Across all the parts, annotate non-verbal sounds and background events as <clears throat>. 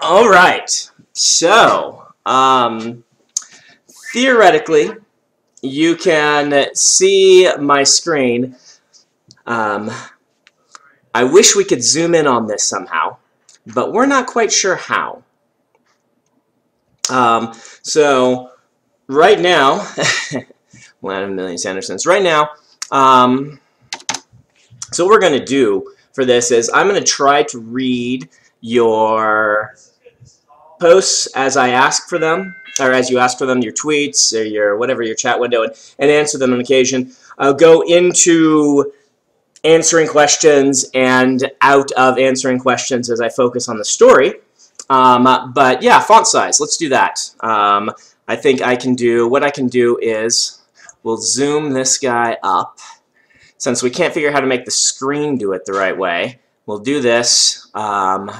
All right. So, um, theoretically, you can see my screen. Um, I wish we could zoom in on this somehow, but we're not quite sure how. Um, so, right now, <laughs> one of a million Sandersons. Right now, um, so what we're going to do for this is I'm going to try to read your posts as I ask for them, or as you ask for them, your tweets or your whatever your chat window, and, and answer them on occasion. I'll go into answering questions and out of answering questions as I focus on the story. Um, but yeah, font size, let's do that. Um, I think I can do, what I can do is, we'll zoom this guy up. Since we can't figure out how to make the screen do it the right way, we'll do this. Um,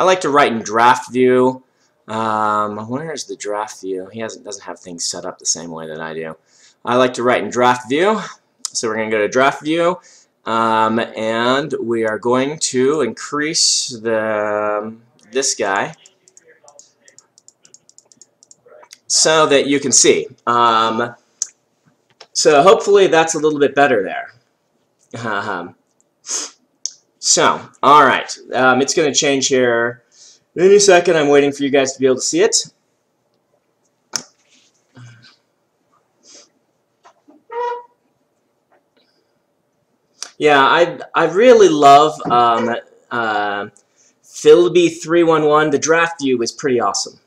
I like to write in draft view. Um, where is the draft view? He hasn't, doesn't have things set up the same way that I do. I like to write in draft view. So we're going to go to draft view. Um, and we are going to increase the this guy so that you can see. Um, so hopefully that's a little bit better there. <laughs> So, all right, um, it's going to change here any second. I'm waiting for you guys to be able to see it. Yeah, I I really love um, uh, Philby311. The draft view is pretty awesome.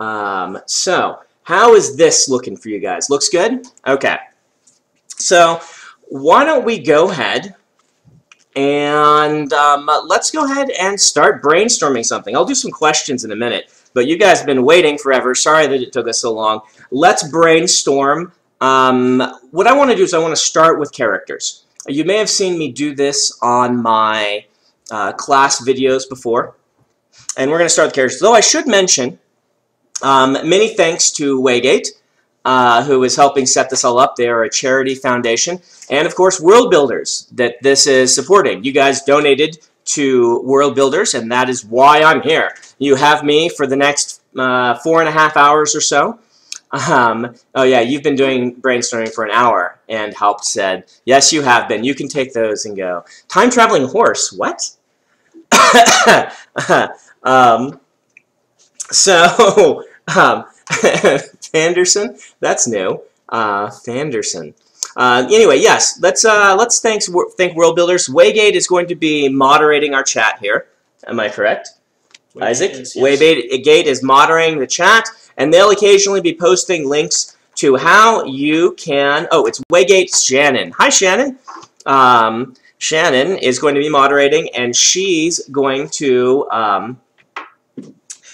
Um, so, how is this looking for you guys? Looks good? Okay. So, why don't we go ahead and um, let's go ahead and start brainstorming something. I'll do some questions in a minute, but you guys have been waiting forever. Sorry that it took us so long. Let's brainstorm. Um, what I want to do is I want to start with characters. You may have seen me do this on my uh, class videos before, and we're going to start with characters. Though I should mention, um, many thanks to Waygate, uh, who is helping set this all up. They are a charity foundation. And, of course, Worldbuilders that this is supporting. You guys donated to Worldbuilders, and that is why I'm here. You have me for the next uh, four and a half hours or so. Um, oh, yeah, you've been doing brainstorming for an hour, and Helped said, yes, you have been. You can take those and go. Time-traveling horse, what? <coughs> um, so, <laughs> um, <laughs> Fanderson, that's new. Uh, Fanderson. Uh, anyway, yes, let's uh, let's thank thank Worldbuilders. Waygate is going to be moderating our chat here. Am I correct? Waygate Isaac, is, yes. Waygate is moderating the chat, and they'll occasionally be posting links to how you can. Oh, it's Waygate Shannon. Hi, Shannon. Um, Shannon is going to be moderating, and she's going to um,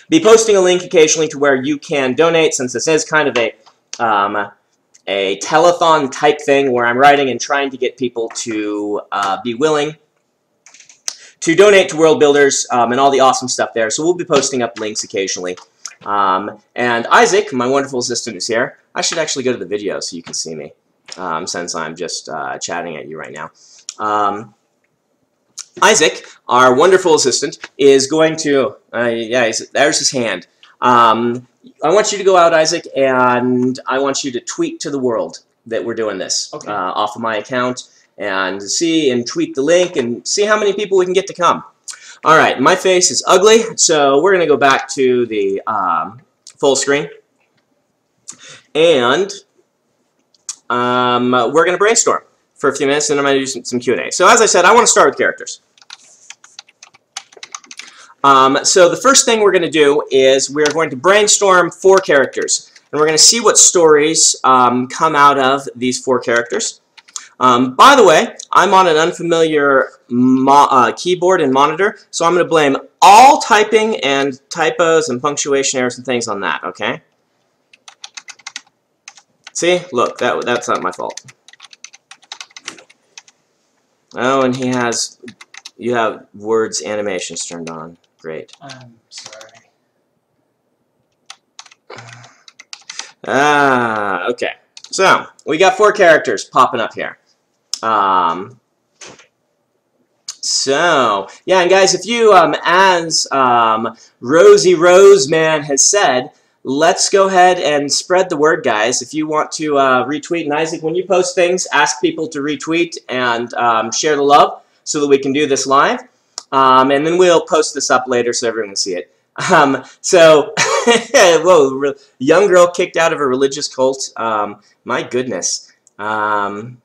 be posting a link occasionally to where you can donate, since this is kind of a um, a telethon type thing where I'm writing and trying to get people to uh, be willing to donate to Worldbuilders um, and all the awesome stuff there. So we'll be posting up links occasionally. Um, and Isaac, my wonderful assistant, is here. I should actually go to the video so you can see me, um, since I'm just uh, chatting at you right now. Isaac, our wonderful assistant, is going to, uh, yeah, there's his hand. Um, I want you to go out, Isaac, and I want you to tweet to the world that we're doing this okay. uh, off of my account and see and tweet the link and see how many people we can get to come. All right, my face is ugly, so we're going to go back to the um, full screen. And um, we're going to brainstorm for a few minutes, and then I'm going to do some, some Q&A. So as I said, I want to start with characters. Um, so the first thing we're going to do is we're going to brainstorm four characters. And we're going to see what stories um, come out of these four characters. Um, by the way, I'm on an unfamiliar uh, keyboard and monitor, so I'm going to blame all typing and typos and punctuation errors and things on that, okay? See? Look, that, that's not my fault. Oh, and he has, you have words animations turned on. Great. I'm sorry. Ah, okay. So, we got four characters popping up here. Um, So, yeah, and guys, if you, um, as um, Rosie Roseman has said, let's go ahead and spread the word, guys. If you want to uh, retweet, and Isaac, when you post things, ask people to retweet and um, share the love so that we can do this live. Um, and then we'll post this up later so everyone can see it. Um, so, <laughs> whoa, young girl kicked out of a religious cult. Um, my goodness. Um,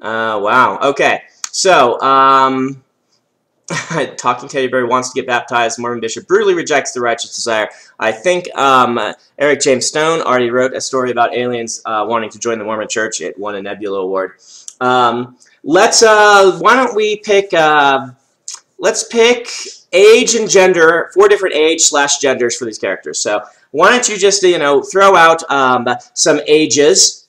uh, wow. Okay. So, um, <laughs> Talking Teddy Bear wants to get baptized. Mormon bishop brutally rejects the righteous desire. I think um, Eric James Stone already wrote a story about aliens uh, wanting to join the Mormon Church. It won a Nebula Award. Um, let's. Uh, why don't we pick? Uh, let's pick age and gender. Four different age slash genders for these characters. So why don't you just you know throw out um, some ages.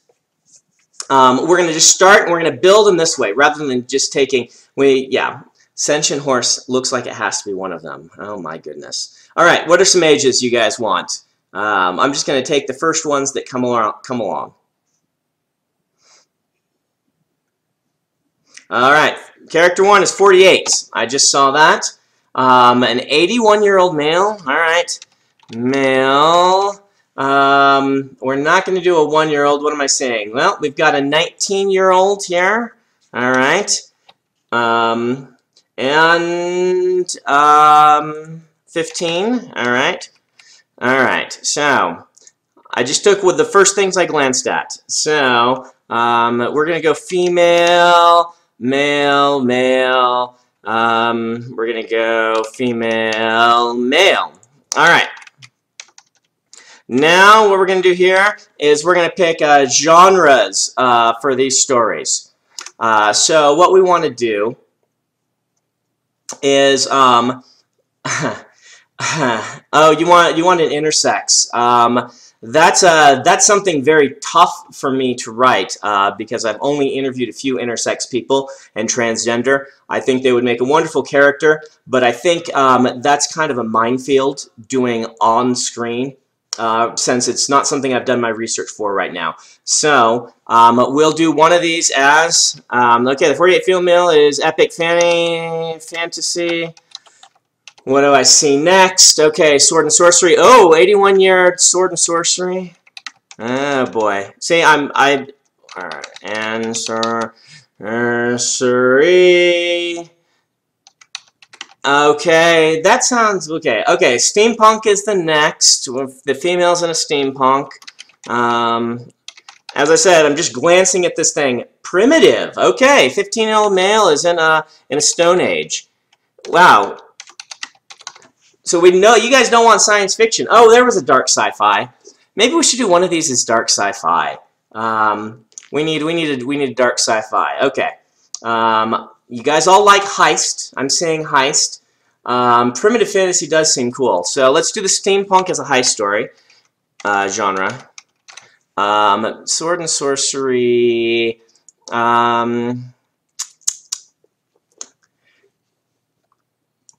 Um, we're going to just start and we're going to build in this way rather than just taking we yeah Sentient horse looks like it has to be one of them. Oh my goodness. All right, what are some ages you guys want? Um, I'm just going to take the first ones that come along. Come along. All right, character one is 48. I just saw that. Um, an 81-year-old male. All right, male. Um, we're not going to do a one-year-old. What am I saying? Well, we've got a 19-year-old here. All right. Um, and um, 15. All right. All right. So I just took with the first things I glanced at. So um, we're going to go female, male, male. Um, we're going to go female, male. All right. Now what we're going to do here is we're going to pick uh, genres uh, for these stories. Uh, so what we want to do is um, <laughs> oh you want you want an intersex um, that's uh, that's something very tough for me to write uh, because I've only interviewed a few intersex people and transgender. I think they would make a wonderful character, but I think um, that's kind of a minefield doing on screen uh, since it's not something I've done my research for right now. So um, we'll do one of these as, um, okay, the 48 field mill is epic fanny, fantasy. What do I see next? Okay, sword and sorcery. Oh, 81 yard sword and sorcery. Oh boy. See, I'm I. All right, and sorcery. Okay, that sounds okay. Okay, steampunk is the next. The female's in a steampunk. Um, as I said, I'm just glancing at this thing. Primitive. Okay, 15-year-old male is in a in a Stone Age. Wow. So we know you guys don't want science fiction. Oh, there was a dark sci-fi. Maybe we should do one of these as dark sci-fi. Um, we need we need a, we need dark sci-fi. Okay. Um, you guys all like heist. I'm saying heist. Um, primitive fantasy does seem cool. So let's do the steampunk as a heist story uh, genre. Um, sword and sorcery. Um,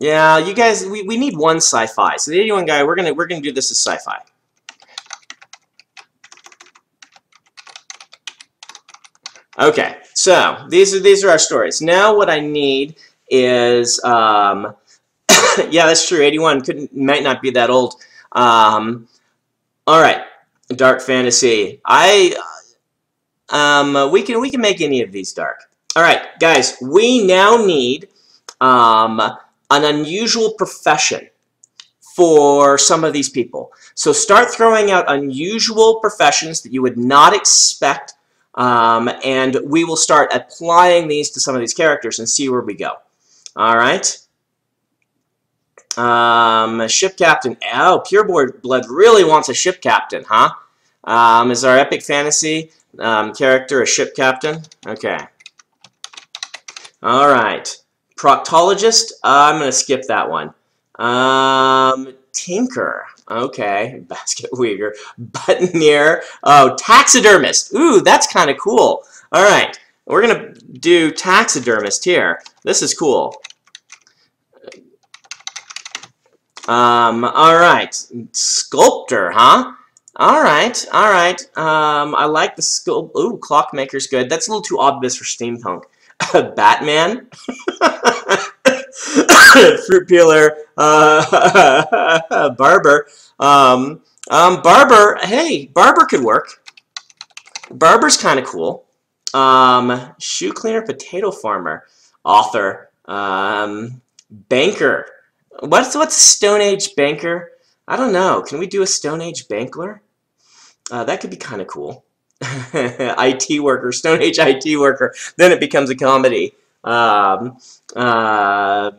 yeah, you guys, we, we need one sci-fi. So the 81 guy, we're gonna we're gonna do this as sci-fi. Okay, so these are these are our stories. Now what I need is um, <coughs> yeah, that's true. 81 couldn't might not be that old. Um, all right, dark fantasy. I um, we can we can make any of these dark. All right, guys. We now need um, an unusual profession for some of these people. So start throwing out unusual professions that you would not expect um, and we will start applying these to some of these characters and see where we go. All right. Um, ship captain. Oh, Pure Blood really wants a ship captain, huh? Um, is our epic fantasy um, character a ship captain? Okay. All right. Proctologist. Uh, I'm going to skip that one. Um, Tinker. Okay, basket weaver, <laughs> buttoneer. Oh, taxidermist. Ooh, that's kind of cool. All right, we're gonna do taxidermist here. This is cool. Um, all right, sculptor, huh? All right, all right. Um, I like the sculpt. Ooh, clockmaker's good. That's a little too obvious for steampunk. <laughs> Batman. <laughs> <laughs> fruit peeler, uh, <laughs> barber. Um, um, barber, hey, barber could work. Barber's kind of cool. Um, shoe cleaner, potato farmer, author, um, banker. What's what's Stone Age banker? I don't know. Can we do a Stone Age banker? Uh, that could be kind of cool. <laughs> IT worker, Stone Age IT worker. Then it becomes a comedy. Um, uh,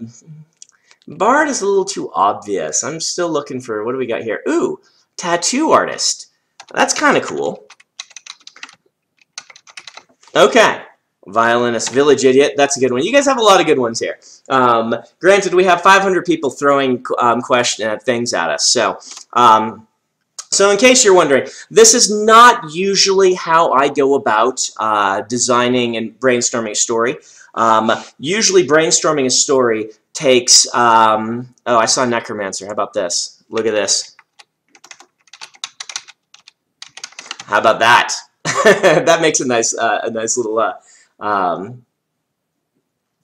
Bard is a little too obvious. I'm still looking for, what do we got here? Ooh, tattoo artist. That's kind of cool. Okay. Violinist, Village Idiot. That's a good one. You guys have a lot of good ones here. Um, granted, we have 500 people throwing um, question uh, things at us. So, um, so in case you're wondering, this is not usually how I go about uh, designing and brainstorming a story. Um, usually brainstorming a story takes, um, oh, I saw Necromancer. How about this? Look at this. How about that? <laughs> that makes a nice, uh, a nice little, uh, um,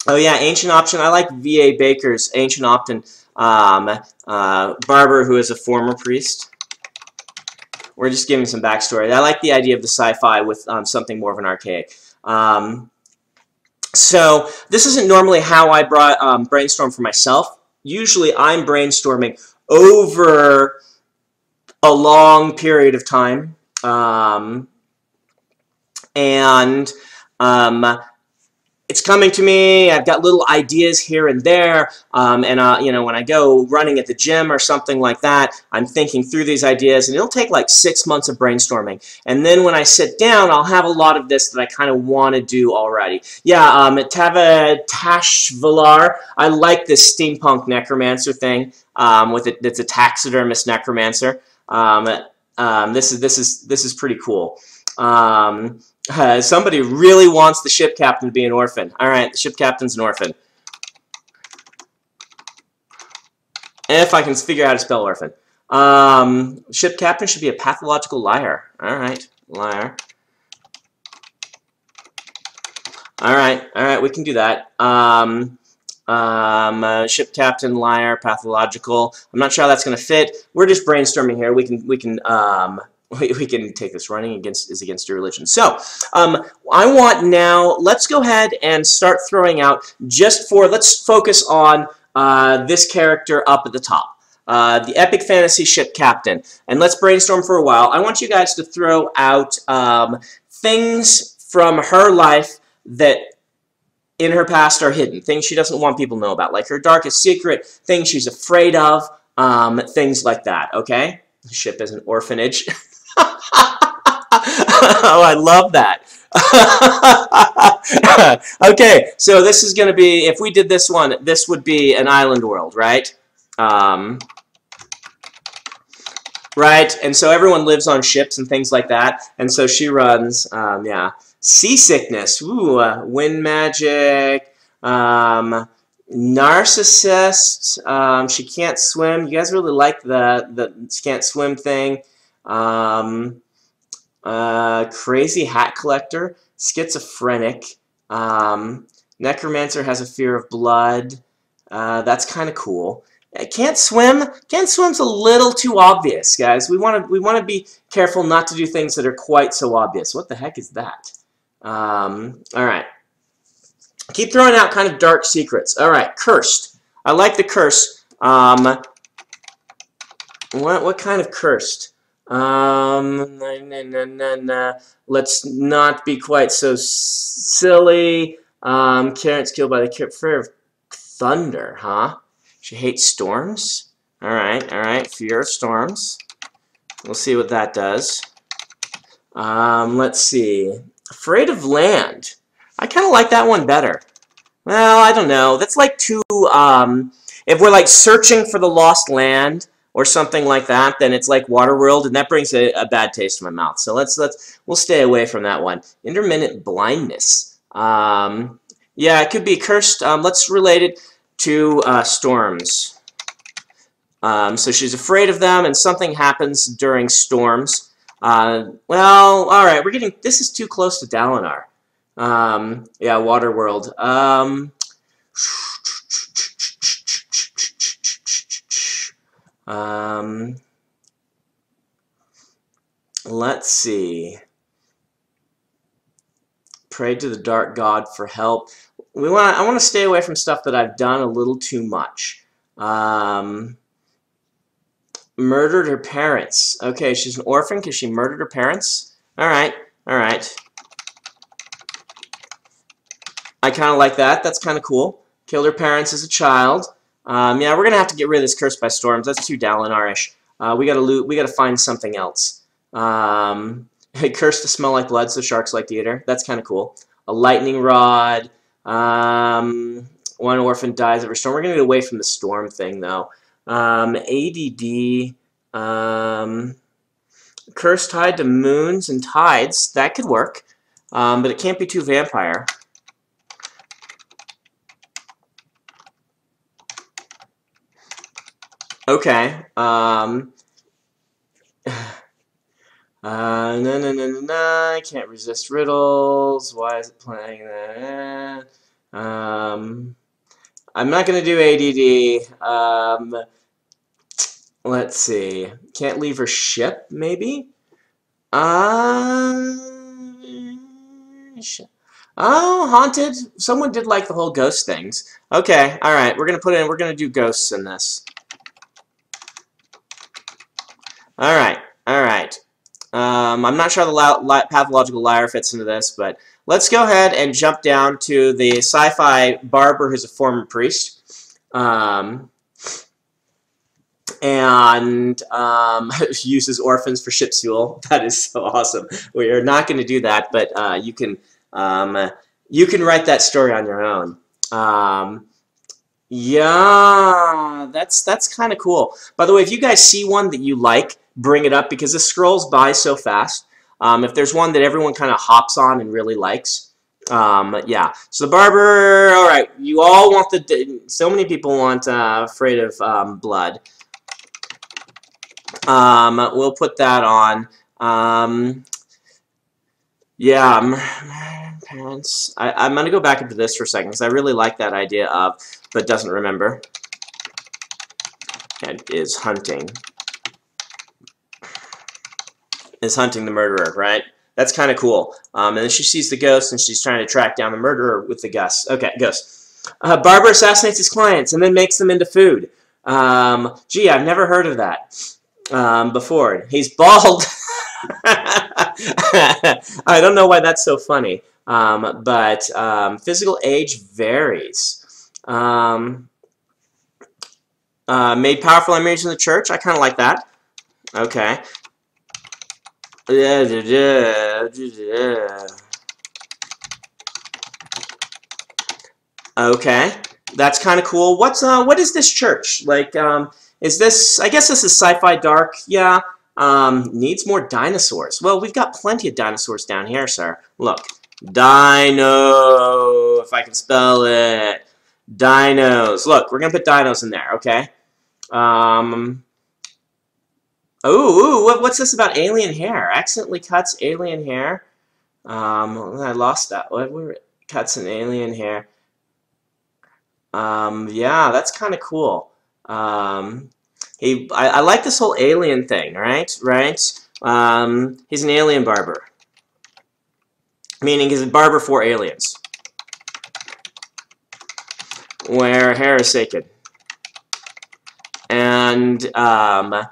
oh yeah, Ancient Option. I like V.A. Baker's Ancient Option um, uh, Barber, who is a former priest. We're just giving some backstory. I like the idea of the sci-fi with um, something more of an archaic. Um, so this isn't normally how I brought, um, brainstorm for myself. Usually I'm brainstorming over a long period of time. Um, and um, it's coming to me. I've got little ideas here and there, um, and uh, you know, when I go running at the gym or something like that, I'm thinking through these ideas, and it'll take like six months of brainstorming. And then when I sit down, I'll have a lot of this that I kind of want to do already. Yeah, um, Tava Tashvalar, I like this steampunk necromancer thing um, with it. It's a taxidermist necromancer. Um, um, this is this is this is pretty cool. Um, uh, somebody really wants the ship captain to be an orphan. All right, the ship captain's an orphan. If I can figure out how to spell orphan. Um, ship captain should be a pathological liar. All right, liar. All right, all right, we can do that. Um, um, uh, ship captain, liar, pathological. I'm not sure how that's going to fit. We're just brainstorming here. We can we can um, we, can take this running against is against your religion. So um, I want now, let's go ahead and start throwing out just for, let's focus on uh, this character up at the top. Uh, the epic fantasy ship captain. And let's brainstorm for a while. I want you guys to throw out um, things from her life that in her past are hidden, things she doesn't want people to know about, like her darkest secret, things she's afraid of, um, things like that, okay? Ship as an orphanage. <laughs> oh, I love that. <laughs> okay, so this is going to be, if we did this one, this would be an island world, right? Um, right, and so everyone lives on ships and things like that, and so she runs, um, yeah, seasickness, ooh, uh, wind magic, um, narcissist, um, she can't swim. You guys really like the, the she can't swim thing. Um, uh, crazy hat collector, schizophrenic, um, necromancer has a fear of blood. Uh, that's kind of cool. Can't swim. Can't swim's a little too obvious, guys. We want to we want to be careful not to do things that are quite so obvious. What the heck is that? Um, all right. Keep throwing out kind of dark secrets. All right, cursed. I like the curse. Um, what what kind of cursed? Um, nah, nah, nah, nah, Let's not be quite so silly. Um, Karen's killed by the fear of thunder, huh? She hates storms. All right, all right. Fear of storms. We'll see what that does. Um, let's see. Afraid of land. I kind of like that one better. Well, I don't know. That's like too, um, if we're like searching for the lost land, or something like that, then it's like Waterworld, and that brings a, a bad taste to my mouth. So let's let's we'll stay away from that one. Intermittent blindness. Um, yeah, it could be cursed. Um, let's relate it to uh, storms. Um, so she's afraid of them, and something happens during storms. Uh, well, all right, we're getting. This is too close to Dalinar. Um, yeah, Waterworld. Um, Um, let's see. Pray to the dark god for help. We want. I want to stay away from stuff that I've done a little too much. Um, murdered her parents. Okay, she's an orphan because she murdered her parents. All right, all right. I kind of like that. That's kind of cool. Killed her parents as a child. Um, yeah, we're gonna have to get rid of this curse by storms. That's too Dalinar-ish. Uh, we gotta loot. We gotta find something else. Um, <laughs> curse to smell like blood, so sharks like to eat her. That's kind of cool. A lightning rod. Um, one orphan dies of a storm. We're gonna get away from the storm thing though. Um, ADD. Um, curse tied to moons and tides. That could work, um, but it can't be too vampire. Okay. Um, <sighs> uh, no, no, no, no, no. I can't resist riddles. Why is it playing that? Um, I'm not going to do ADD. Um, let's see. Can't leave her ship, maybe? Um, oh, haunted. Someone did like the whole ghost things. Okay, alright. We're going to put in, we're going to do ghosts in this. Alright, alright. Um, I'm not sure the li pathological liar fits into this, but let's go ahead and jump down to the sci-fi barber who's a former priest. Um, and um, <laughs> uses orphans for ship fuel. <laughs> That is so awesome. We are not going to do that, but uh, you can um, you can write that story on your own. Um, yeah, that's that's kind of cool. By the way, if you guys see one that you like, bring it up because this scrolls by so fast. Um, if there's one that everyone kind of hops on and really likes, um, yeah. So the barber, all right, you all want the, so many people want uh, Afraid of um, Blood. Um, we'll put that on. Um, yeah, parents. I, am going to go back into this for a second because I really like that idea of, but doesn't remember. And is hunting is hunting the murderer, right? That's kind of cool. Um, and then she sees the ghost, and she's trying to track down the murderer with the ghost. Okay, ghost. Uh, Barber assassinates his clients and then makes them into food. Um, gee, I've never heard of that um, before. He's bald. <laughs> I don't know why that's so funny. Um, but um, physical age varies. Um, uh, made powerful enemies in the church. I kind of like that. Okay. Okay, that's kind of cool. What's uh, what is this church like? Um, is this? I guess this is sci-fi dark. Yeah. Um, needs more dinosaurs. Well, we've got plenty of dinosaurs down here, sir. Look, dino. If I can spell it, dinos. Look, we're gonna put dinos in there. Okay. Um, Oh, what, what's this about alien hair? Accidentally cuts alien hair. Um, I lost that. Cuts an alien hair? Um, yeah, that's kind of cool. Um, he, I, I, like this whole alien thing, right? Right? Um, he's an alien barber. Meaning he's a barber for aliens. Where hair is sacred. And, um,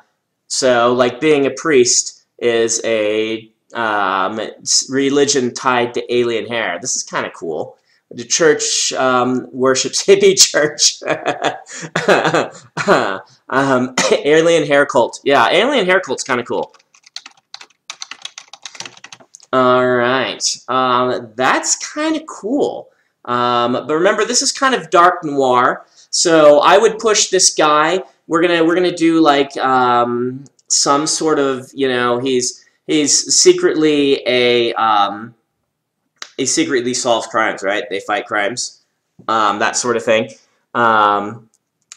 so, like being a priest is a um, religion tied to alien hair. This is kind of cool. The church um, worships <laughs> hippie church. <laughs> um, <coughs> alien hair cult. Yeah, alien hair cult's kind of cool. All right, um, that's kind of cool. Um, but remember, this is kind of dark noir, so I would push this guy we're gonna we're gonna do like um, some sort of you know he's he's secretly a um, he secretly solves crimes right? They fight crimes um, that sort of thing. Um,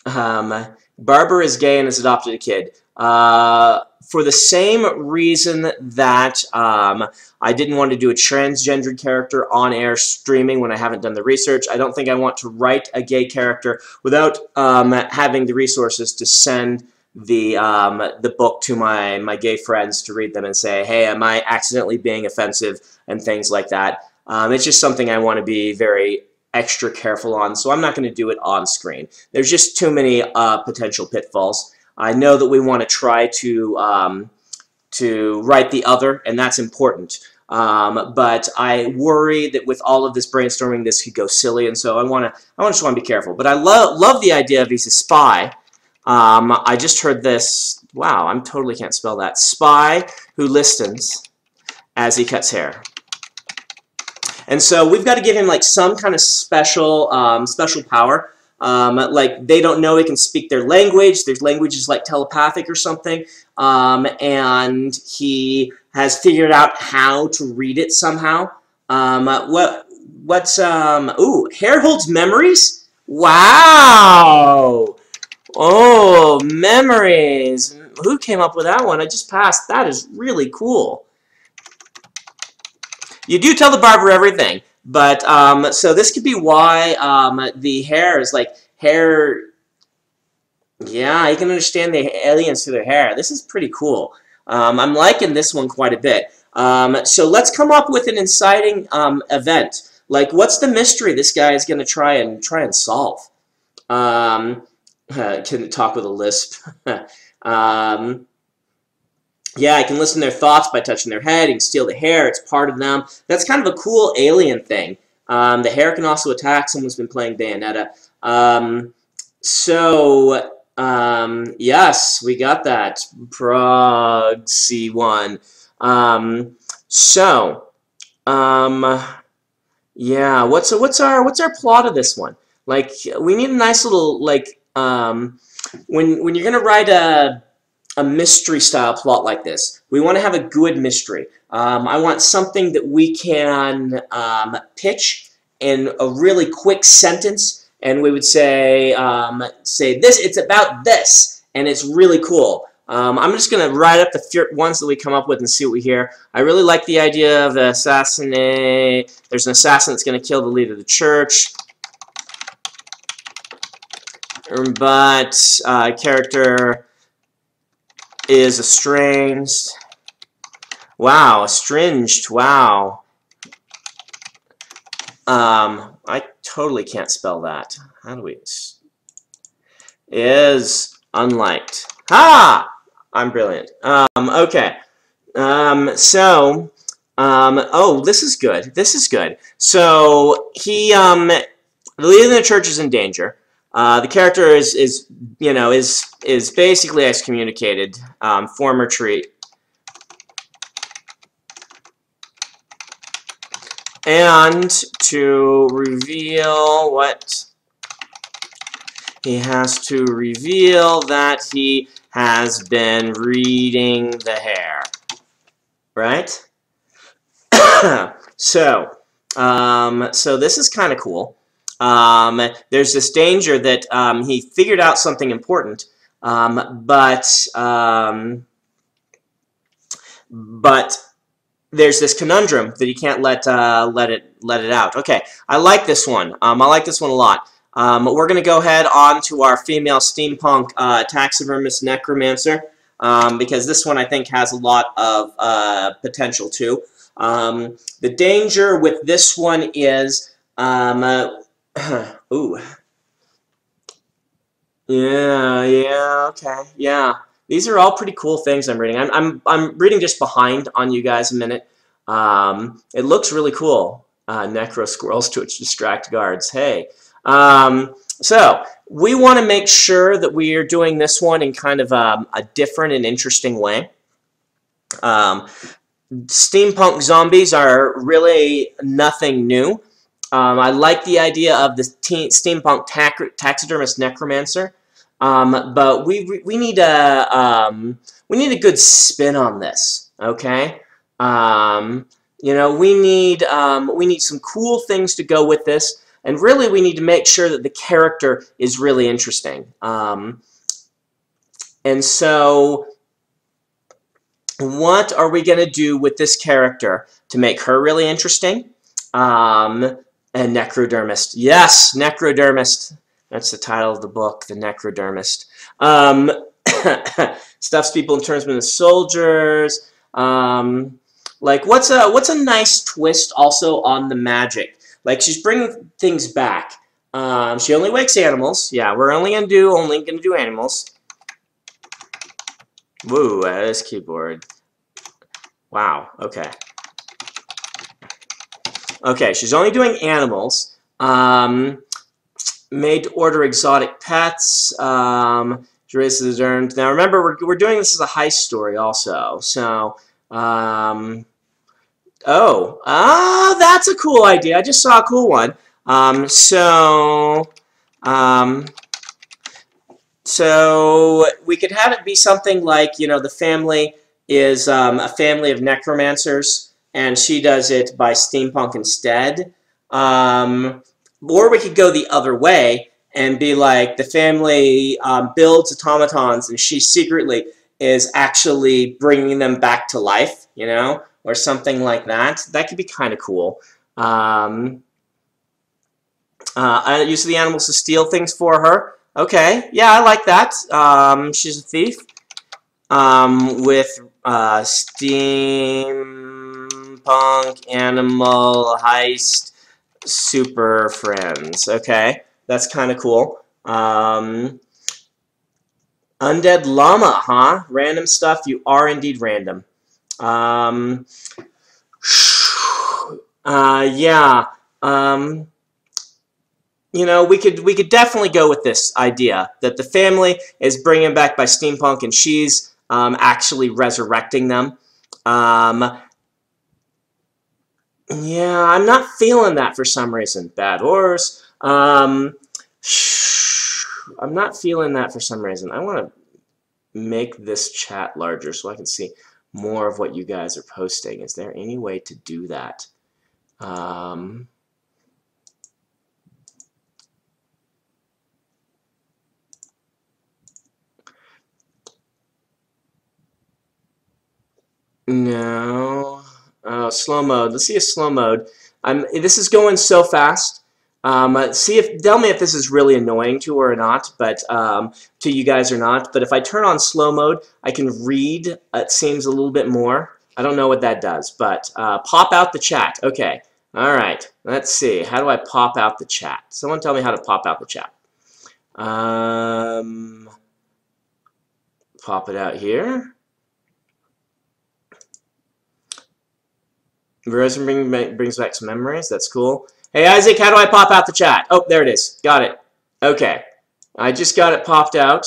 um, Barber is gay and has adopted a kid uh, for the same reason that um, I didn't want to do a transgendered character on air streaming when I haven't done the research. I don't think I want to write a gay character without um, having the resources to send the um, the book to my my gay friends to read them and say, hey, am I accidentally being offensive and things like that. Um, it's just something I want to be very extra careful on, so I'm not going to do it on screen. There's just too many uh, potential pitfalls. I know that we want to try to um, to write the other, and that's important. Um, but I worry that with all of this brainstorming, this could go silly, and so I want to I just want to be careful. But I love love the idea of he's a spy. Um, I just heard this. Wow, I'm totally can't spell that. Spy who listens as he cuts hair. And so we've got to give him like some kind of special um, special power. Um, like they don't know he can speak their language. Their language is like telepathic or something. Um, and he has figured out how to read it somehow. Um, what what's um ooh hair holds memories? Wow. Oh, memories. Who came up with that one? I just passed. That is really cool. You do tell the barber everything, but um, so this could be why um, the hair is like hair. Yeah, you can understand the aliens through their hair. This is pretty cool. Um, I'm liking this one quite a bit. Um, so let's come up with an inciting um, event. Like, what's the mystery this guy is going to try and try and solve? Um, uh, <laughs> can talk with a lisp. <laughs> um, yeah, I can listen to their thoughts by touching their head. You can steal the hair. It's part of them. That's kind of a cool alien thing. Um, the hair can also attack. Someone's been playing Bayonetta. Um, so, um, yes, we got that. Prague C1. Um, so, um, yeah, what's what's our what's our plot of this one? Like, we need a nice little like um, when when you're gonna write a a mystery style plot like this. We want to have a good mystery. Um, I want something that we can um, pitch in a really quick sentence, and we would say, um, say this. It's about this, and it's really cool. Um, I'm just going to write up the ones that we come up with and see what we hear. I really like the idea of the assassinate. There's an assassin that's going to kill the leader of the church. But uh, character is estranged. Wow, estranged, wow. Um, I totally can't spell that. How do we... Is unliked. Ha! I'm brilliant. Um, okay. Um, so, um, oh, this is good. This is good. So, he, um, the leader of the church is in danger. Uh, the character is, is, you know, is is basically excommunicated. Um, former treat. And to reveal what he has to reveal that he has been reading the hair. Right? <coughs> so, um, so this is kind of cool um, there's this danger that um, he figured out something important, um, but um, but there's this conundrum that he can't let uh, let it let it out. Okay, I like this one. Um, I like this one a lot. Um, we're going to go ahead on to our female steampunk uh, taxidermist necromancer because this one I think has a lot of uh, potential too. the danger with this one is um, <clears throat> Ooh. Yeah, yeah, okay, yeah. These are all pretty cool things I'm reading. I'm, I'm, I'm reading just behind on you guys a minute. Um, it looks really cool. Uh, necro squirrels to distract guards. Hey. Um, so, we want to make sure that we are doing this one in kind of um, a different and interesting way. Um, steampunk zombies are really nothing new. Um, I like the idea of the steampunk taxidermist necromancer, um, but we we need a um, we need a good spin on this. Okay, um, you know we need um, we need some cool things to go with this, and really we need to make sure that the character is really interesting. Um, and so, what are we going to do with this character to make her really interesting? Um, and Necrodermist. Yes, Necrodermist. That's the title of the book, The Necrodermist. Um, <coughs> stuffs people in terms of soldiers. Um, like what's a what's a nice twist also on the magic? Like she's bringing things back. Um, she only wakes animals. Yeah, we're only gonna do only gonna do animals. Woo, this keyboard. Wow. Okay. Okay, she's only doing animals. Um, made to order exotic pets. Um, races earned. Now remember, we're, we're doing this as a heist story also. So, um, oh, ah, that's a cool idea. I just saw a cool one. Um, so, um, so we could have it be something like, you know, the family is um, a family of necromancers, and she does it by steampunk instead. Um, or we could go the other way and be like, the family um, builds automatons, and she secretly is actually bringing them back to life, you know, or something like that. That could be kind of cool. Um, uh, the animals to steal things for her. Okay, yeah, I like that. Um, she's a thief. Um, with uh, steampunk, animal, heist, super friends. Okay, that's kind of cool. Um, undead llama, huh? Random stuff. You are indeed random. Um, <sighs> uh, yeah. Um, you know, we could we could definitely go with this idea that the family is bringing back by steampunk and she's um, actually resurrecting them. Um, yeah, I'm not feeling that for some reason. Bad horse. Um, I'm not feeling that for some reason. I want to make this chat larger so I can see more of what you guys are posting. Is there any way to do that? Um, No. Uh, slow mode. Let's see a slow mode. I'm, this is going so fast. Um, uh, see if tell me if this is really annoying to her or not, but um, to you guys or not. But if I turn on slow mode, I can read. It seems a little bit more. I don't know what that does, but uh, pop out the chat. Okay. All right. Let's see. How do I pop out the chat? Someone tell me how to pop out the chat. Um, pop it out here. Verizon bring, brings back some memories. That's cool. Hey, Isaac, how do I pop out the chat? Oh, there it is. Got it. Okay. I just got it popped out.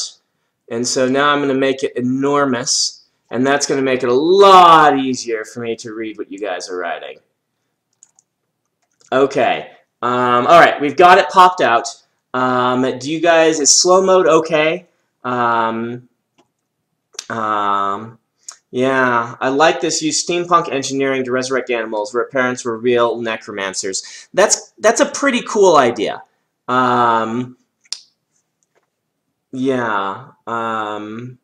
And so now I'm going to make it enormous. And that's going to make it a lot easier for me to read what you guys are writing. Okay. Um, all right, we've got it popped out. Um, do you guys, is slow mode okay? Um, um, yeah, I like this. Use steampunk engineering to resurrect animals where parents were real necromancers. That's that's a pretty cool idea. Um, yeah. Um,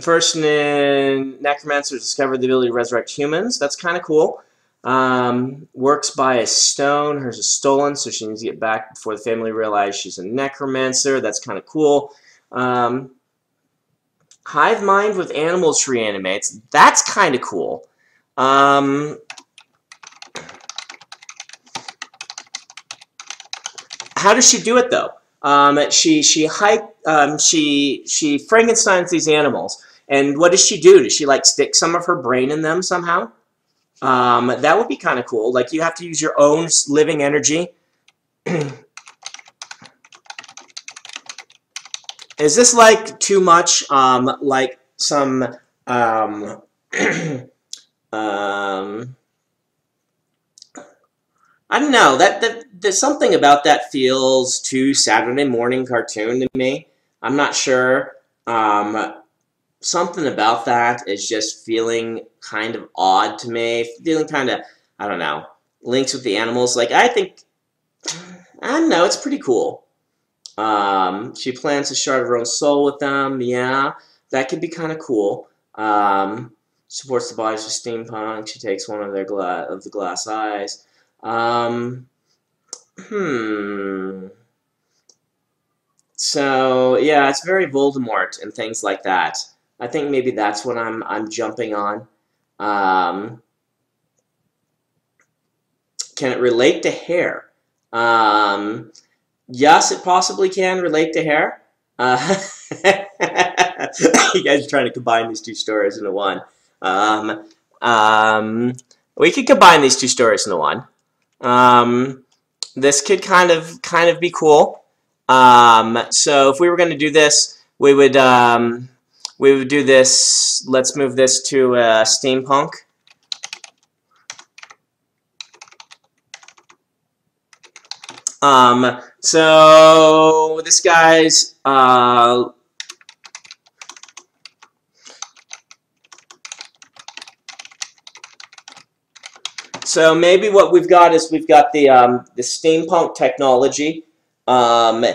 first, necromancers discovered the ability to resurrect humans. That's kind of cool. Um, works by a stone. Hers is stolen, so she needs to get back before the family realize she's a necromancer. That's kind of cool. Um, Hive mind with animals reanimates. That's kind of cool. Um, how does she do it though? Um, she she hike um, she she Frankenstein's these animals, and what does she do? Does she like stick some of her brain in them somehow? Um, that would be kind of cool. Like you have to use your own living energy <clears throat> Is this like too much? Um, like some um, <clears throat> um, I don't know. That, that there's something about that feels too Saturday morning cartoon to me. I'm not sure. Um, something about that is just feeling kind of odd to me. Feeling kind of I don't know. Links with the animals. Like I think I don't know. It's pretty cool. Um, she plans to shard her own soul with them. Yeah, that could be kind of cool. Um, supports the bodies of steampunk. She takes one of their gla of the glass eyes. Um, hmm. so yeah, it's very Voldemort and things like that. I think maybe that's what I'm I'm jumping on. Um, can it relate to hair? Um, yes, it possibly can relate to hair. Uh, <laughs> you guys are trying to combine these two stories into one. Um, um, we could combine these two stories into one. Um, this could kind of kind of be cool. Um, so if we were going to do this, we would um, we would do this. Let's move this to uh, steampunk. Um, so this guy's uh, So maybe what we've got is we've got the um, the steampunk technology. Um,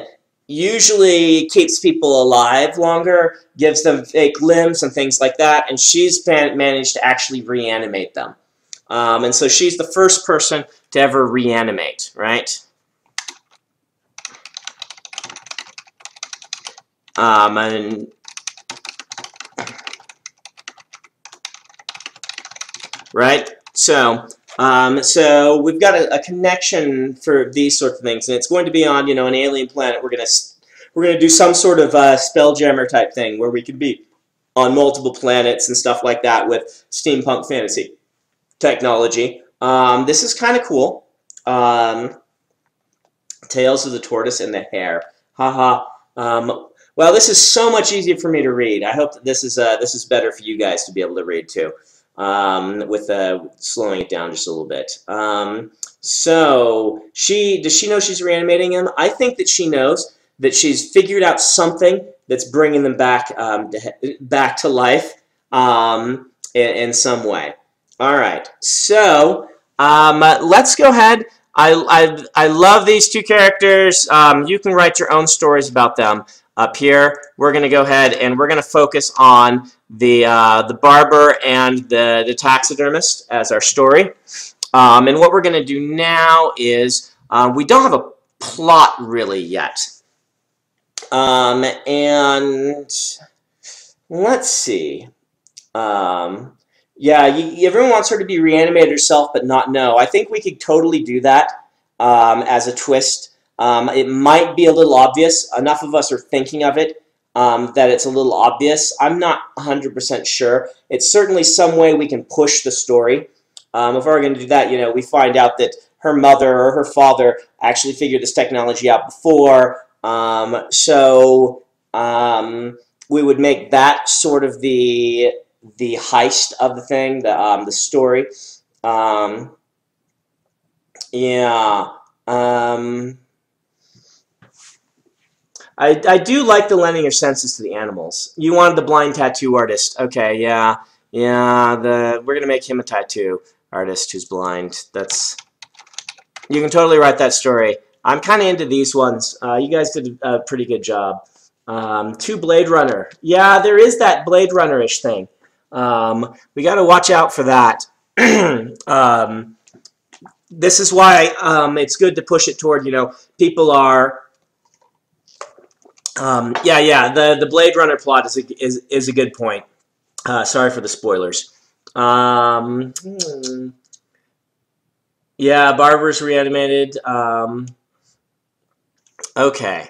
usually keeps people alive longer, gives them fake limbs and things like that, and she's managed to actually reanimate them. Um, and so she's the first person to ever reanimate, right? Um, and right? So um, so we've got a, a, connection for these sorts of things, and it's going to be on you know an alien planet. We're gonna we're gonna do some sort of uh, spelljammer type thing where we could be on multiple planets and stuff like that with steampunk fantasy technology. Um, this is kind of cool. Um, Tales of the Tortoise and the Hare. Haha. Um, well, this is so much easier for me to read. I hope that this is uh, this is better for you guys to be able to read too um, with uh, slowing it down just a little bit. Um, so she does she know she's reanimating him? I think that she knows that she's figured out something that's bringing them back um, to, back to life um, in, in, some way. All right, so um, let's go ahead. I, I, I love these two characters. Um, you can write your own stories about them up here. We're going to go ahead and we're going to focus on the, uh, the barber and the, the taxidermist as our story. Um, and what we're going to do now is uh, we don't have a plot really yet. Um, and let's see. Um, yeah, you, everyone wants her to be reanimated herself but not know. I think we could totally do that um, as a twist. Um, it might be a little obvious. Enough of us are thinking of it um, that it's a little obvious. I'm not 100% sure. It's certainly some way we can push the story. Um, if we're going to do that, you know, we find out that her mother or her father actually figured this technology out before. Um, so um, we would make that sort of the the heist of the thing, the um, the story. Yeah. Um, I, I do like the lending your senses to the animals. You wanted the blind tattoo artist. Okay, yeah. Yeah, the we're going to make him a tattoo artist who's blind. That's You can totally write that story. I'm kind of into these ones. Uh, you guys did a pretty good job. Um, Blade Runner. Yeah, there is that Blade Runner-ish thing. Um, we got to watch out for that. <clears throat> um, this is why um, it's good to push it toward, you know, people are um, yeah, yeah. The the Blade Runner plot is a, is is a good point. Uh, sorry for the spoilers. Um, hmm. Yeah, Barber's reanimated. Um, okay.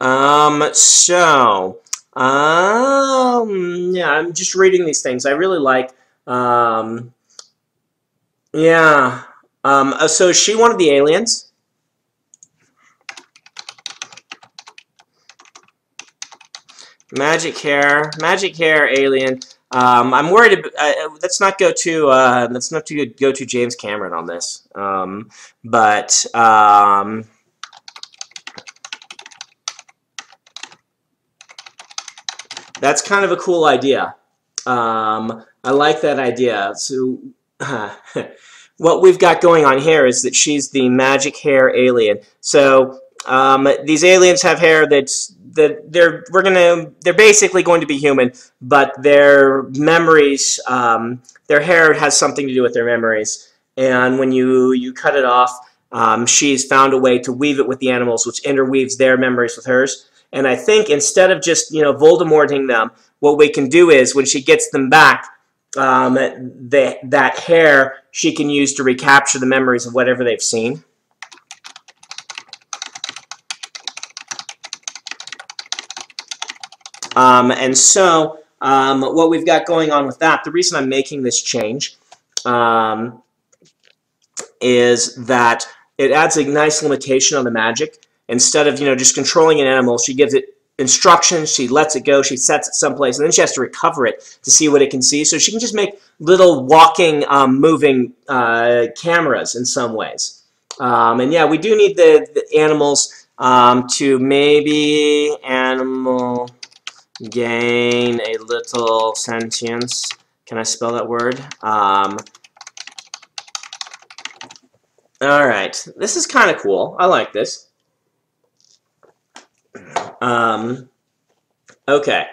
Um, so, um, yeah, I'm just reading these things. I really like, um, yeah. Um, uh, so she wanted the aliens. Magic hair, magic hair, alien. Um, I'm worried. Uh, let's not go to uh, let's not to go to James Cameron on this. Um, but um, that's kind of a cool idea. Um, I like that idea. So <laughs> what we've got going on here is that she's the magic hair alien. So um, these aliens have hair that's they're we're gonna they're basically going to be human, but their memories, um, their hair has something to do with their memories. And when you you cut it off, um, she's found a way to weave it with the animals, which interweaves their memories with hers. And I think instead of just, you know, Voldemorting them, what we can do is when she gets them back, um, the, that hair she can use to recapture the memories of whatever they've seen. Um, and so um, what we've got going on with that, the reason I'm making this change um, is that it adds a nice limitation on the magic. Instead of, you know, just controlling an animal, she gives it instructions, she lets it go, she sets it someplace, and then she has to recover it to see what it can see. So she can just make little walking, um, moving uh, cameras in some ways. Um, and yeah, we do need the, the animals um, to maybe animal gain a little sentience. Can I spell that word? Um, all right, this is kind of cool. I like this. Um, okay,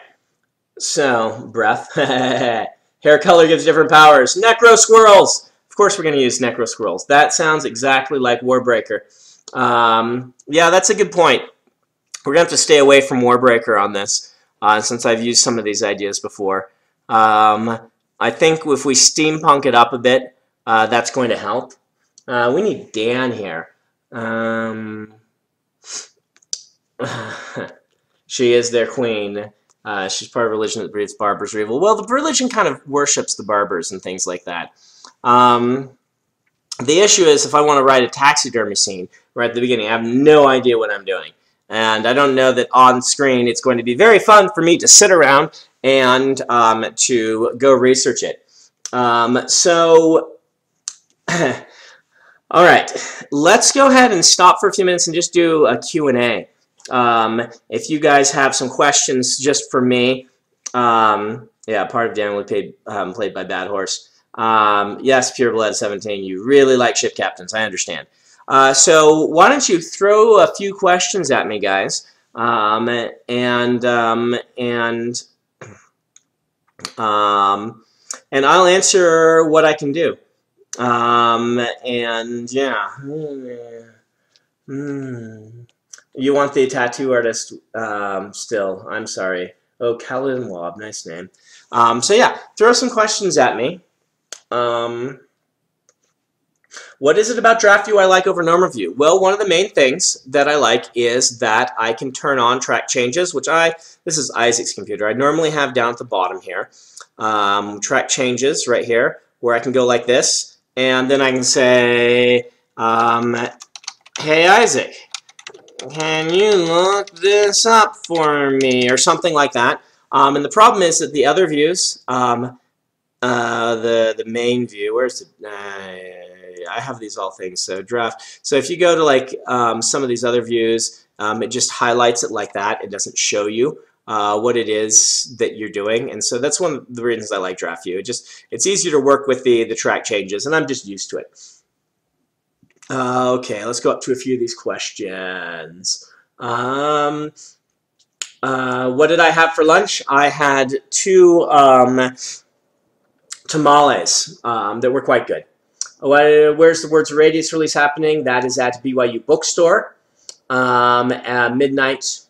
so breath. <laughs> Hair color gives different powers. Necro squirrels. Of course, we're going to use necro squirrels. That sounds exactly like Warbreaker. Um, yeah, that's a good point. We're going to have to stay away from Warbreaker on this, uh, since I've used some of these ideas before. Um, I think if we steampunk it up a bit, uh, that's going to help. Uh, we need Dan here. Um, <sighs> she is their queen. Uh, she's part of a religion that breeds barbers are evil. Well, the religion kind of worships the barbers and things like that. Um, the issue is if I want to write a taxidermy scene right at the beginning, I have no idea what I'm doing. And I don't know that on screen it's going to be very fun for me to sit around and um, to go research it. Um, so <clears throat> All right, let's go ahead and stop for a few minutes and just do a Q&A. Um, if you guys have some questions just for me, um, yeah, part of Daniel played, um, played by Bad Horse. Um, yes, Pure Blood 17, you really like ship captains, I understand. Uh, so why don't you throw a few questions at me, guys, um, and, um, and, <clears throat> and I'll answer what I can do. Um, and yeah. Hmm. You want the tattoo artist um, still. I'm sorry. Oh, Kaladin Wob. Nice name. Um, so yeah, throw some questions at me. Um, what is it about draft view I like over normal view? Well, one of the main things that I like is that I can turn on track changes, which I, this is Isaac's computer. I normally have down at the bottom here. Um, track changes right here, where I can go like this, and then I can say, um, hey Isaac, can you look this up for me? Or something like that. Um, and the problem is that the other views, um, uh, the, the main view, where's the, uh, I have these all things, so draft. So if you go to like um, some of these other views, um, it just highlights it like that. It doesn't show you uh, what it is that you're doing. And so that's one of the reasons I like Draft View. It just it's easier to work with the the track changes, and I'm just used to it. Uh, okay, let's go up to a few of these questions. Um, uh, what did I have for lunch? I had two um, tamales um, that were quite good. Where's the Words Radiance release happening? That is at BYU Bookstore um, at midnight.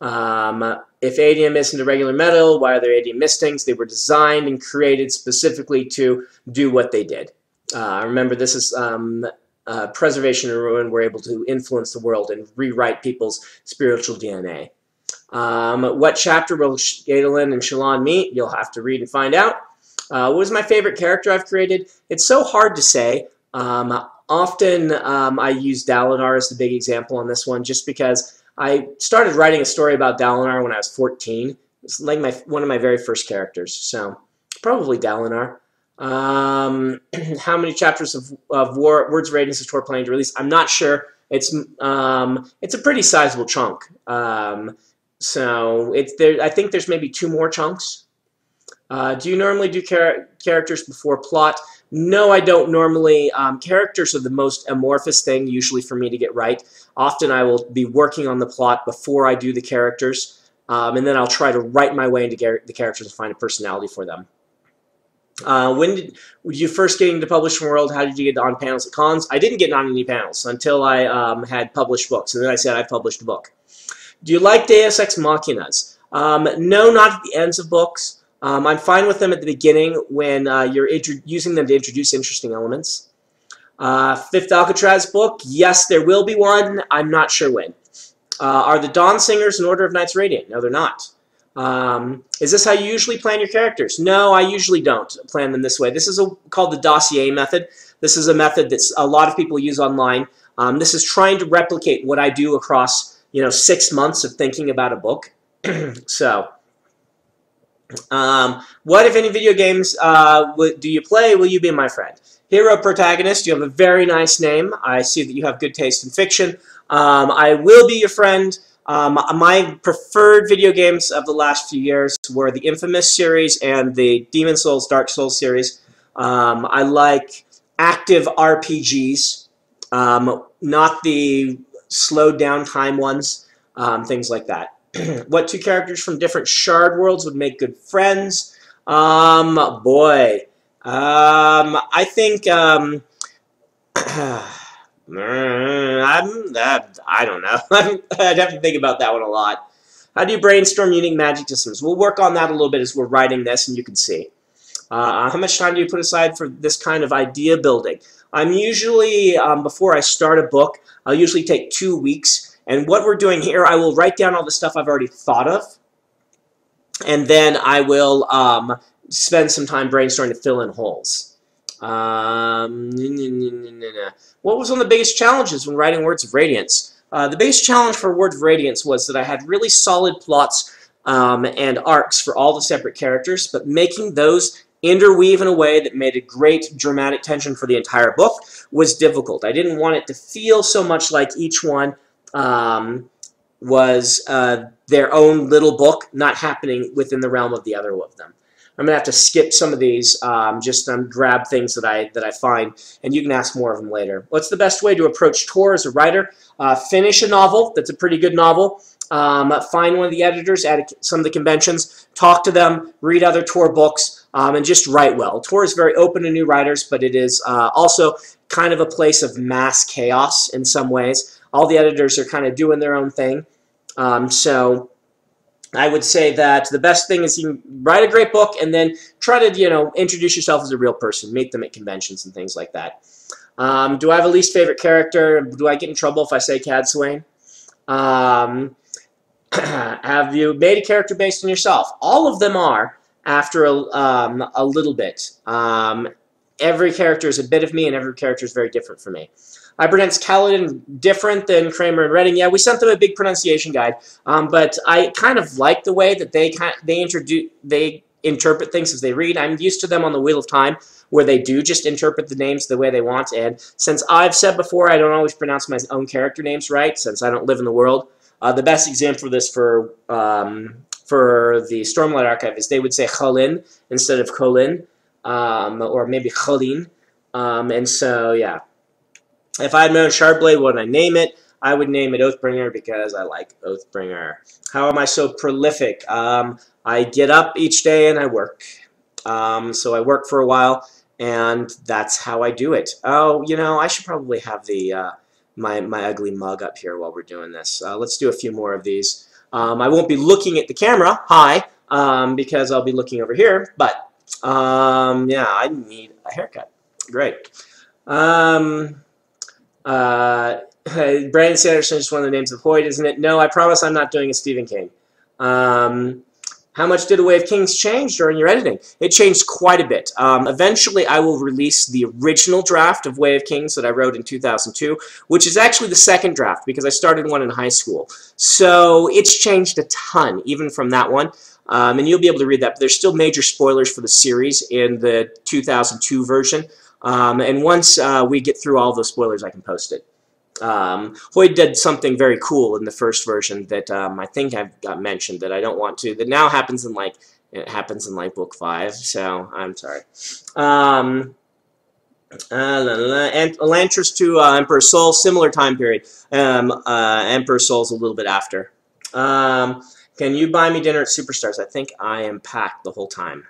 Um, if atium isn't a regular metal, why are there atium mistings? They were designed and created specifically to do what they did. Uh, remember, this is um, uh, preservation and ruin. We're able to influence the world and rewrite people's spiritual DNA. Um, what chapter will Adolin and Shallan meet? You'll have to read and find out. Uh, what was my favorite character I've created? It's so hard to say. Um, often um, I use Dalinar as the big example on this one just because I started writing a story about Dalinar when I was 14. It's like my one of my very first characters, so probably Dalinar. Um, <clears throat> how many chapters of, of War, Words Radiance is Tor planning to release? I'm not sure. It's um, it's a pretty sizable chunk. Um, so it's there. I think there's maybe two more chunks. Uh, do you normally do char characters before plot? No, I don't normally. Um, characters are the most amorphous thing usually for me to get right. Often I will be working on the plot before I do the characters, um, and then I'll try to write my way into the characters and find a personality for them. Uh, when did, you first get into publishing world? How did you get on panels at cons? I didn't get on any panels until I um, had published books, and then I said I published a book. Do you like Deus Ex Machinas? Um, no, not at the ends of books. Um, I'm fine with them at the beginning when uh, you're using them to introduce interesting elements. Uh, fifth Alcatraz book, yes, there will be one. I'm not sure when. Uh, are the Dawn Singers an Order of Knights Radiant? No, they're not. Um, is this how you usually plan your characters? No, I usually don't plan them this way. This is a, called the dossier method. This is a method that a lot of people use online. Um, this is trying to replicate what I do across you know six months of thinking about a book. <clears throat> so, um, what if any video games uh, do you play? Will you be my friend? Hero protagonist, you have a very nice name. I see that you have good taste in fiction. Um, I will be your friend. Um, my preferred video games of the last few years were the Infamous series and the Demon Souls, Dark Souls series. Um, I like active RPGs, um, not the slowed down time ones, um, things like that. <clears throat> what two characters from different shard worlds would make good friends? Um, boy, um, I think um, <clears throat> I'm, I don't know. <laughs> I'd have to think about that one a lot. How do you brainstorm unique magic systems? We'll work on that a little bit as we're writing this, and you can see. Uh, how much time do you put aside for this kind of idea building? I'm usually, um, before I start a book, I'll usually take two weeks. And what we're doing here, I will write down all the stuff I've already thought of. And then I will um, spend some time brainstorming to fill in holes. Um, what was one of the biggest challenges when writing Words of Radiance? Uh, the biggest challenge for Words of Radiance was that I had really solid plots um, and arcs for all the separate characters, but making those interweave in a way that made a great dramatic tension for the entire book was difficult. I didn't want it to feel so much like each one um, was uh, their own little book, not happening within the realm of the other of them. I'm gonna have to skip some of these, um, just um, grab things that I that I find, and you can ask more of them later. What's the best way to approach Tor as a writer? Uh, finish a novel that's a pretty good novel. Um, find one of the editors at some of the conventions, talk to them, read other Tor books, um, and just write well. Tor is very open to new writers, but it is uh, also kind of a place of mass chaos in some ways. All the editors are kind of doing their own thing. Um, so I would say that the best thing is you write a great book and then try to, you know, introduce yourself as a real person, meet them at conventions and things like that. Um, do I have a least favorite character? Do I get in trouble if I say Cadsuane? Um, <clears throat> have you made a character based on yourself? All of them are after a, um, a little bit. Um, every character is a bit of me and every character is very different for me. I pronounce Kaladin different than Kramer and Reading. Yeah, we sent them a big pronunciation guide, um, but I kind of like the way that they kind they introduce they interpret things as they read. I'm used to them on the Wheel of Time, where they do just interpret the names the way they want. And since I've said before, I don't always pronounce my own character names right, since I don't live in the world. Uh, the best example for this for um, for the Stormlight Archive is they would say Khalin instead of Colin, um, or maybe Khalin. Um, and so, yeah. If I had my own Shardblade, what would I name it? I would name it Oathbringer because I like Oathbringer. How am I so prolific? Um, I get up each day and I work. Um, so I work for a while, and that's how I do it. Oh, you know, I should probably have the uh, my, my ugly mug up here while we're doing this. Uh, let's do a few more of these. Um, I won't be looking at the camera, hi, um, because I'll be looking over here, but um, yeah, I need a haircut. Great. Um, uh, <laughs> Brandon Sanderson is just one of the names of Hoid, isn't it? No, I promise I'm not doing a Stephen King. Um, how much did A Way of Kings change during your editing? It changed quite a bit. Um, eventually, I will release the original draft of Way of Kings that I wrote in 2002, which is actually the second draft because I started one in high school. So it's changed a ton, even from that one. Um, and you'll be able to read that. But there's still major spoilers for the series in the 2002 version. Um, and once uh, we get through all those spoilers, I can post it. Um, did something very cool in the first version that um, I think I've got mentioned that I don't want to. That now happens in like it happens in like book five. So I'm sorry. Um, uh, Elantris to uh, Emperor Soul, similar time period. Um, uh, Emperor Soul's a little bit after. Um, can you buy me dinner at Superstars? I think I am packed the whole time.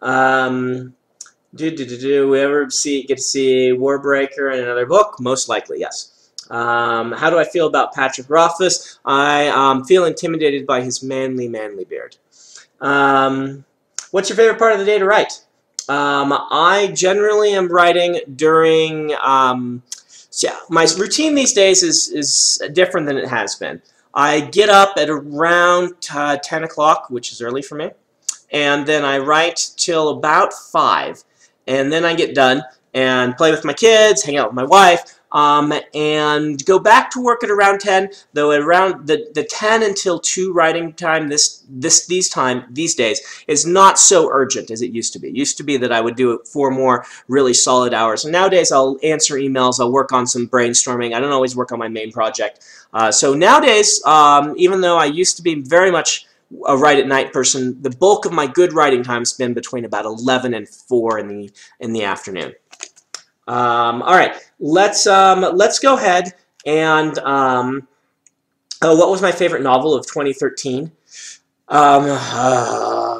Um, do do do do. We ever see get to see Warbreaker in another book? Most likely, yes. Um, how do I feel about Patrick Rothfuss? I um, feel intimidated by his manly, manly beard. Um, what's your favorite part of the day to write? Um, I generally am writing during. Um, so yeah, my routine these days is is different than it has been. I get up at around uh, 10 o'clock, which is early for me, and then I write till about 5, and then I get done and play with my kids, hang out with my wife, um, and go back to work at around 10, though around the, the 10 until 2 writing time this, this these time these days is not so urgent as it used to be. It used to be that I would do it four more really solid hours. And nowadays I'll answer emails, I'll work on some brainstorming. I don't always work on my main project. Uh, so nowadays, um, even though I used to be very much a write at night person, the bulk of my good writing time has been between about 11 and 4 in the in the afternoon. Um, all right, let's um, let's go ahead and um, oh, what was my favorite novel of 2013? Um, uh,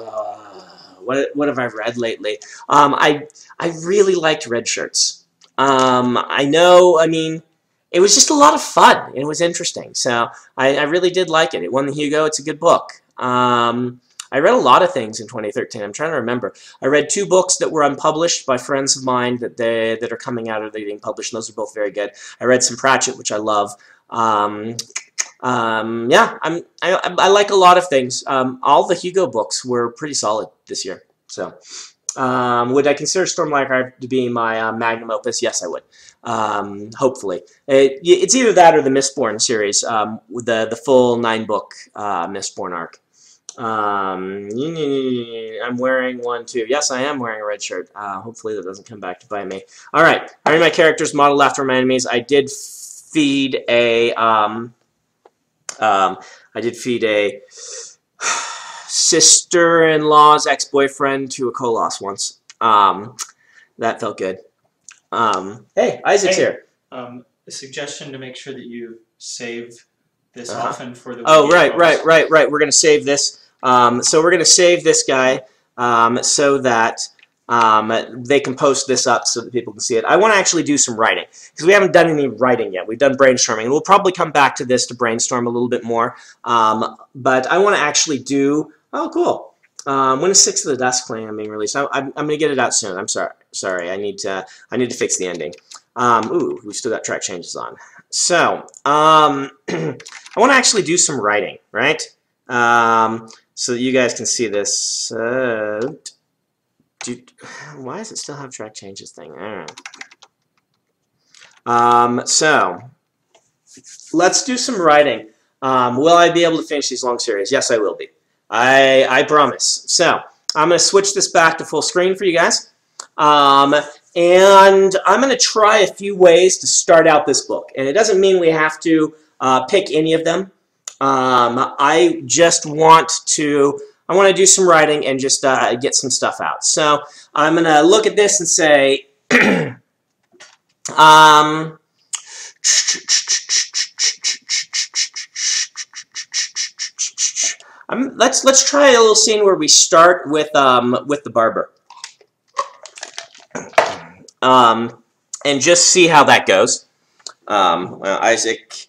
what what have I read lately? Um, I I really liked Red Shirts. Um, I know. I mean, it was just a lot of fun. It was interesting, so I, I really did like it. It won the Hugo. It's a good book. Um, I read a lot of things in 2013. I'm trying to remember. I read two books that were unpublished by friends of mine that they that are coming out or they're being published. And those are both very good. I read some Pratchett, which I love. Um, um, yeah, I'm, I, I like a lot of things. Um, all the Hugo books were pretty solid this year. So, um, would I consider Stormlight Archive to be my uh, magnum opus? Yes, I would. Um, hopefully, it, it's either that or the Mistborn series, um, the the full nine book uh, Mistborn arc. Um, I'm wearing one too. Yes, I am wearing a red shirt. Uh, hopefully that doesn't come back to bite me. All right, I made my characters modeled after my enemies. I did feed a, um, um, I did feed a sister-in-law's ex-boyfriend to a Koloss once. Um, that felt good. Um, hey, Isaac's Hey. here. Um, a suggestion to make sure that you save this Uh-huh. often for the. Oh, right, right, right, right. We're going to save this. Um, so we're going to save this guy um, so that um, they can post this up so that people can see it. I want to actually do some writing because we haven't done any writing yet. We've done brainstorming. And we'll probably come back to this to brainstorm a little bit more. Um, but I want to actually do... Oh, cool. Um, when is Sixth of the Dusk Clan being released? I, I'm, I'm going to get it out soon. I'm sorry. Sorry, I need to. I need to fix the ending. Um, ooh, we still got track changes on. So, um, <clears throat> I want to actually do some writing, right? Um, so that you guys can see this. Uh, do, why does it still have track changes thing? Um, so, let's do some writing. Um, will I be able to finish these long series? Yes, I will be. I, I promise. So, I'm going to switch this back to full screen for you guys. Um, and I'm going to try a few ways to start out this book. And it doesn't mean we have to uh, pick any of them. Um, I just want to, I want to do some writing and just uh, get some stuff out. So I'm going to look at this and say, <clears throat> um, let's let's try a little scene where we start with um, with the barber, um, and just see how that goes. Um, well, Isaac's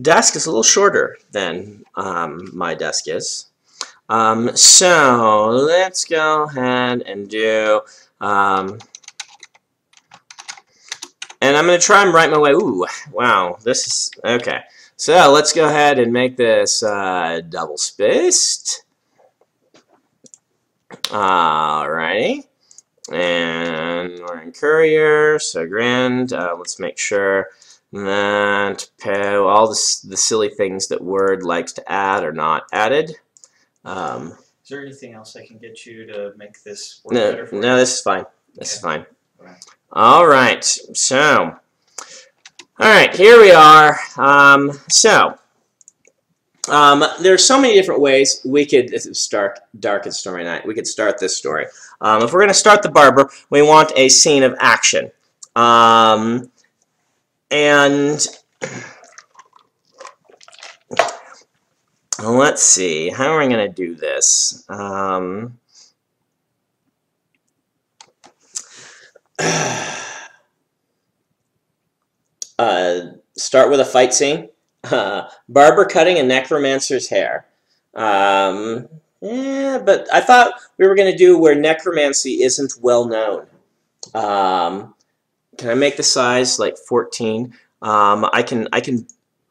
desk is a little shorter than um, my desk is. Um, so let's go ahead and do. Um, and I'm going to try and write my way. Ooh, wow, this is okay. So let's go ahead and make this uh, double spaced. Alrighty. And we're in Courier, so grand. Uh, let's make sure that po- all the, the silly things that Word likes to add are not added. Um, Is there anything else I can get you to make this work no, better for no, you? this is fine. This is fine. Alright. All right. So, all right, here we are. Um, so, um, there's so many different ways we could start Dark and Story Night. We could start this story. Um, if we're going to start the barber, we want a scene of action. Um, and let's see, how are we going to do this? Um, <sighs> uh, start with a fight scene. Uh, <laughs> barber cutting a necromancer's hair. Um, yeah, but I thought we were going to do where necromancy isn't well known. Um, can I make the size like 14? Um, I can I can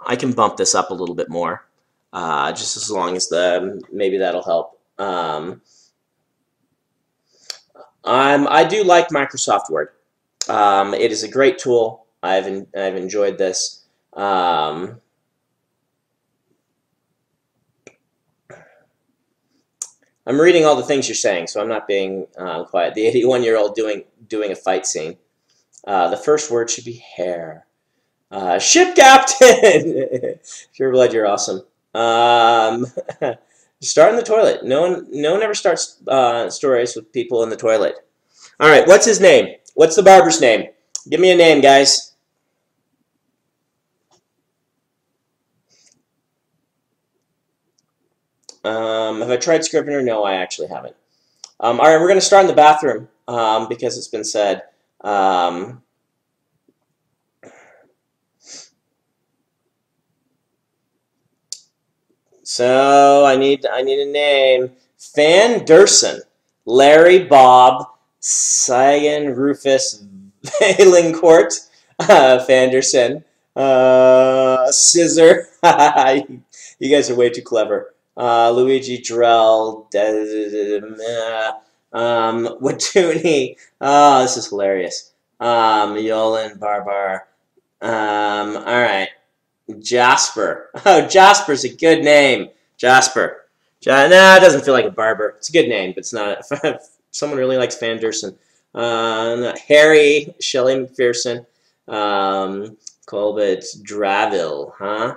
I can bump this up a little bit more, uh, just as long as the maybe that'll help. Um, I'm, I do like Microsoft Word. Um, it is a great tool. I've en I've enjoyed this. Um, I'm reading all the things you're saying, so I'm not being uh, quiet. The 81 year old doing doing a fight scene. Uh, the first word should be hair. Uh, ship captain. <laughs> Pure blood, you're awesome. Um, <laughs> start in the toilet. No one, no one ever starts uh, stories with people in the toilet. All right, what's his name? What's the barber's name? Give me a name, guys. Um, have I tried Scrivener? No, I actually haven't. Um, all right, we're going to start in the bathroom um, because it's been said. Um, so I need I need a name. Fan Durson, Larry Bob, Sagan Rufus Valencourt, <laughs> uh, Fanderson, uh, Scissor. <laughs> you guys are way too clever. Uh, Luigi Drell, um, <laughs> Watuni. Oh, this is hilarious. Um, Yolan Barbar. Um, all right. Jasper. <laughs> Oh, Jasper's a good name. Jasper. Ja nah, it doesn't feel like a barber. It's a good name, but it's not. If <laughs> Someone really likes Van Dersen. Uh, Harry Shelley McPherson. Um, Colbert Draville, huh?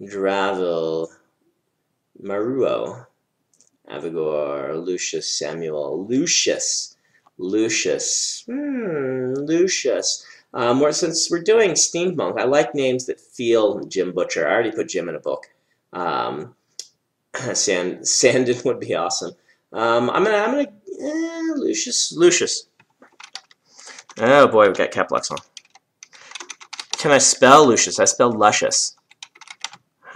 Draville. Maruo. Avigor, Lucius Samuel, Lucius, Lucius, hmm, Lucius. Um, we're, since we're doing steampunk, I like names that feel Jim Butcher. I already put Jim in a book. Um, <clears throat> Sand, Sandon would be awesome. Um, I'm gonna, I'm gonna, eh, Lucius, Lucius. Oh boy, we got cap locks on. Can I spell Lucius? I spelled luscious.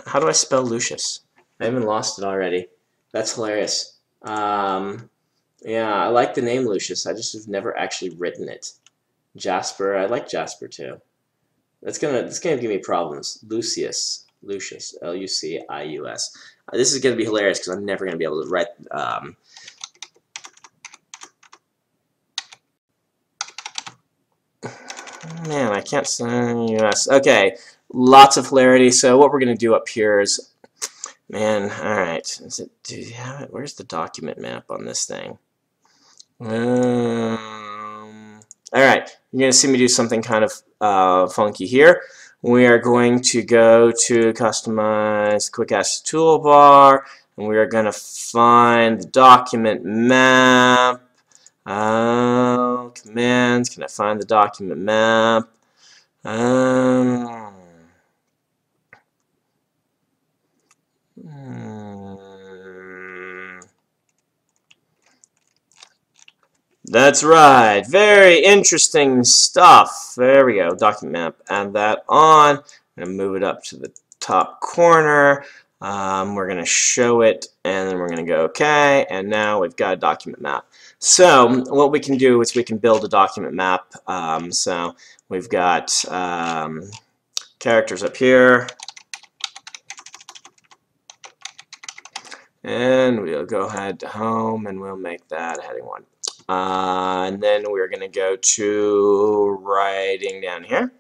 How do I spell Lucius? I even lost it already. That's hilarious. Um, yeah, I like the name Lucius. I just have never actually written it. Jasper, I like Jasper too. That's gonna that's gonna give me problems. Lucius, Lucius, L-U-C-I-U-S. Uh, this is gonna be hilarious because I'm never gonna be able to write. Um, <sighs> man, I can't say U.S. Okay, lots of hilarity. So what we're gonna do up here is Man, alright. Is it do you have it? Where's the document map on this thing? Um Alright, you're gonna see me do something kind of uh, funky here. We are going to go to customize quick access toolbar and we are gonna find the document map. Uh, commands, can I find the document map? Um That's right. Very interesting stuff. There we go. Document map. Add that on. I'm going to move it up to the top corner. Um, we're going to show it, and then we're going to go OK. And now we've got a document map. So what we can do is we can build a document map. Um, so we've got um, characters up here. And we'll go ahead to home, and we'll make that heading 1. Uh, and then we're going to go to writing down here.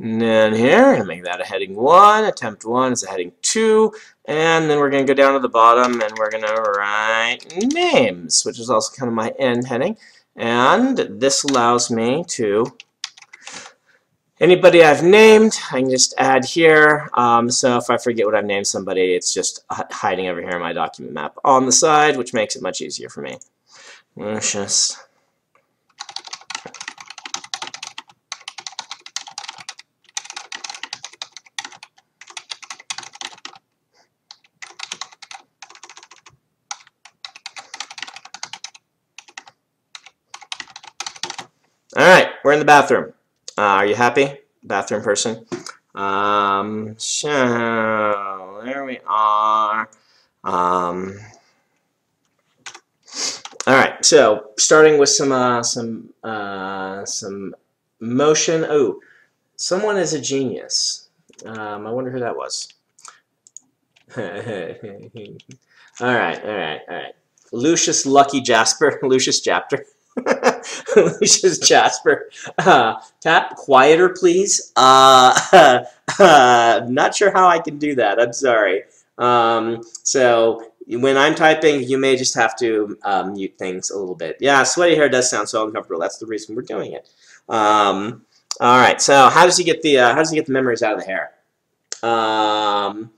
And then here, and make that a heading 1, attempt 1 is a heading 2, and then we're going to go down to the bottom and we're going to write names, which is also kind of my end heading. And this allows me to Anybody I've named, I can just add here. Um, so if I forget what I've named somebody, it's just hiding over here in my document map on the side, which makes it much easier for me. Lucius. All right, we're in the bathroom. Uh, are you happy? bathroom person. Um, so there we are. Um, all right, so starting with some uh, some uh, some motion. Oh, someone is a genius. Um, I wonder who that was. <laughs> all right, all right, all right. Lucius Lucky Jasper, <laughs> Lucius Jasper. Lucius Jasper. Uh, tap quieter, please. Uh, <laughs> uh, not sure how I can do that. I'm sorry. Um, so when I'm typing, you may just have to um, mute things a little bit. Yeah, sweaty hair does sound so uncomfortable. That's the reason we're doing it. Um, all right. So how does he get the uh, how does he get the memories out of the hair? Um,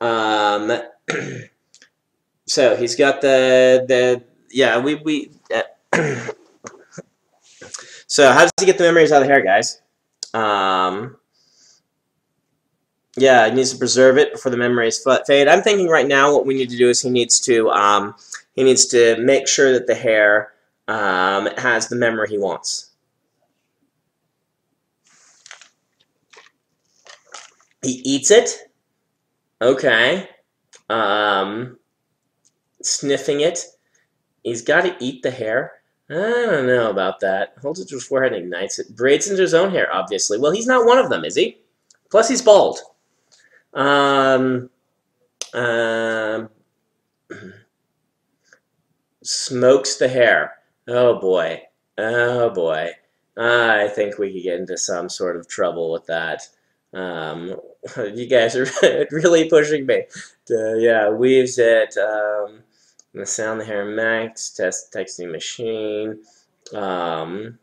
um, <clears throat> so he's got the the yeah we we. So how does he get the memories out of the hair, guys? Um, yeah, he needs to preserve it before the memories fade. I'm thinking right now what we need to do is he needs to um, he needs to make sure that the hair um, has the memory he wants. He eats it. Okay. Um, sniffing it. He's got to eat the hair. I don't know about that. Holds it to his forehead and ignites it. Braids into his own hair, obviously. Well, he's not one of them, is he? Plus, he's bald. Um, um, smokes the hair. Oh boy. Oh boy. I think we could get into some sort of trouble with that. Um, <laughs> you guys are <laughs> really pushing me. To, yeah, weaves it. Um, the sound the hair max. Test texting machine. Um,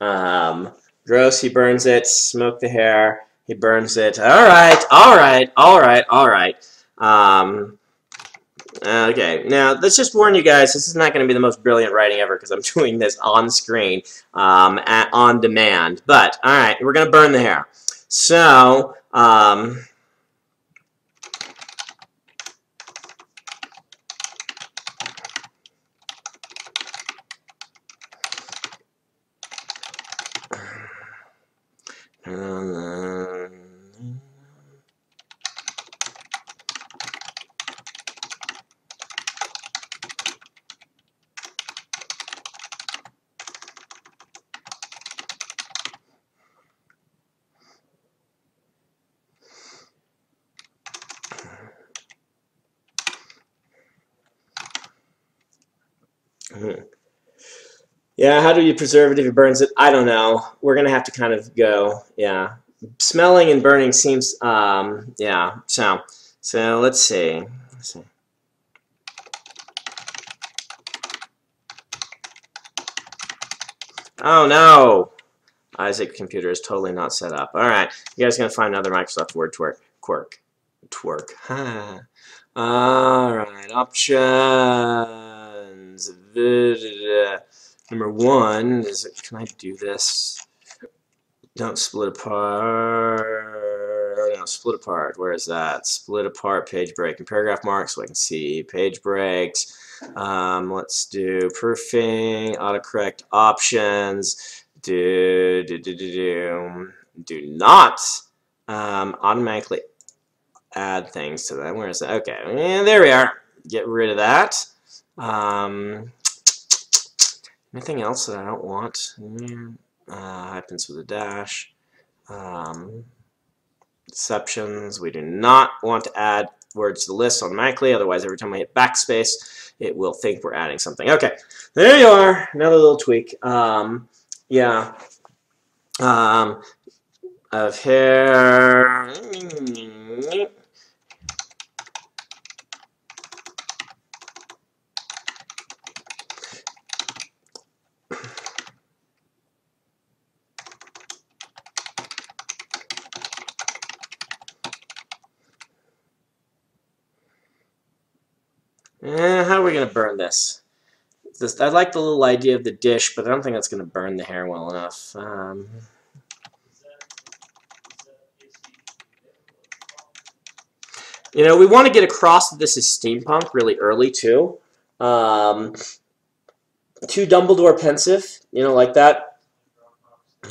um, gross. He burns it. Smoke the hair. He burns it. All right, all right, all right, all right. Um, okay, now let's just warn you guys, this is not going to be the most brilliant writing ever because I'm <laughs> doing this on screen, um, at, on demand. But, all right, we're going to burn the hair. So, um, Hmm. Yeah, how do you preserve it if it burns it? I don't know. We're to have to kind of go, yeah. Smelling and burning seems, um, yeah, so, so let's see. Let's see. Oh no! Isaac computer is totally not set up. All right, you guys gonna find another Microsoft Word twerk, quirk, twerk. <laughs> All right, option number one is it, can I do this? Don't split apart. No, split apart. Where is that? Split apart page break and paragraph marks so I can see page breaks. Um, let's do proofing, autocorrect options. Do do do do do. Do not um, automatically add things to that. Where is that? Okay, and there we are. Get rid of that. Um, anything else that I don't want? Uh, happens with a dash. Um, exceptions. We do not want to add words to the list automatically. Otherwise, every time I hit backspace, it will think we're adding something. Okay, there you are. Another little tweak. Um, yeah. Um, of hair. Eh, how are we going to burn this? this? I like the little idea of the dish, but I don't think that's going to burn the hair well enough. Um, you know, we want to get across that this is steampunk really early, too. Um, too Dumbledore Pensieve, you know, like that. <sighs>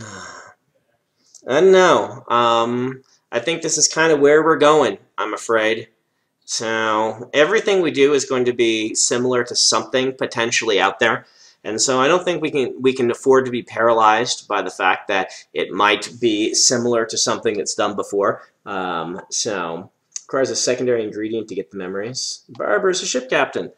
I don't know. Um, I think this is kind of where we're going, I'm afraid. So everything we do is going to be similar to something potentially out there. And so I don't think we can we can afford to be paralyzed by the fact that it might be similar to something that's done before. Um, so requires a secondary ingredient to get the memories. Barber's a ship captain.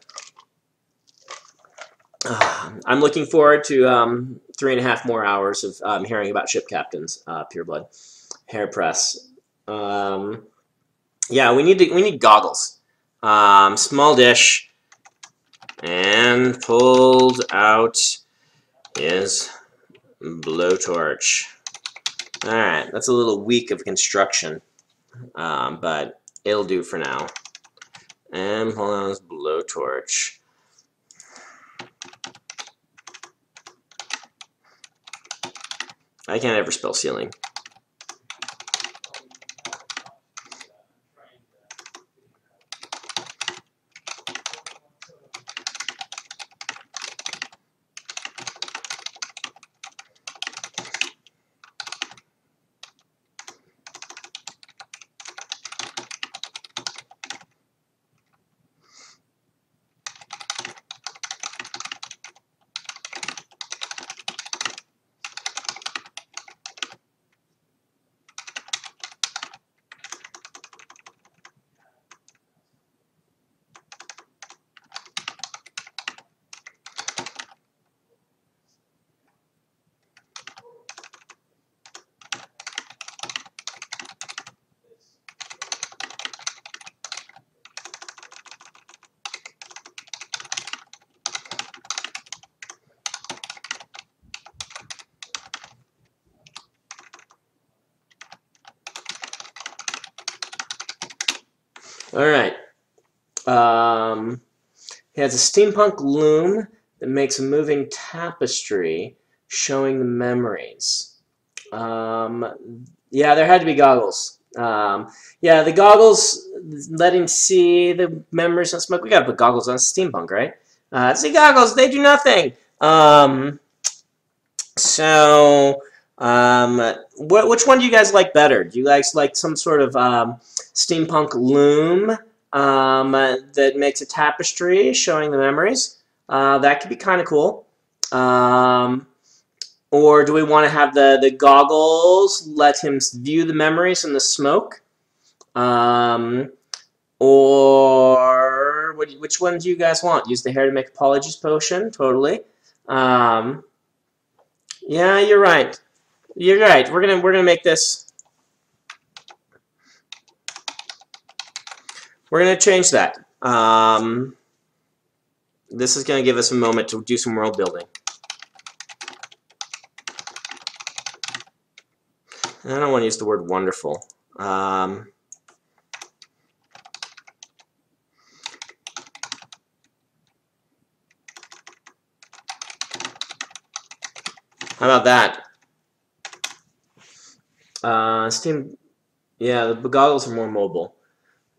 Uh, <sighs> I'm looking forward to um, three and a half more hours of um, hearing about ship captains, uh, Pureblood, Hair Press. Um, yeah, we need to, we need goggles. Um, small dish, and pulled out is blowtorch. All right, that's a little weak of construction, um, but it'll do for now. And pull out his blowtorch. I can't ever spell ceiling. All right. Um, he has a steampunk loom that makes a moving tapestry showing the memories. Um, yeah, there had to be goggles. Um, yeah, the goggles let him see the memories on smoke. We gotta put goggles on steampunk, right? Uh, see, goggles, they do nothing. Um, so, um, wh which one do you guys like better? Do you guys like some sort of um, steampunk loom um, that makes a tapestry showing the memories? Uh, that could be kind of cool. Um, or do we want to have the, the goggles let him view the memories in the smoke? Um, or what, which one do you guys want? Use the hair to make a Polyjuice potion? Totally. Um, yeah, you're right. You're right. We're gonna we're gonna make this. We're gonna change that. Um, this is gonna give us a moment to do some world building. I don't want to use the word wonderful. Um, how about that? Uh, Steam, yeah, the goggles are more mobile.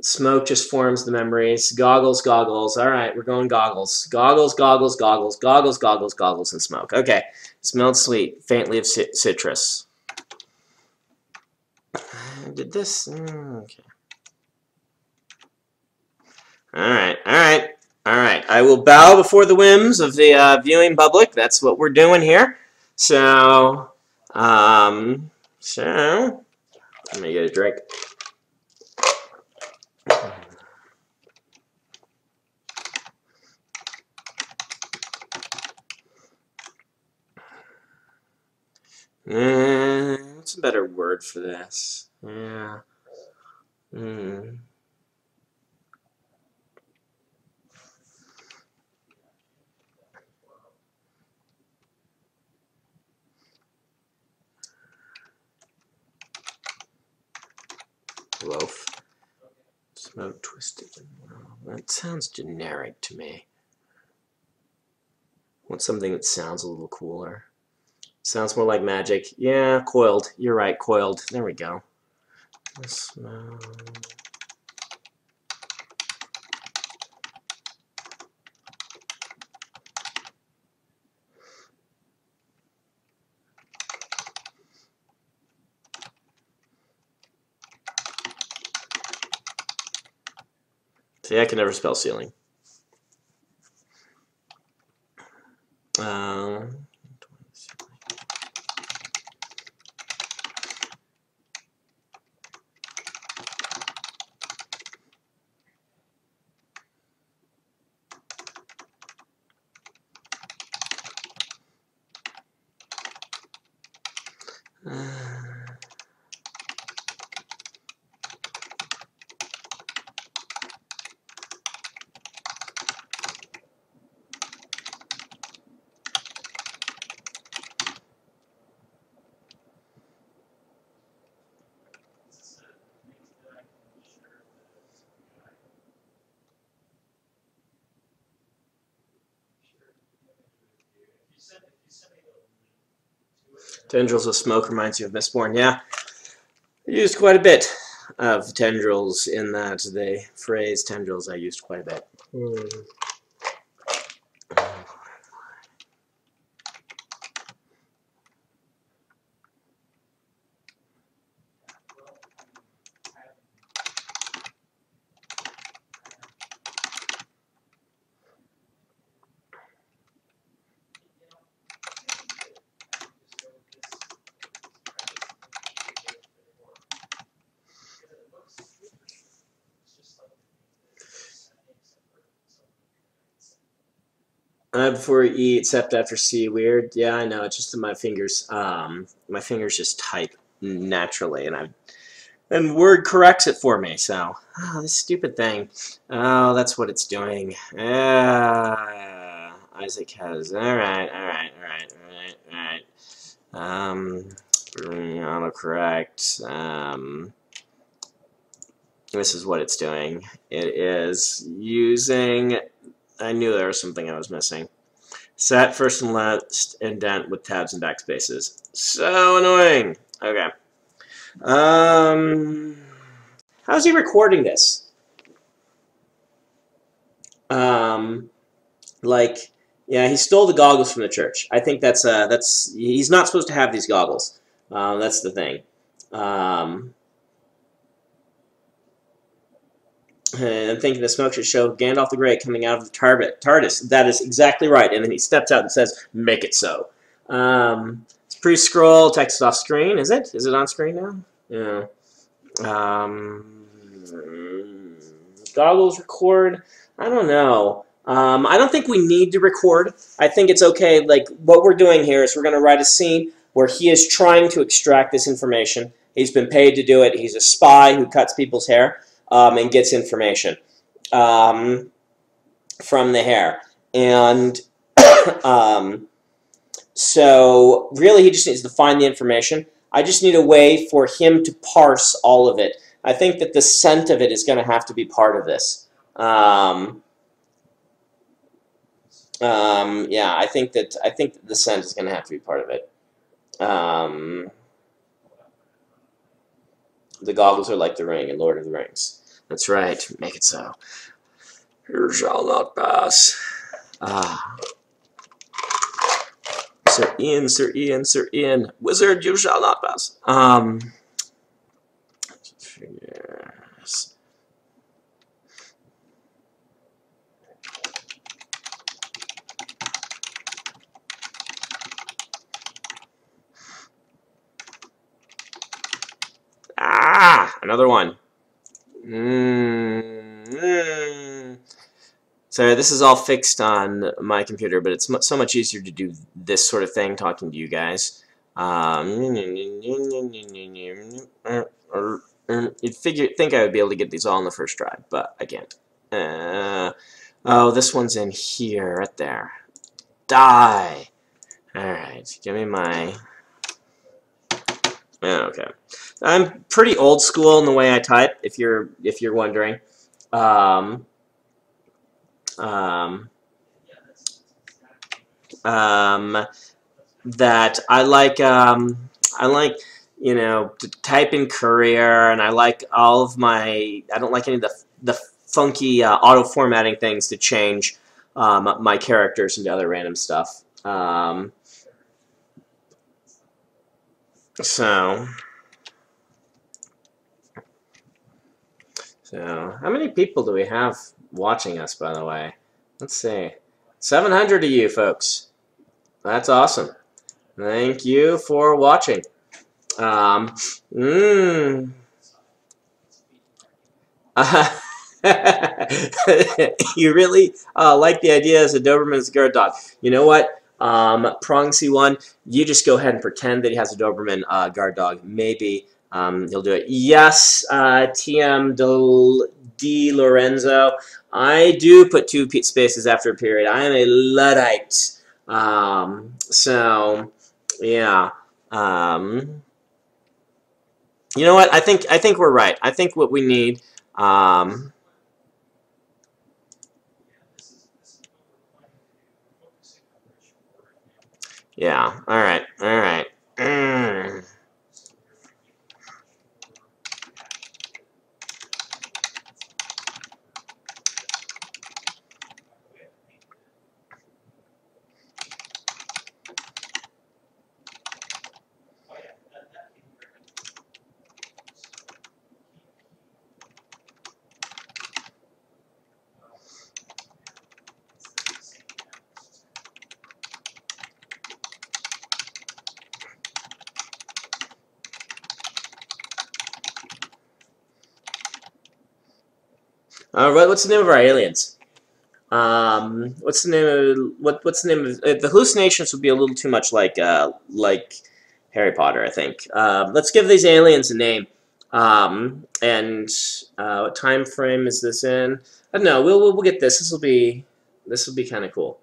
Smoke just forms the memories. Goggles, goggles. All right, we're going goggles. Goggles, goggles, goggles, goggles, goggles, goggles, and smoke. Okay, smelled sweet, faintly of citrus. Did this? Mm, okay. All right, all right, all right. I will bow before the whims of the uh, viewing public. That's what we're doing here. So, um, so, let me get a drink. Eh, what's a better word for this? Yeah. Hmm. Loaf. Twisted. That sounds generic to me. Want something that sounds a little cooler. Sounds more like magic. Yeah, coiled. You're right, coiled. There we go. Smell. See, I can never spell ceiling. Um, uh, Tendrils of smoke reminds you of Mistborn. Yeah, I used quite a bit of tendrils in that. The phrase tendrils I used quite a bit. Uh, before eat, except after C. Weird. Yeah, I know. It's just that my fingers. Um, my fingers just type naturally, and I. And Word corrects it for me. So, oh, this stupid thing. Oh, that's what it's doing. Uh, Isaac has. All right, all right, all right, all right, all right. Um, autocorrect. Um, this is what it's doing. It is using I knew there was something I was missing. Set first and last indent with tabs and backspaces. So annoying. Okay. Um, how's he recording this? Um, like, yeah, he stole the goggles from the church. I think that's uh, that's he's not supposed to have these goggles. Uh, that's the thing. Um, and I'm thinking the smoke should show Gandalf the Grey coming out of the TARDIS. That is exactly right. And then he steps out and says, make it so. Um, it's pre-scroll, text off screen. Is it? Is it on screen now? Yeah. Um, goggles record. I don't know. Um, I don't think we need to record. I think it's okay. Like, what we're doing here is we're going to write a scene where he is trying to extract this information. He's been paid to do it. He's a spy who cuts people's hair um, and gets information um, from the hair. And <coughs> um, so really he just needs to find the information. I just need a way for him to parse all of it. I think that the scent of it is going to have to be part of this. Um, um, yeah, I think that I think that the scent is going to have to be part of it. Um, the goggles are like the ring in Lord of the Rings. That's right. Make it so. You shall not pass. Ah. Sir Ian, Sir Ian, Sir Ian. Wizard, you shall not pass. Um. Yes. Ah, another one. Mm -hmm. So this is all fixed on my computer, but it's so much easier to do this sort of thing talking to you guys. Um, you'd figure think I would be able to get these all in the first try, but I can't. Uh, oh, this one's in here, right there. Die. All right, give me my. Okay. I'm pretty old school in the way I type, if you're if you're wondering. Um, um, um, that I like um, I like you know to type in Courier, and I like all of my I don't like any of the the funky uh, auto formatting things to change um, my characters into other random stuff. Um, so. So, how many people do we have watching us, by the way. Let's see. 700 of you folks. That's awesome. Thank you for watching. Um, mm. <laughs> you really uh, like the idea as a Doberman as a guard dog. You know what? Um, Prong C1, you just go ahead and pretend that he has a Doberman uh, guard dog. Maybe um, he'll do it. Yes, uh, TM Del, D. Lorenzo. I do put two spaces after a period. I am a Luddite. Um, so, yeah. Um, you know what? I think I think we're right. I think what we need. Um, yeah. All right. All right. Mm. All right, what's the name of our aliens? Um, what's the name of what? What's the name of uh, the hallucinations? Would be a little too much like uh, like Harry Potter, I think. Uh, let's give these aliens a name. Um, and uh, what time frame is this in? I don't know. We'll we'll, we'll get this. This will be this will be kind of cool.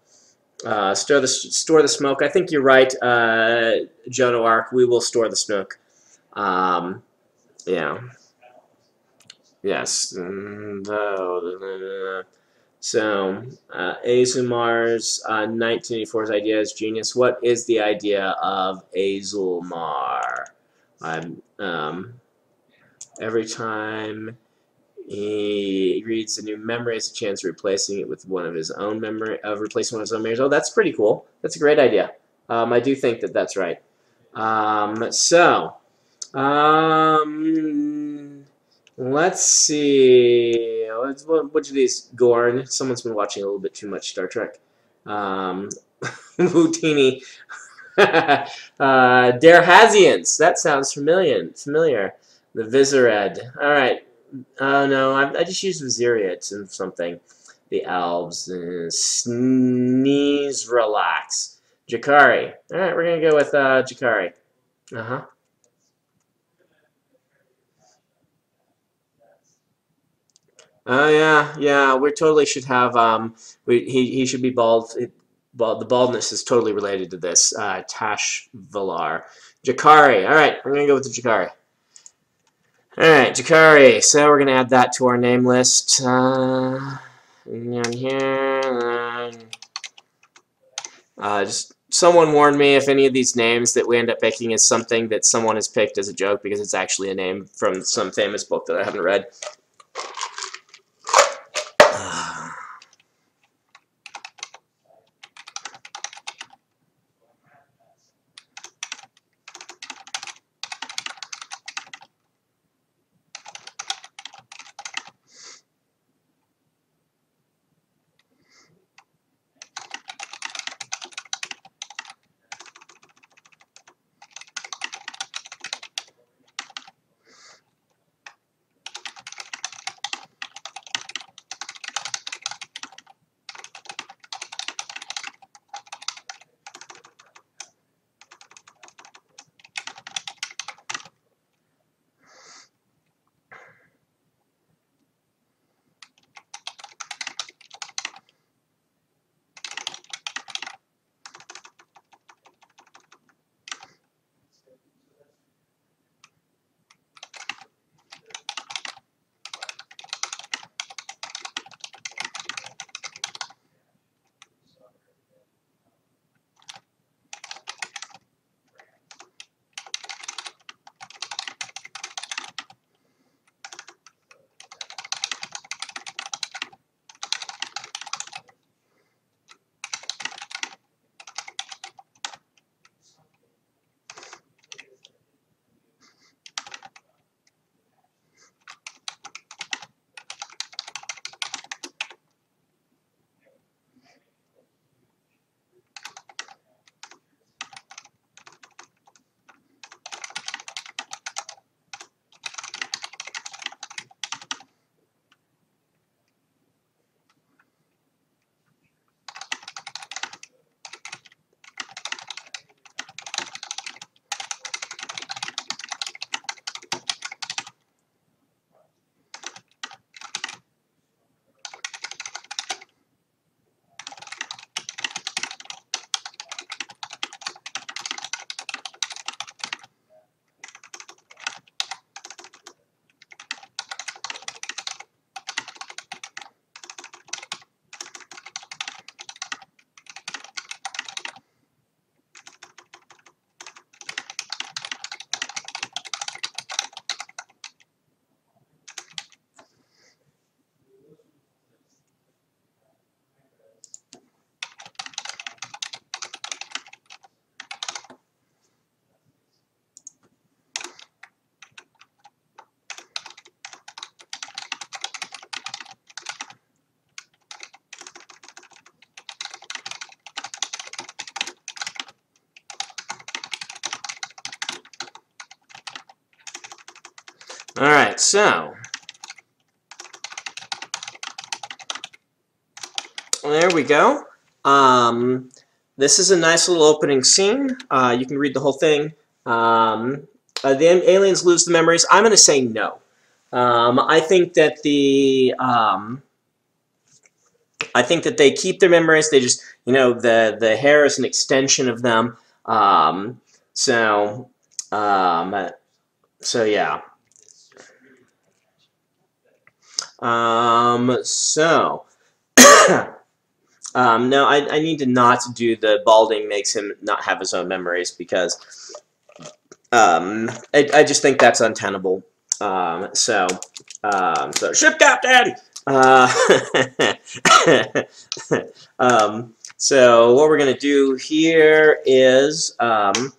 Uh, store the store the smoke. I think you're right, uh, Arc. We will store the snook. Um, yeah. Yes. So, uh, Azumar's uh, 1984's idea is genius. What is the idea of Azulmar? I'm, um, every time he reads a new memory, it's a chance of replacing it with one of his own memory, of replacing one of his own memories. Oh, that's pretty cool. That's a great idea. Um, I do think that that's right. Um, so, um, Let's see. What's, what, of these? Gorn. Someone's been watching a little bit too much Star Trek. Um, <laughs> Houdini. <laughs> uh, Derhazians. That sounds familiar. Familiar. The Visered. All right. Oh no, I, I just used Viziriates and something. The Elves. Uh, sneeze, relax. Jakari. All right, we're gonna go with uh, Jakari. Uh huh. Oh yeah, yeah. We totally should have. Um, we he he should be bald. It, bald. The baldness is totally related to this. Uh, Tash Valar, Jakari. All right, we're gonna go with the Jakari. All right, Jakari. So we're gonna add that to our name list. Uh, here. Uh, just someone warned me if any of these names that we end up picking is something that someone has picked as a joke because it's actually a name from some famous book that I haven't read. All right, so there we go. Um, this is a nice little opening scene. Uh, you can read the whole thing. Um, uh, the aliens lose the memories. I'm going to say no. Um, I think that the um, I think that they keep their memories. They just, you know, the the hair is an extension of them. Um, so, um, so yeah. Um, so, <coughs> um, no, I, I need to not do the balding makes him not have his own memories because um, I, I just think that's untenable. Um, so, um, so ship cap daddy. Uh, <laughs> um, so what we're gonna do here is um,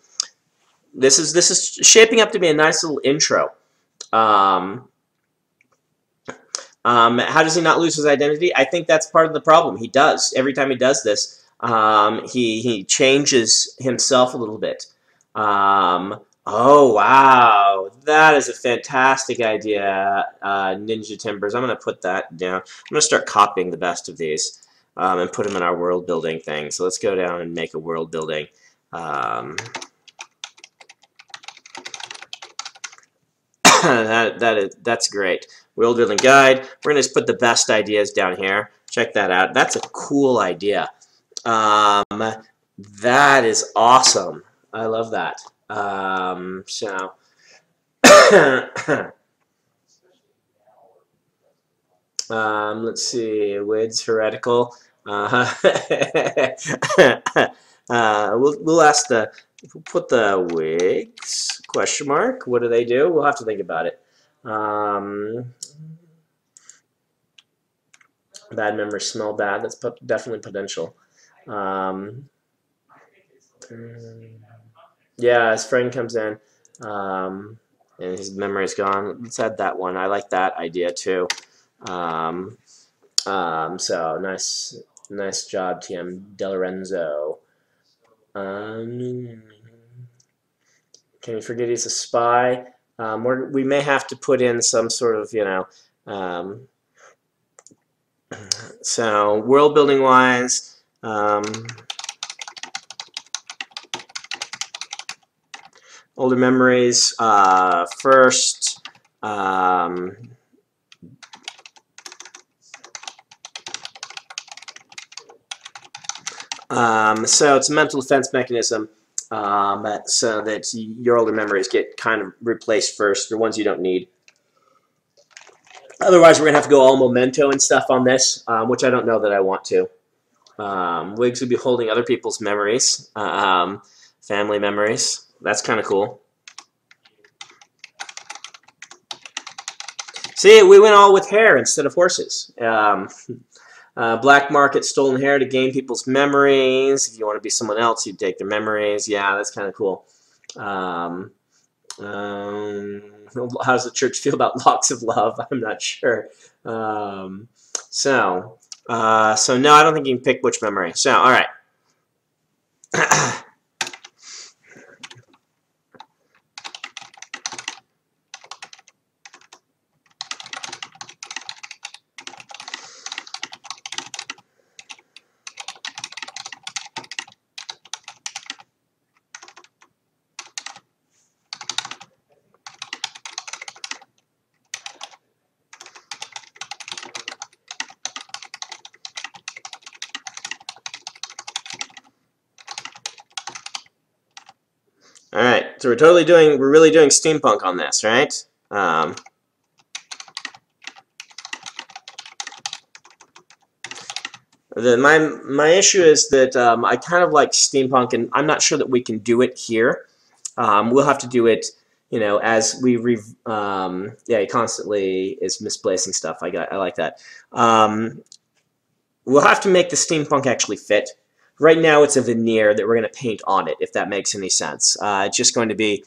this is this is shaping up to be a nice little intro. Um, um, how does he not lose his identity? I think that's part of the problem. He does. Every time he does this, um, he, he changes himself a little bit. Um, oh, wow. That is a fantastic idea, uh, Ninja Timbers. I'm going to put that down. I'm going to start copying the best of these um, and put them in our world building thing. So let's go down and make a world building. Um, <coughs> that, that is, that's great. World Building Guide. We're going to just put the best ideas down here. Check that out. That's a cool idea. Um, that is awesome. I love that. Um, so, <coughs> um, let's see. Wid's heretical. Uh, <laughs> uh, we'll, we'll ask the, we'll put the wigs, question mark. What do they do? We'll have to think about it. Um, bad memories smell bad. That's definitely potential. Um, yeah, his friend comes in um, and his memory's gone. Let's add that one. I like that idea too. Um, um, so nice, nice job, TM Delarenzo. Um, can you forget he's a spy? Um, we may have to put in some sort of, you know, um, so world building wise, um, older memories uh, first. Um, um, so it's a mental defense mechanism um, so that your older memories get kind of replaced first, the ones you don't need. Otherwise, we're going to have to go all memento and stuff on this, um, which I don't know that I want to. Um, Wigs would be holding other people's memories, um, family memories. That's kind of cool. See, we went all with hair instead of horses. Uh, black market stolen hair to gain people's memories. If you want to be someone else, you take their memories. Yeah, that's kind of cool. Um, um, how does the church feel about locks of love? <laughs> I'm not sure. Um, so, uh, so no, I don't think you can pick which memory. So, all right. <clears throat> All right, so we're totally doing, we're really doing steampunk on this, right? Um, the, my my issue is that um, I kind of like steampunk, and I'm not sure that we can do it here. Um, we'll have to do it, you know, as we re um, yeah, he constantly is misplacing stuff. I got, I like that. Um, we'll have to make the steampunk actually fit. Right now it's a veneer that we're going to paint on it, if that makes any sense. Uh, it's just going to be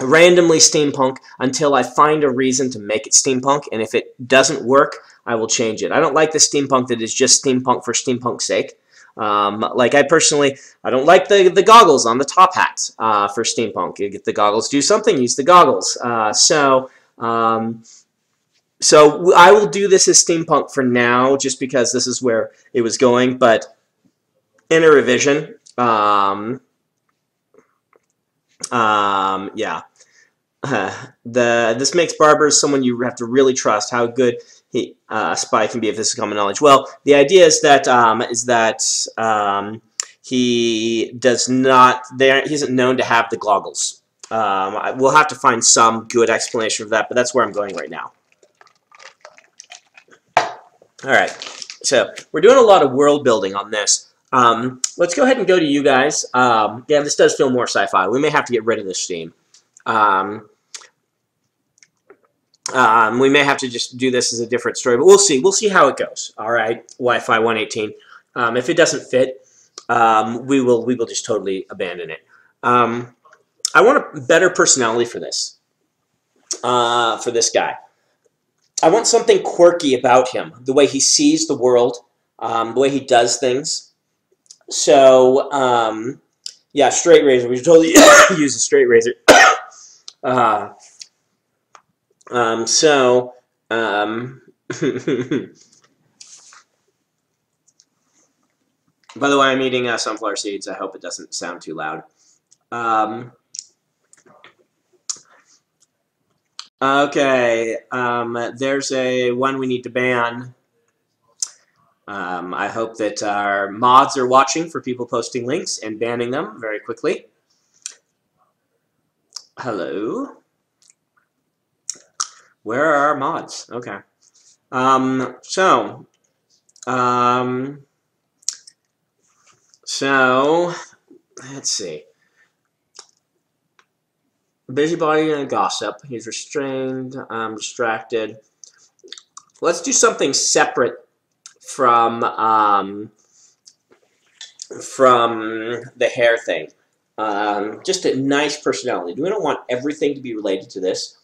randomly steampunk until I find a reason to make it steampunk, and if it doesn't work, I will change it. I don't like the steampunk that is just steampunk for steampunk's sake. Um, like I personally, I don't like the, the goggles on the top hat uh, for steampunk. You get the goggles, do something, use the goggles. Uh, so Um, so I will do this as steampunk for now, just because this is where it was going. But in a revision, um, um, yeah, <laughs> the this makes Barber someone you have to really trust. How good he uh, a spy can be if this is common knowledge. Well, the idea is that um, is that um, he does not. There, he isn't known to have the goggles. Um, I, we'll have to find some good explanation for that, but that's where I'm going right now. All right, so we're doing a lot of world building on this. Um, let's go ahead and go to you guys. Um, yeah, this does feel more sci-fi. We may have to get rid of this theme. Um, um, we may have to just do this as a different story, but we'll see. We'll see how it goes. All right, Wi-Fi 118. Um, if it doesn't fit, um, we will we will just totally abandon it. Um, I want a better personality for this. Uh, for this guy, I want something quirky about him. The way he sees the world, um, the way he does things. So um, yeah, straight razor. We should totally <coughs> use a straight razor. <coughs> uh, um, so, um, <laughs> by the way, I'm eating uh, sunflower seeds. I hope it doesn't sound too loud. Um, okay, um, there's a one we need to ban. Um, I hope that our mods are watching for people posting links and banning them very quickly. Hello. Where are our mods? Okay. Um, so, um, so, let's see. Busybody and gossip. He's restrained, um, distracted. Let's do something separate from, um, from the hair thing. Um, just a nice personality. Do we don't want everything to be related to this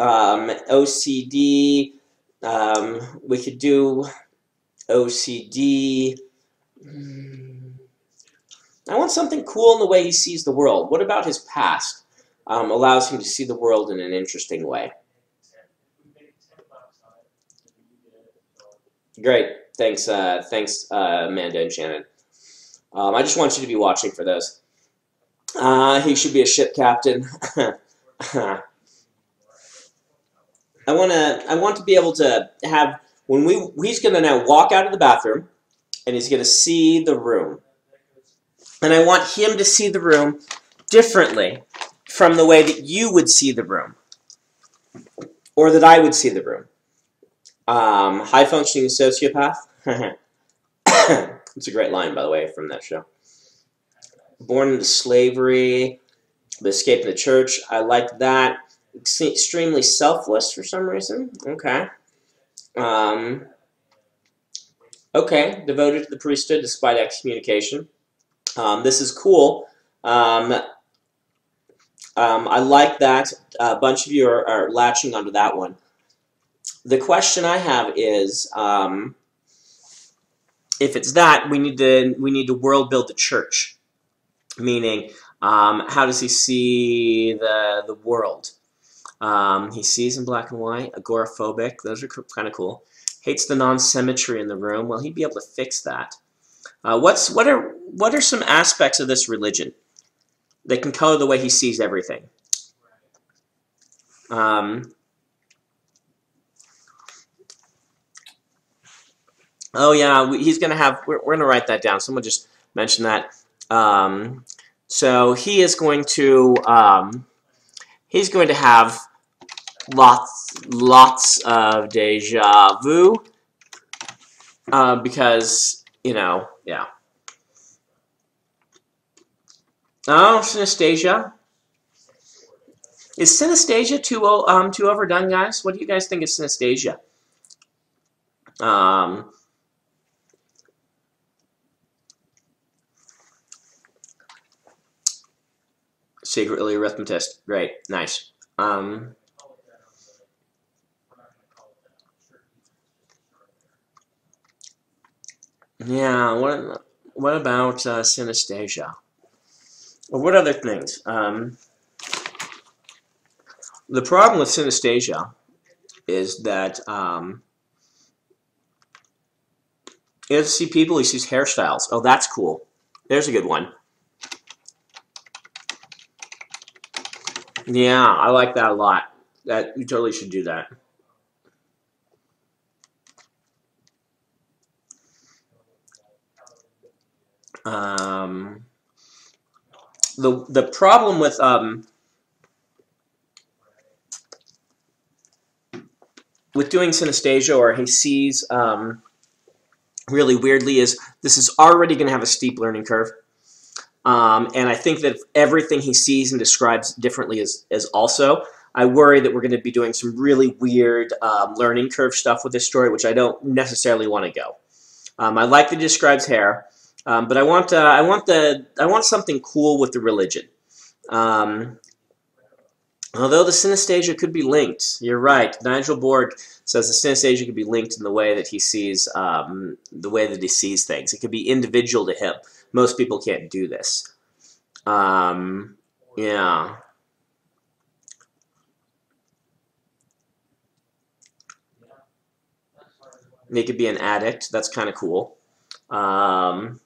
um, OCD. Um, we could do OCD. I want something cool in the way he sees the world. What about his past um, allows him to see the world in an interesting way? Great. Thanks, uh, thanks, uh, Amanda and Shannon. Um, I just want you to be watching for those. Uh, he should be a ship captain. <laughs> I want to I want to be able to have when we he's going to now walk out of the bathroom and he's going to see the room. And I want him to see the room differently from the way that you would see the room or that I would see the room. Um, high functioning sociopath. <coughs> it's a great line, by the way, from that show. Born into slavery, but escaping the church. I like that extremely selfless for some reason. Okay. Um, okay, devoted to the priesthood despite excommunication. Um, this is cool. Um, um, I like that. A bunch of you are, are, latching onto that one. The question I have is, um, if it's that, we need to we need to world build the church. Meaning, um, how does he see the the world? Um, he sees in black and white, agoraphobic, those are kind of cool. Hates the non-symmetry in the room. Well, he'd be able to fix that. Uh, what's what are what are some aspects of this religion that can color the way he sees everything? Um, oh yeah, we, he's gonna have. We're, we're gonna write that down. Someone just mentioned that. Um, so he is going to. Um, he's going to have lots lots of deja vu uh, because you know yeah oh synesthesia is synesthesia too um too overdone guys what do you guys think of synesthesia um secretly arithmetist great nice um Yeah, what what about uh, synesthesia? Or what other things? Um, the problem with synesthesia is that um, you see people, he sees hairstyles. Oh, that's cool. There's a good one. Yeah, I like that a lot. That you totally should do that. Um, the the problem with um, with doing synesthesia or he sees um, really weirdly is this is already going to have a steep learning curve. Um, and I think that everything he sees and describes differently is, is also. I worry that we're going to be doing some really weird um, learning curve stuff with this story, which I don't necessarily want to go. Um, I like that he describes hair, um, but I want uh, I want the I want something cool with the religion. Um, although the synesthesia could be linked, you're right. Nigel Borg says the synesthesia could be linked in the way that he sees um, the way that he sees things. It could be individual to him. Most people can't do this. Um, yeah. He could be an addict. That's kind of cool. Um,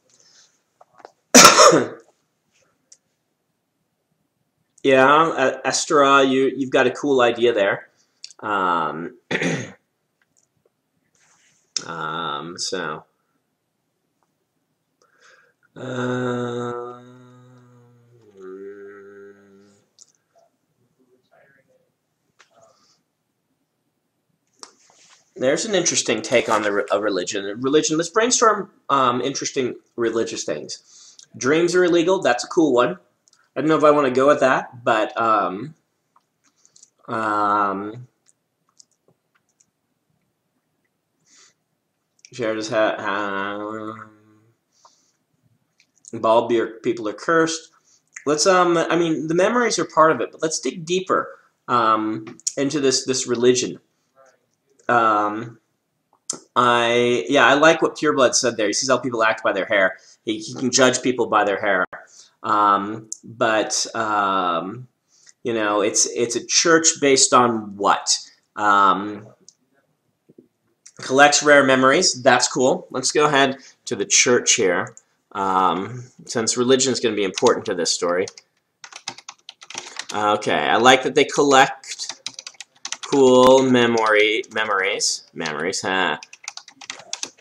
<coughs> yeah, Estera, you you've got a cool idea there. Um, <coughs> um, so, um, there's an interesting take on the a religion. Religion. Let's brainstorm um, interesting religious things. Dreams are illegal. That's a cool one. I don't know if I want to go with that, but um, um, Share just had um, bald beer people are cursed. Let's um I mean the memories are part of it, but let's dig deeper um, into this this religion. Um, I yeah I like what Pureblood said there. He sees how people act by their hair. He, he can judge people by their hair. Um, but um, you know it's it's a church based on what? Um, collects rare memories. That's cool. Let's go ahead to the church here, um, since religion is going to be important to this story. Okay, I like that they collect cool memory memories. Memories, huh?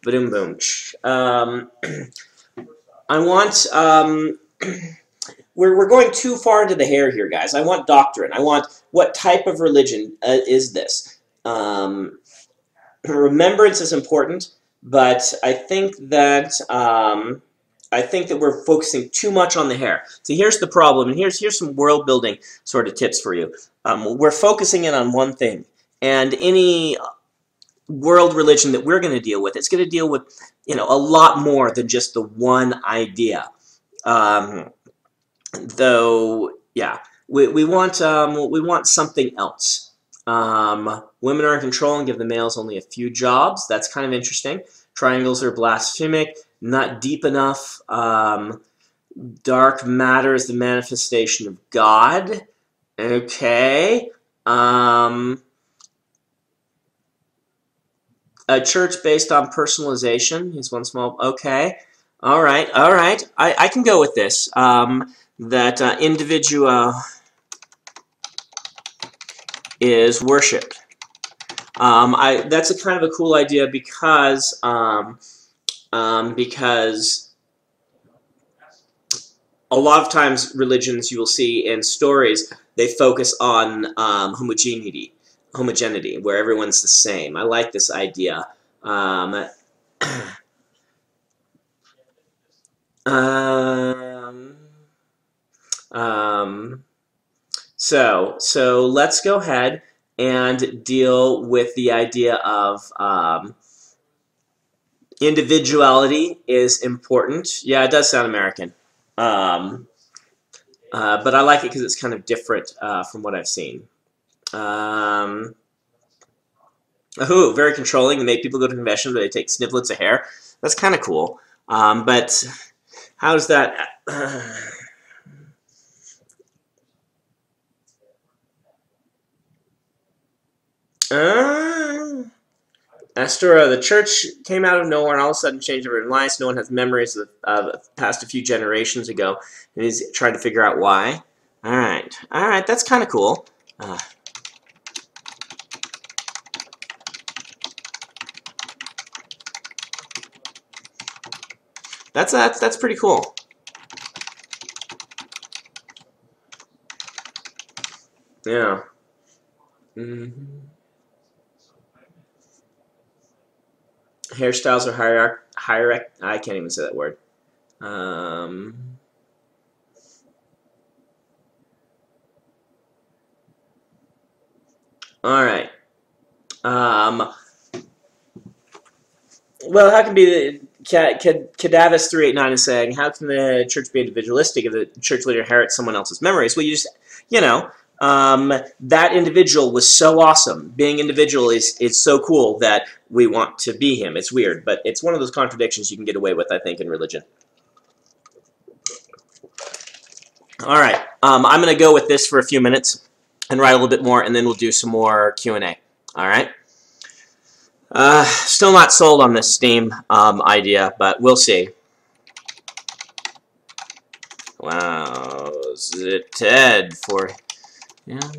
Boom, boom. Um, <clears throat> I want. Um, <clears throat> we're we're going too far into the hair here, guys. I want doctrine. I want what type of religion uh, is this? Um, <clears throat> remembrance is important, but I think that um, I think that we're focusing too much on the hair. So here's the problem, and here's here's some world building sort of tips for you. Um, we're focusing in on one thing, and any world religion that we're going to deal with, it's going to deal with you know a lot more than just the one idea. Um, though, yeah, we, we want um, we want something else. Um, women are in control and give the males only a few jobs. That's kind of interesting. Triangles are blasphemic, not deep enough. Um, dark matter is the manifestation of God. Okay. Um, a church based on personalization is one small. Okay. All right. All right. I, I can go with this. Um, that uh, individual is worshipped. Um, I, that's a kind of a cool idea because um, um, because a lot of times religions you will see in stories they focus on um, homogeneity, homogeneity, where everyone's the same. I like this idea. Um, <clears throat> um, um, so, so let's go ahead and deal with the idea of um, individuality is important. Yeah, it does sound American. Um, uh, but I like it because it's kind of different uh, from what I've seen. Um, very controlling. They make people go to conventions where they take snifflets of hair. That's kind of cool. Um, but how's that... Uh, <sighs> Astora, the church came out of nowhere and all of a sudden changed over lives. No one has memories of, of past a few generations ago, and he's trying to figure out why. All right, all right, that's kind of cool. Uh, that's that's that's pretty cool. Yeah. Mm -hmm. Hairstyles are hierarch hierarch I can't even say that word. Um, all right. Um, well, how can be the Cadavis three eight nine is saying? How can the church be individualistic if the church leader inherits someone else's memories? Well, you just you know um, that individual was so awesome. Being individual is, is so cool that we want to be him. It's weird, but it's one of those contradictions you can get away with, I think, in religion. All right, um, I'm going to go with this for a few minutes and write a little bit more, and then we'll do some more Q&A. All right? Uh, still not sold on this Steam um, idea, but we'll see. Wow, is it Ted for yeah.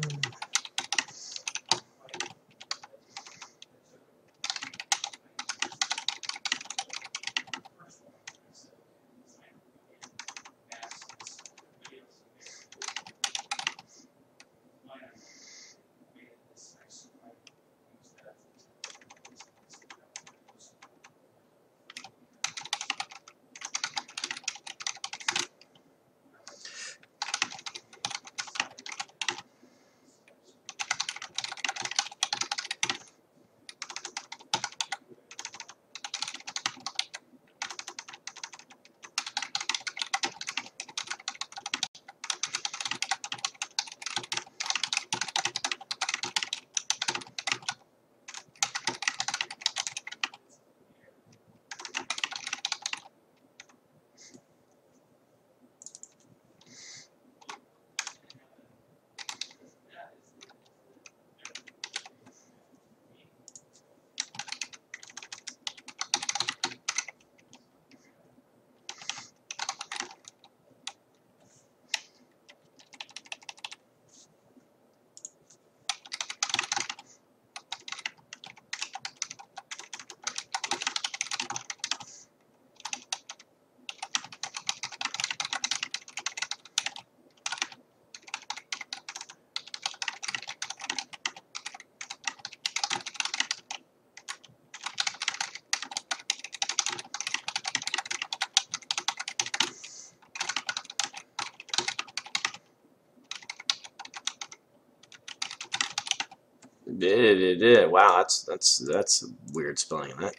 Wow, that's that's that's weird spelling of that.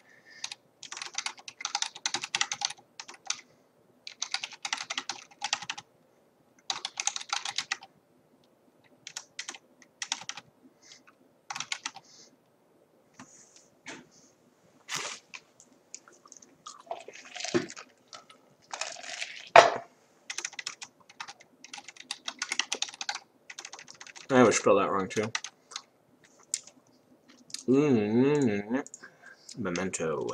I would spell that wrong too. Mm, memento.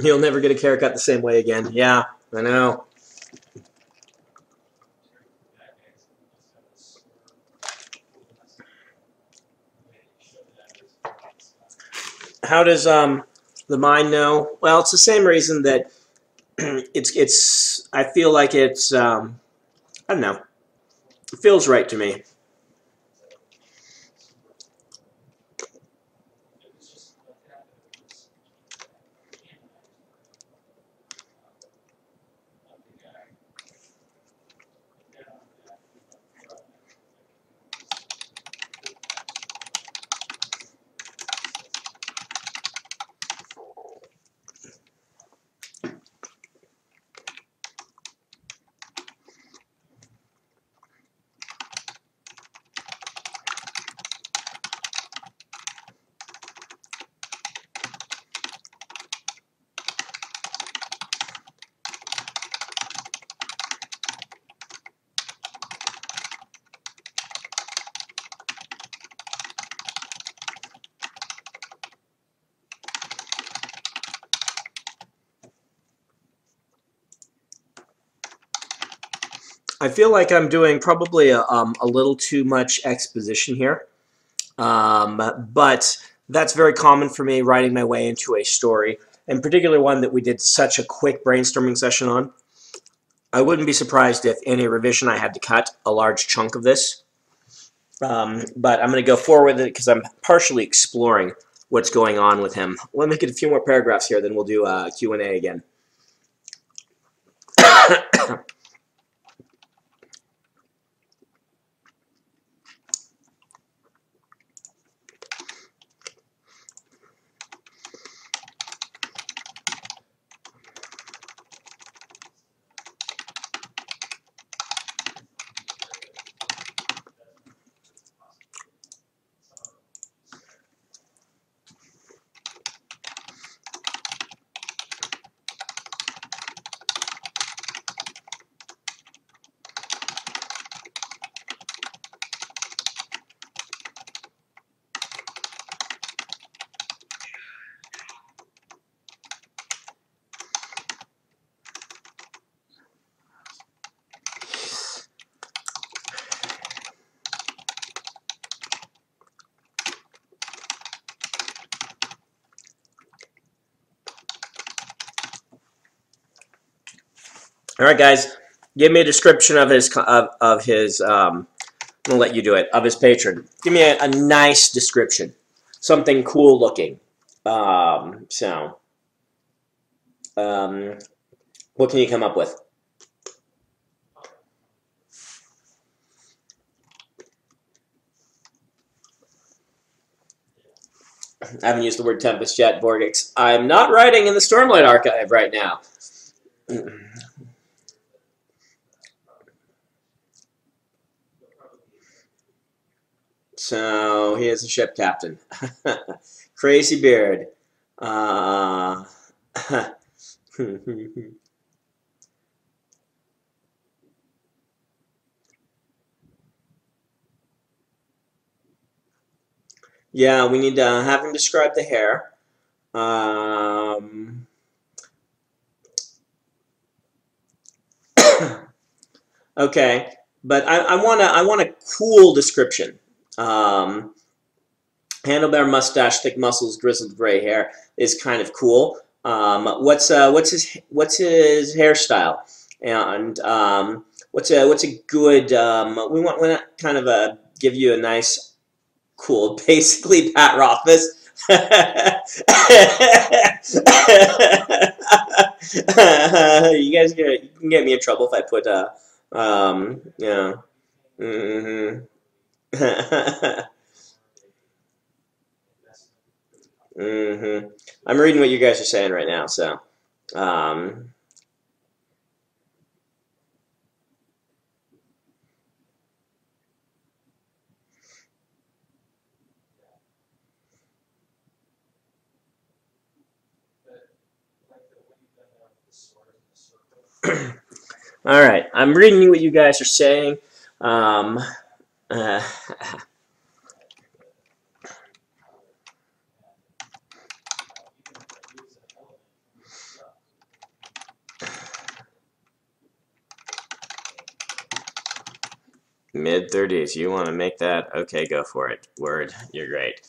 You'll never get a haircut the same way again. Yeah, I know. How does um the mind know? Well, it's the same reason that <clears throat> it's it's. I feel like it's um, I don't know. It feels right to me. Feel like I'm doing probably a, um, a little too much exposition here, um, but that's very common for me writing my way into a story, and particularly one that we did such a quick brainstorming session on. I wouldn't be surprised if in a revision I had to cut a large chunk of this, um, but I'm going to go forward with it because I'm partially exploring what's going on with him. Let me get a few more paragraphs here, then we'll do uh, Q&A again. <coughs> <coughs> <coughs> All right, guys, give me a description of his of, of his. Um, I'm gonna let you do it of his patron. Give me a, a nice description, something cool looking. Um, so, um, what can you come up with? I haven't used the word tempest yet, Borgix. I'm not writing in the Stormlight Archive right now. So he is a ship captain. <laughs> Crazy beard. Uh, <laughs> yeah, we need to have him describe the hair. Um, <coughs> okay, but I, I want to I want a cool description. Um, handlebar mustache, thick muscles, grizzled gray hair is kind of cool. Um, what's uh, what's his what's his hairstyle, and um, what's a what's a good um, we want we want kind of a give you a nice cool <laughs> basically Pat Rothfuss. <laughs> you guys can get me in trouble if I put uh um you know mm-hmm mm-hmm. I'm reading what you guys are saying right now, so. Um, <clears throat> All right, I'm reading what you guys are saying. Um, uh, <laughs> mid 30s, you want to make that? Okay, go for it. Word, you're great.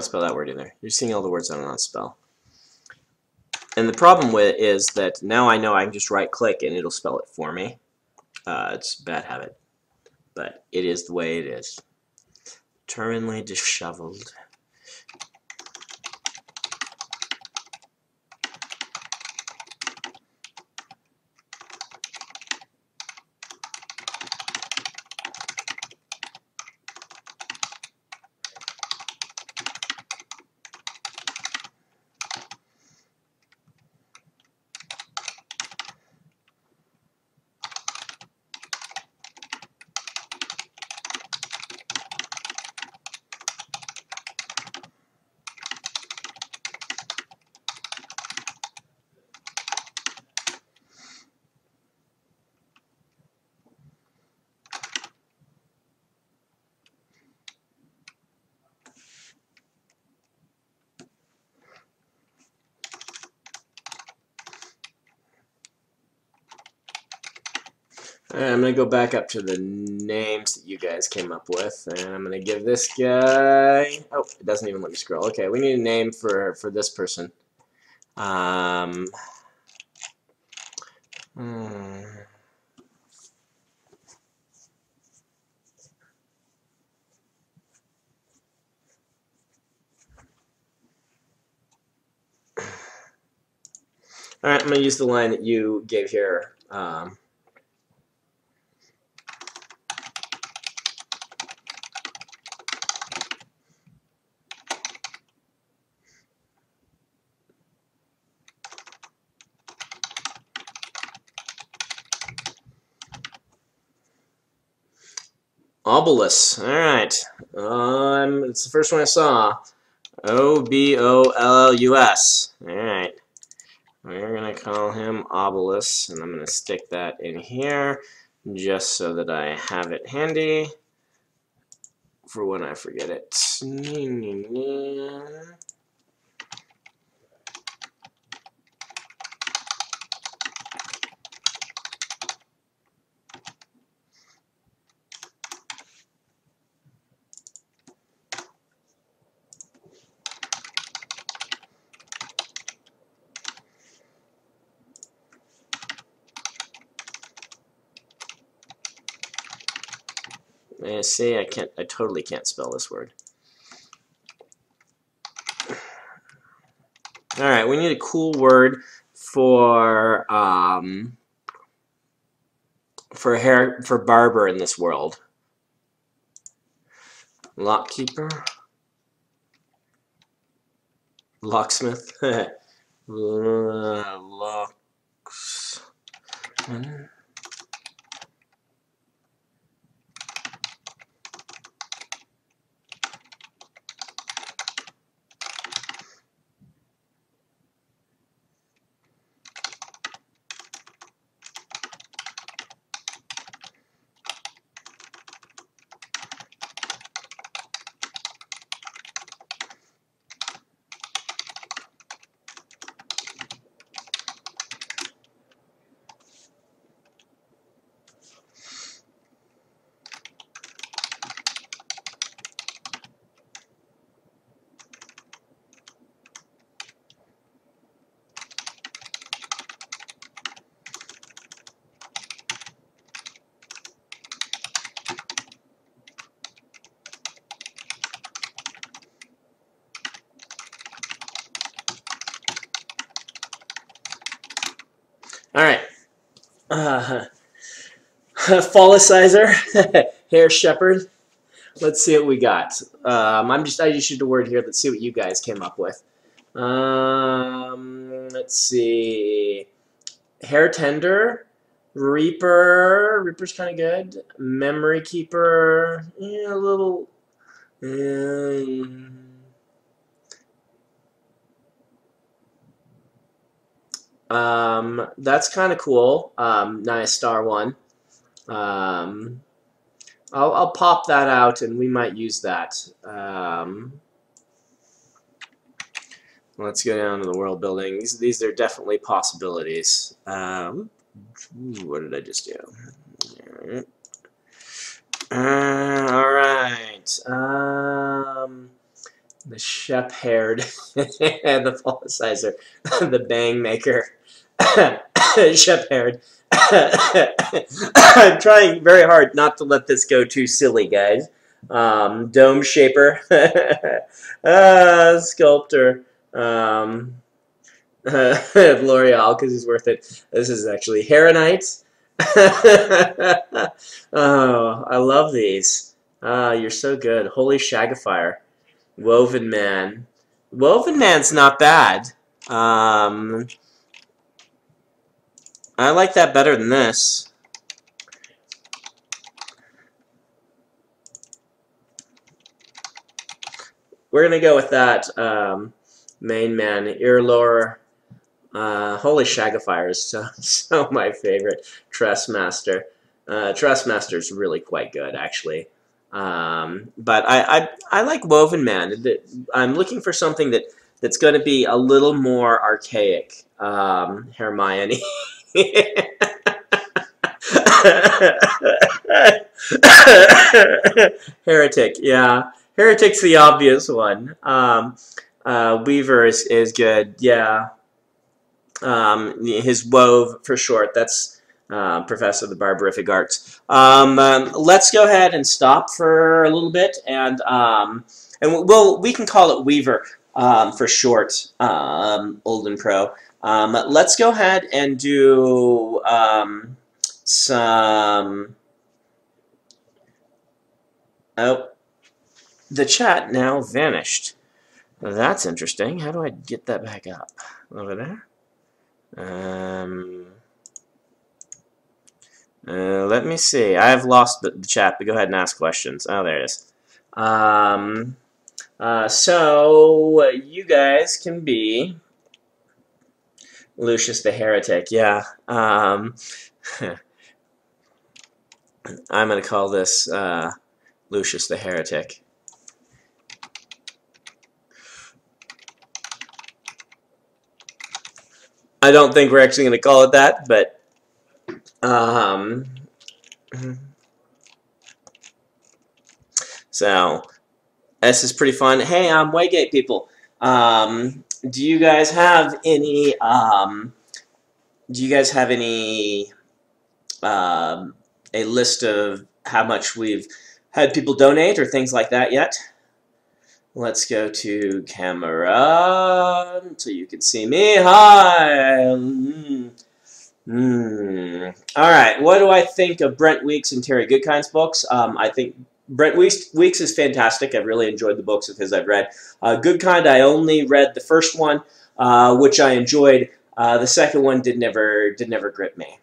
To spell that word either. You're seeing all the words I don't know how to spell. And the problem with it is that now I know I can just right click and it'll spell it for me. Uh, it's a bad habit, but it is the way it is. Terminally disheveled. Go back up to the names that you guys came up with, and I'm going to give this guy... Oh, it doesn't even let me scroll. Okay, we need a name for, for this person. Um... Hmm. Alright, I'm going to use the line that you gave here. Um, Obolus. All right. Um, it's the first one I saw. O B O L L U S. All right. We're gonna call him Obolus, and I'm gonna stick that in here just so that I have it handy for when I forget it. See, I can't, I totally can't spell this word. All right, we need a cool word for um, for hair for barber in this world. Lockkeeper, locksmith, <laughs> locks. Uh, <laughs> Follicizer, <laughs> Hair Shepherd. Let's see what we got. Um, I'm just I just used a word here. Let's see what you guys came up with. Um, let's see. Hair Tender, Reaper. Reaper's kind of good. Memory Keeper. Yeah, a little. Um, um, that's kind of cool. Um, nice star one. Um, I'll, I'll pop that out and we might use that. Um, let's go down to the world building. These, these are definitely possibilities. Um, what did I just do? Uh, all right. Um, the Shep-haired, <laughs> the Follicizer, <laughs> the Bang Maker, <coughs> Shep-haired. <coughs> I'm trying very hard not to let this go too silly, guys. Um, dome shaper, <laughs> uh, sculptor, um, <laughs> L'Oreal because he's worth it. This is actually Heronite. <laughs> oh, I love these. Ah, you're so good. Holy Shagifier. Woven Man. Woven Man's not bad. Um, I like that better than this. We're going to go with that um, main man, Earlore. Uh, Holy Shagafire is so, <laughs> so my favorite. Tressmaster. Uh, Tressmaster is really quite good, actually. Um, but I, I, I like Woven Man. I'm looking for something that, that's going to be a little more archaic. Um, Hermione. <laughs> <laughs> Heretic, yeah. Heretic's the obvious one. Um, uh, Weaver is, is good, yeah. Um, his Wove for short, that's uh, Professor of the Barbarific Arts. Um, um, let's go ahead and stop for a little bit, and um, and we'll we can call it Weaver um, for short, Olden Pro. Um, let's go ahead and do um, some. Oh, the chat now vanished. That's interesting. How do I get that back up? Over there. Um. Uh, let me see. I have lost the, chat, but go ahead and ask questions. Oh, there it is. Um, uh, so, you guys can be Lucius the Hairatic, yeah. Um, <laughs> I'm going to call this uh, Lucius the Hairatic. I don't think we're actually going to call it that, but um, so this is pretty fun. Hey, I'm um, Waygate people. Um, do you guys have any um, do you guys have any um, a list of how much we've had people donate or things like that yet? Let's go to camera so you can see me. Hi. Mm. Mm. All right. What do I think of Brent Weeks and Terry Goodkind's books? Um, I think Brent Weeks, Weeks is fantastic. I've really enjoyed the books of his I've read. Uh, Goodkind, I only read the first one, uh, which I enjoyed. Uh, the second one did never did never grip me.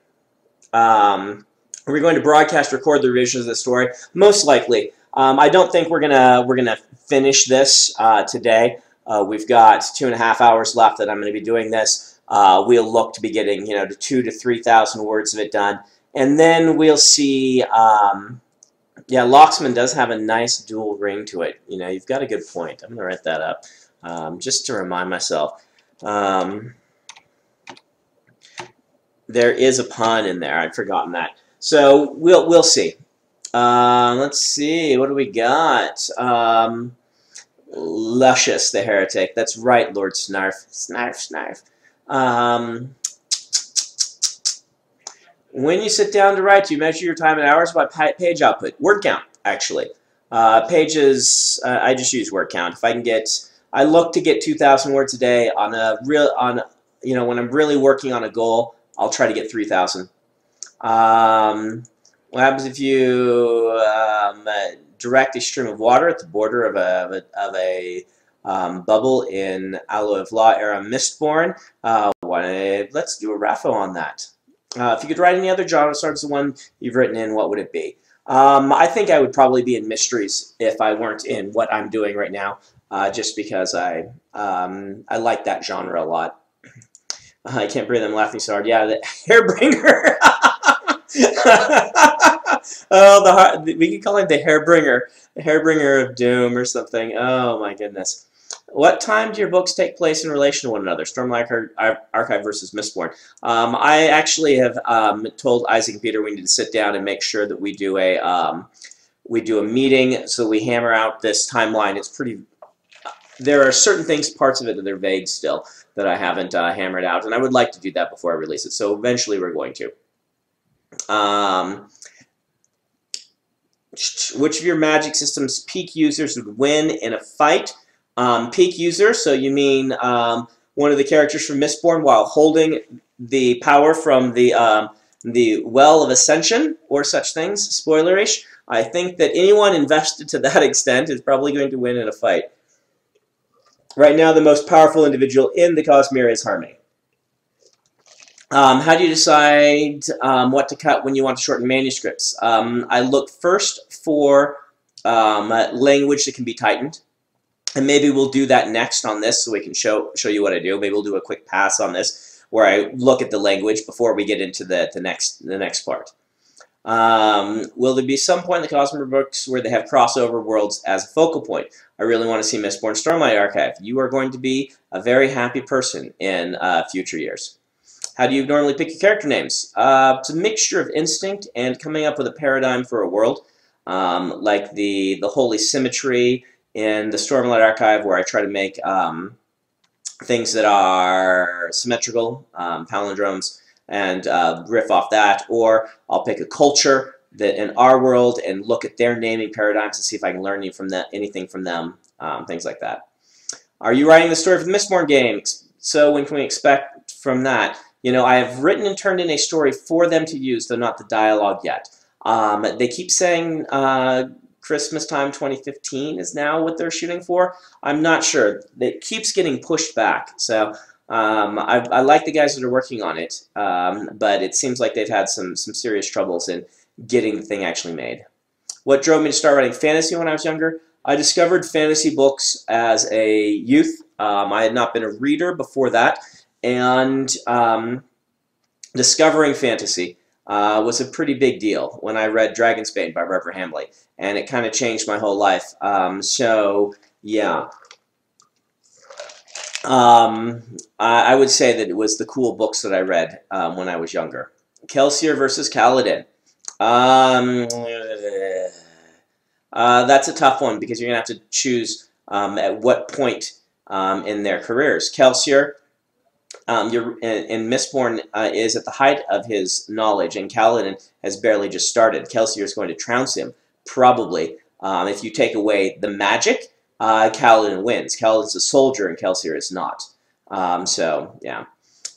Um, are we going to broadcast record the revisions of the story? Most likely. Um, I don't think we're gonna we're gonna finish this uh, today. Uh, we've got two and a half hours left that I'm going to be doing this. Uh, we'll look to be getting you know to two to three thousand words of it done, and then we'll see. Um, yeah, Locksman does have a nice dual ring to it. You know, you've got a good point. I'm going to write that up um, just to remind myself. Um, there is a pun in there. I'd forgotten that. So we'll we'll see. Uh, let's see. What do we got? Um, Luscious, the heretic. That's right, Lord Snarf. Snarf, snarf. Um, when you sit down to write, you measure your time in hours by page output? Word count, actually. Uh, pages, uh, I just use word count. If I can get, I look to get 2,000 words a day on a real, on, you know, when I'm really working on a goal, I'll try to get 3,000. Um, what happens if you um, uh, direct a stream of water at the border of a, of a, um, bubble in Alloy of Law era Mistborn? Uh, let's do a RAFO on that. Uh, if you could write any other genre starts the one you've written in, what would it be? Um, I think I would probably be in mysteries if I weren't in what I'm doing right now, uh, just because I um, I like that genre a lot. <laughs> I can't breathe. I'm laughing so hard. Yeah, the <laughs> Hairbringer. <laughs> oh, the we could call him the Hairbringer, the Hairbringer of Doom or something. Oh my goodness. What time do your books take place in relation to one another? Stormlight Archive versus Mistborn. Um, I actually have um, told Isaac and Peter we need to sit down and make sure that we do a um, we do a meeting so we hammer out this timeline. It's pretty. There are certain things, parts of it that are vague still that I haven't uh, hammered out, and I would like to do that before I release it. So eventually, we're going to. Um, which of your magic system's peak users would win in a fight? Um, peak user, so you mean um, one of the characters from Mistborn while holding the power from the um, the Well of Ascension or such things, spoilerish. I think that anyone invested to that <laughs> extent is probably going to win in a fight. Right now, the most powerful individual in the Cosmere is Harmony. Um, how do you decide um, what to cut when you want to shorten manuscripts? Um, I look first for um, language that can be tightened and maybe we'll do that next on this so we can show show you what I do. Maybe we'll do a quick pass on this where I look at the language before we get into the, the next the next part. Um, will there be some point in the Cosmere books where they have crossover worlds as a focal point? I really want to see Mistborn Stormlight Archive. You are going to be a very happy person in uh, future years. How do you normally pick your character names? Uh, it's a mixture of instinct and coming up with a paradigm for a world, um, like the, the Holy Symmetry in the Stormlight Archive where I try to make um, things that are symmetrical, um, palindromes, and uh, riff off that, or I'll pick a culture that in our world and look at their naming paradigms and see if I can learn any from that, anything from them, um, things like that. Are you writing the story for the Mistborn game? So when can we expect from that? You know, I have written and turned in a story for them to use, though not the dialogue yet. Um, they keep saying uh, Christmas time 2015 is now what they're shooting for. I'm not sure. It keeps getting pushed back. So um, I, I, like the guys that are working on it, um, but it seems like they've had some, some serious troubles in getting the thing actually made. What drove me to start writing fantasy when I was younger? I discovered fantasy books as a youth. Um, I had not been a reader before that, and um, discovering fantasy uh, was a pretty big deal when I read Dragonsbane by Barbara Hambly, and it kind of changed my whole life. Um, so, yeah. Um, I, I, would say that it was the cool books that I read um, when I was younger. Kelsier versus Kaladin. Um, uh, that's a tough one because you're going to have to choose um, at what point um, in their careers. Kelsier um, and, and Mistborn uh, is at the height of his knowledge, and Kaladin has barely just started. Kelsier is going to trounce him, probably. Um, if you take away the magic, uh, Kaladin wins. Kaladin's a soldier, and Kelsier is not. Um, so, yeah.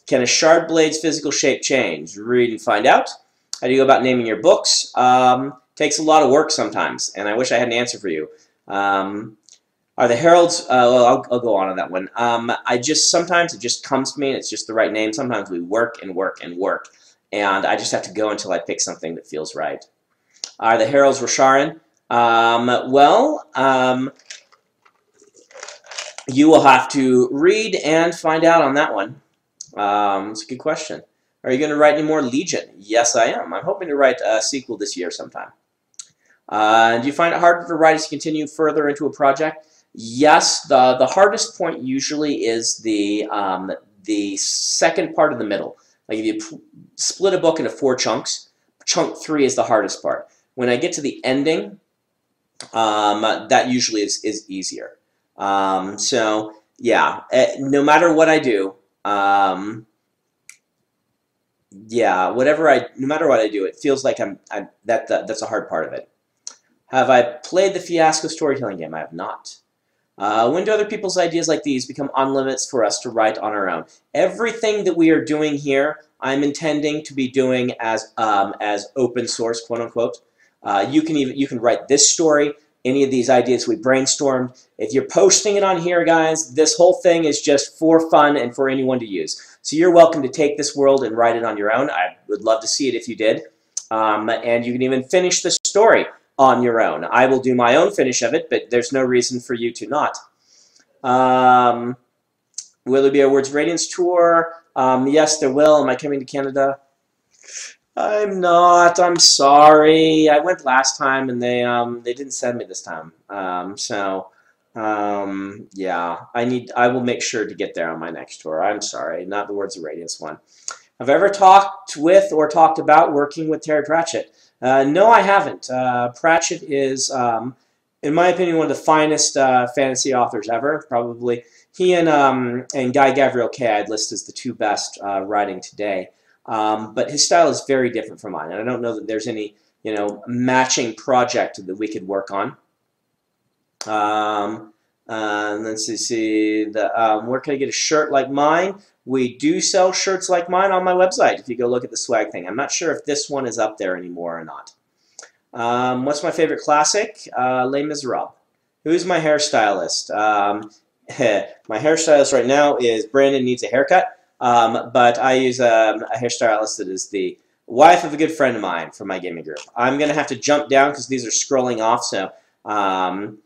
Can a shard blade's physical shape change? Read and find out. How do you go about naming your books? Um, takes a lot of work sometimes, and I wish I had an answer for you. Um, are the Heralds, uh, well, I'll, I'll, go on on that one. Um, I just, sometimes it just comes to me and it's just the right name. Sometimes we work and work and work. And I just have to go until I pick something that feels right. Are the Heralds Rosharan? Um, well, um, you will have to read and find out on that one. Um, it's a good question. Are you going to write any more Legion? Yes, I am. I'm hoping to write a sequel this year sometime. Uh, do you find it hard to write as you continue further into a project? Yes, the, the hardest point usually is the, um, the second part of the middle. Like if you split a book into four chunks, chunk three is the hardest part. When I get to the ending, um, that usually is, is easier. Um, so yeah, eh, no matter what I do, um, yeah, whatever I, no matter what I do, it feels like I'm, I'm that, that that's a hard part of it. Have I played the Fiasco storytelling game? I have not. Uh, when do other people's ideas like these become unlimits for us to write on our own? Everything that we are doing here, I'm intending to be doing as um, as open source, quote unquote. Uh, you can even you can write this story, any of these ideas we brainstormed. If you're posting it on here, guys, this whole thing is just for fun and for anyone to use. So you're welcome to take this world and write it on your own. I would love to see it if you did. Um, and you can even finish the story on your own. I will do my own finish of it, but there's no reason for you to not. Um, will there be a Words Radiance tour? Um, yes, there will. Am I coming to Canada? I'm not. I'm sorry. I went last time and they um they didn't send me this time. Um, so um, yeah, I need. I will make sure to get there on my next tour. I'm sorry, not the Words of Radiance one. Have ever talked with or talked about working with Terry Pratchett? Uh, no, I haven't. Uh, Pratchett is, um, in my opinion, one of the finest uh, fantasy authors ever. Probably he and um, and Guy Gavriel Kay I'd list as the two best uh, writing today. Um, but his style is very different from mine, and I don't know that there's any you know matching project that we could work on. Um, and let's see, the, um, where can I get a shirt like mine? We do sell shirts like mine on my website if you go look at the swag thing. I'm not sure if this one is up there anymore or not. Um, what's my favorite classic? Uh, Les Miserables. Who's my hairstylist? Um, <laughs> my hairstylist right now is Brandon Needs a Haircut, um, but I use um, a hairstylist that is the wife of a good friend of mine from my gaming group. I'm going to have to jump down because these are scrolling off, so um,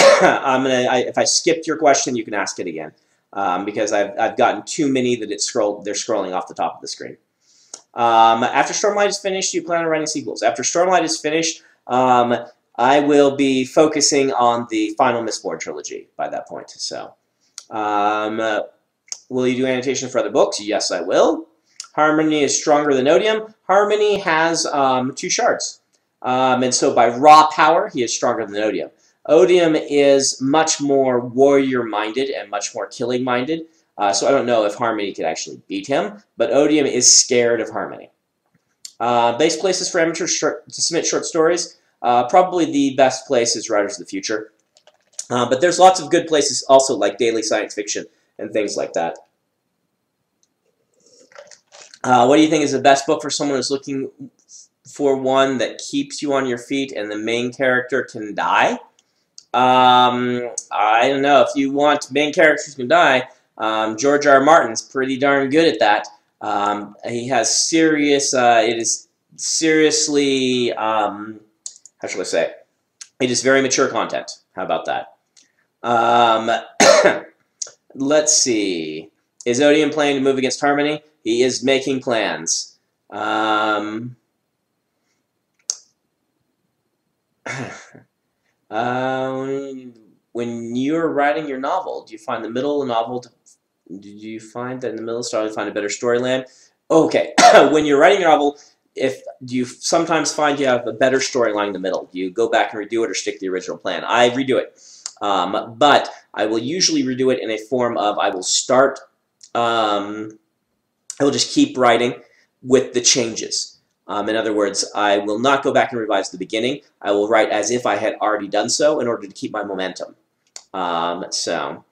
<coughs> I'm gonna. I, if I skipped your question, you can ask it again um, because I've, I've gotten too many that it's scroll. They're scrolling off the top of the screen. Um, after Stormlight is finished, you plan on writing sequels. After Stormlight is finished, um, I will be focusing on the final Mistborn trilogy by that point. So, um, uh, will you do annotation for other books? Yes, I will. Harmony is stronger than Odium. Harmony has um, two shards. Um, and so by raw power, he is stronger than Odium. Odium is much more warrior-minded and much more killing-minded, uh, so I don't know if Harmony could actually beat him, but Odium is scared of Harmony. Uh, base places for amateurs to submit short stories. Uh, probably the best place is Writers of the Future. Uh, but there's lots of good places also like Daily Science Fiction and things like that. Uh, what do you think is the best book for someone who's looking for one that keeps you on your feet and the main character can die? Um, I don't know. If you want main characters can die, um, George R. R. Martin's pretty darn good at that. Um, he has serious, uh, it is seriously, um, how shall I say, it is very mature content. How about that? Um, <coughs> let's see. Is Odium planning to move against Harmony? He is making plans. Um, <coughs> <coughs> Um, when you're writing your novel, do you find the middle of the novel, to, did you find that in the middle of the story you find a better storyline? Okay, <coughs> when you're writing your novel, if do you sometimes find you have a better storyline in the middle? Do you go back and redo it or stick to the original plan? I redo it. Um, but I will usually redo it in a form of I will start, um, I will just keep writing with the changes. Um, in other words, I will not go back and revise the beginning. I will write as if I had already done so in order to keep my momentum. Um, so,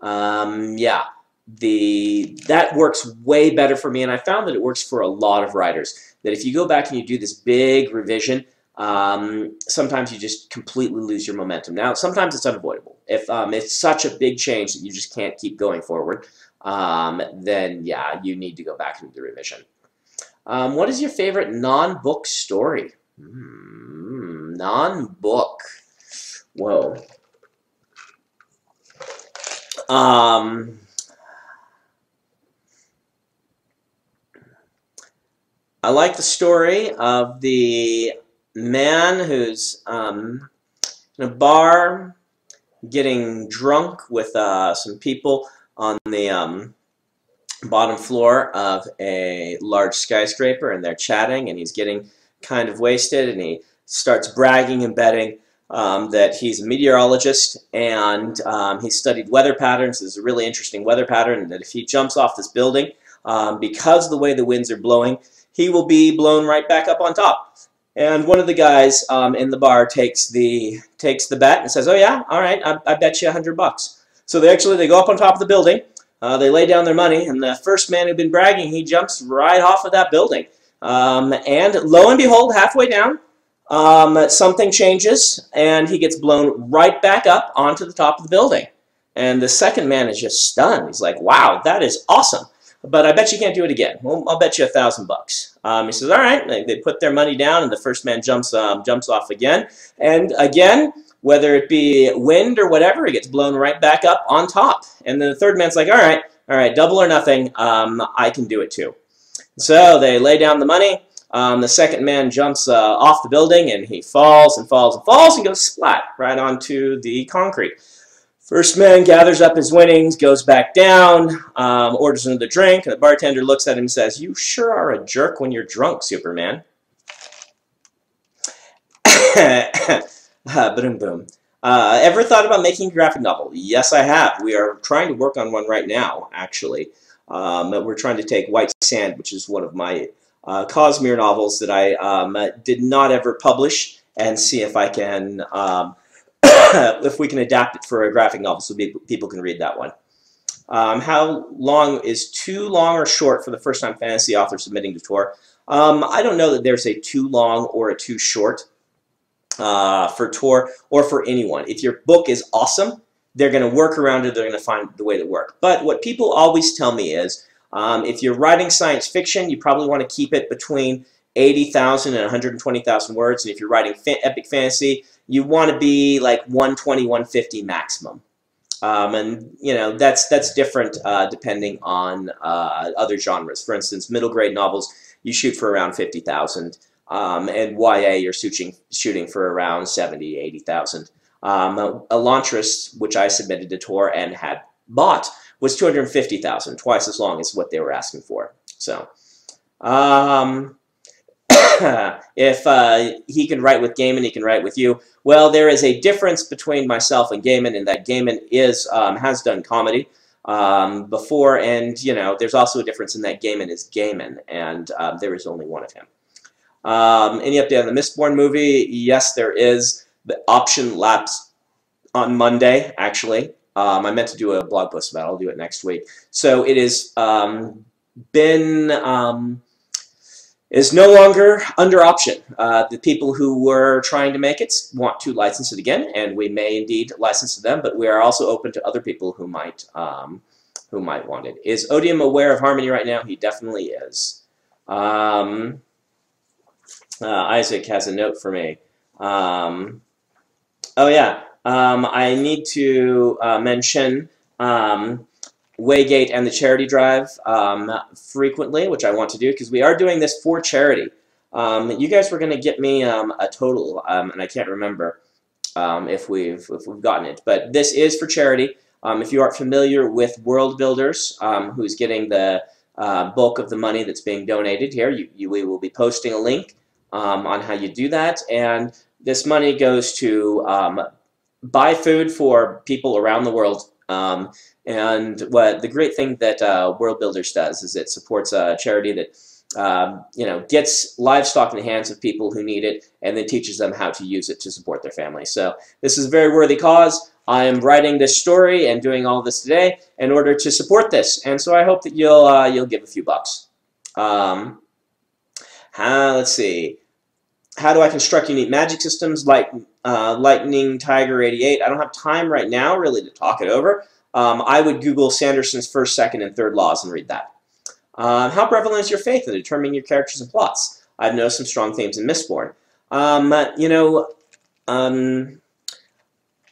um, yeah, the that works way better for me, and I found that it works for a lot of writers. That if you go back and you do this big revision, um, sometimes you just completely lose your momentum. Now, sometimes it's unavoidable. If um, it's such a big change that you just can't keep going forward, um, then yeah, you need to go back and do the revision. Um, what is your favorite non-book story? Mm, non-book. Whoa. Um, I like the story of the man who's um, in a bar getting drunk with uh, some people on the um, bottom floor of a large skyscraper and they're chatting and he's getting kind of wasted and he starts bragging and betting um, that he's a meteorologist and um, he studied weather patterns. There's a really interesting weather pattern that if he jumps off this building, um, because of the way the winds are blowing, he will be blown right back up on top. And one of the guys um, in the bar takes the takes the bet and says, "Oh yeah, all right, I, I bet you a hundred bucks." So they actually they go up on top of the building, uh, they lay down their money, and the first man who'd been bragging, he jumps right off of that building. Um, and lo and behold, halfway down, um, something changes, and he gets blown right back up onto the top of the building. And the second man is just stunned. He's like, "Wow, that is awesome!" But I bet you can't do it again. Well, I'll bet you a thousand bucks. Um, he says, "All right." They put their money down, and the first man jumps um, jumps off again, and again whether it be wind or whatever, he gets blown right back up on top. And then the third man's like, all right, all right, double or nothing, um, I can do it too. So they lay down the money. Um, the second man jumps uh, off the building and he falls and falls and falls and goes splat right onto the concrete. First man gathers up his winnings, goes back down, um, orders another drink, and the bartender looks at him and says, You sure are a jerk when you're drunk, Superman. <coughs> <coughs> <laughs> boom, boom. Uh, ever thought about making a graphic novel? Yes, I have. We are trying to work on one right now, actually. Um, we're trying to take White Sand, which is one of my uh, Cosmere novels that I um, did not ever publish, and see if I can, um, <coughs> if we can adapt it for a graphic novel so people can read that one. Um, how long is too long or short for the first-time fantasy author submitting to Tor? Um, I don't know that there's a too long or a too short uh, for Tor or for anyone. If your book is awesome, they're going to work around it. They're going to find the way to work. But what people always tell me is, um, if you're writing science fiction, you probably want to keep it between 80,000 and 120,000 words. And if you're writing fa epic fantasy, you want to be like 120, 150 maximum. Um, and you know that's that's different uh, depending on uh, other genres. For instance, middle grade novels you shoot for around 50,000. Um, and YA, you're shooting, shooting for around 70, 80,000. Um, Elantris, which I submitted to Tor and had bought, was 250,000, twice as long as what they were asking for. So, um, <coughs> if uh, he can write with Gaiman, he can write with you. Well, there is a difference between myself and Gaiman in that Gaiman is um, has done comedy um, before, and you know, there's also a difference in that Gaiman is Gaiman, and um, there is only one of him. Um, any update on the Mistborn movie? Yes, there is. The option lapse on Monday, actually. Um, I meant to do a blog post about it. I'll do it next week. So it has um, been um, is no longer under option. Uh, the people who were trying to make it want to license it again, and we may indeed license to them. But we are also open to other people who might um, who might want it. Is Odium aware of Harmony right now? He definitely is. Um, uh, Isaac has a note for me. Um, oh yeah, um, I need to uh, mention um, Waygate and the charity drive um, frequently, which I want to do because we are doing this for charity. Um, you guys were going to get me um, a total, and I can't remember if we've if we've gotten it, but this is for charity. if you aren't familiar with Worldbuilders, who's getting the uh, bulk of the money that's being donated here, you, you, we will be posting a link um, on how you do that. And this money goes to um, buy food for people around the world. Um, and what the great thing that uh, Worldbuilders does is it supports a charity that um, you know gets livestock in the hands of people who need it and then teaches them how to use it to support their family. So this is a very worthy cause. I am writing this story and doing all this today in order to support this, and so I hope that you'll uh, you'll give a few bucks. Um, uh, let's see how do I construct unique magic systems like uh, Lightning Tiger 88? I don't have time right now really to talk it over. Um, I would Google Sanderson's first, second, and third laws and read that. Um, how prevalent is your faith in determining your characters and plots? I've noticed some strong themes in Mistborn. Um, you know, um,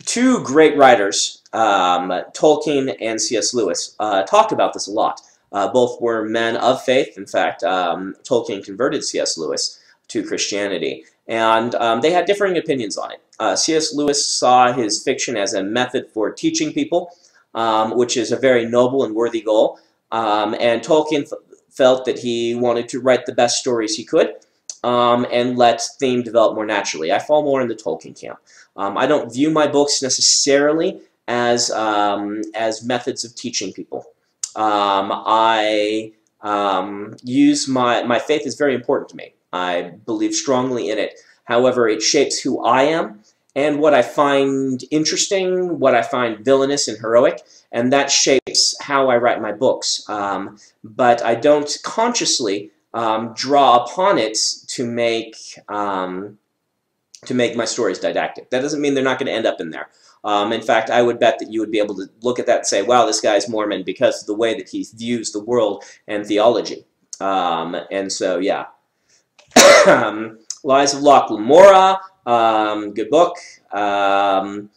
two great writers, um, Tolkien and C.S. Lewis, uh, talked about this a lot. Uh, both were men of faith. In fact, um, Tolkien converted C.S. Lewis to Christianity. And um, they had differing opinions on it. Uh, C.S. Lewis saw his fiction as a method for teaching people, um, which is a very noble and worthy goal. Um, and Tolkien felt that he wanted to write the best stories he could um, and let theme develop more naturally. I fall more in the Tolkien camp. Um, I don't view my books necessarily as, um, as methods of teaching people. I use my, my faith is very important to me. I believe strongly in it. However, it shapes who I am and what I find interesting, what I find villainous and heroic, and that shapes how I write my books. Um, but I don't consciously um, draw upon it to make um, to make my stories didactic. That doesn't mean they're not going to end up in there. Um, in fact, I would bet that you would be able to look at that and say, wow, this guy's Mormon because of the way that he views the world and theology. Um, and so, yeah. Um, Lies of Locke Lamora, um, good book. Um,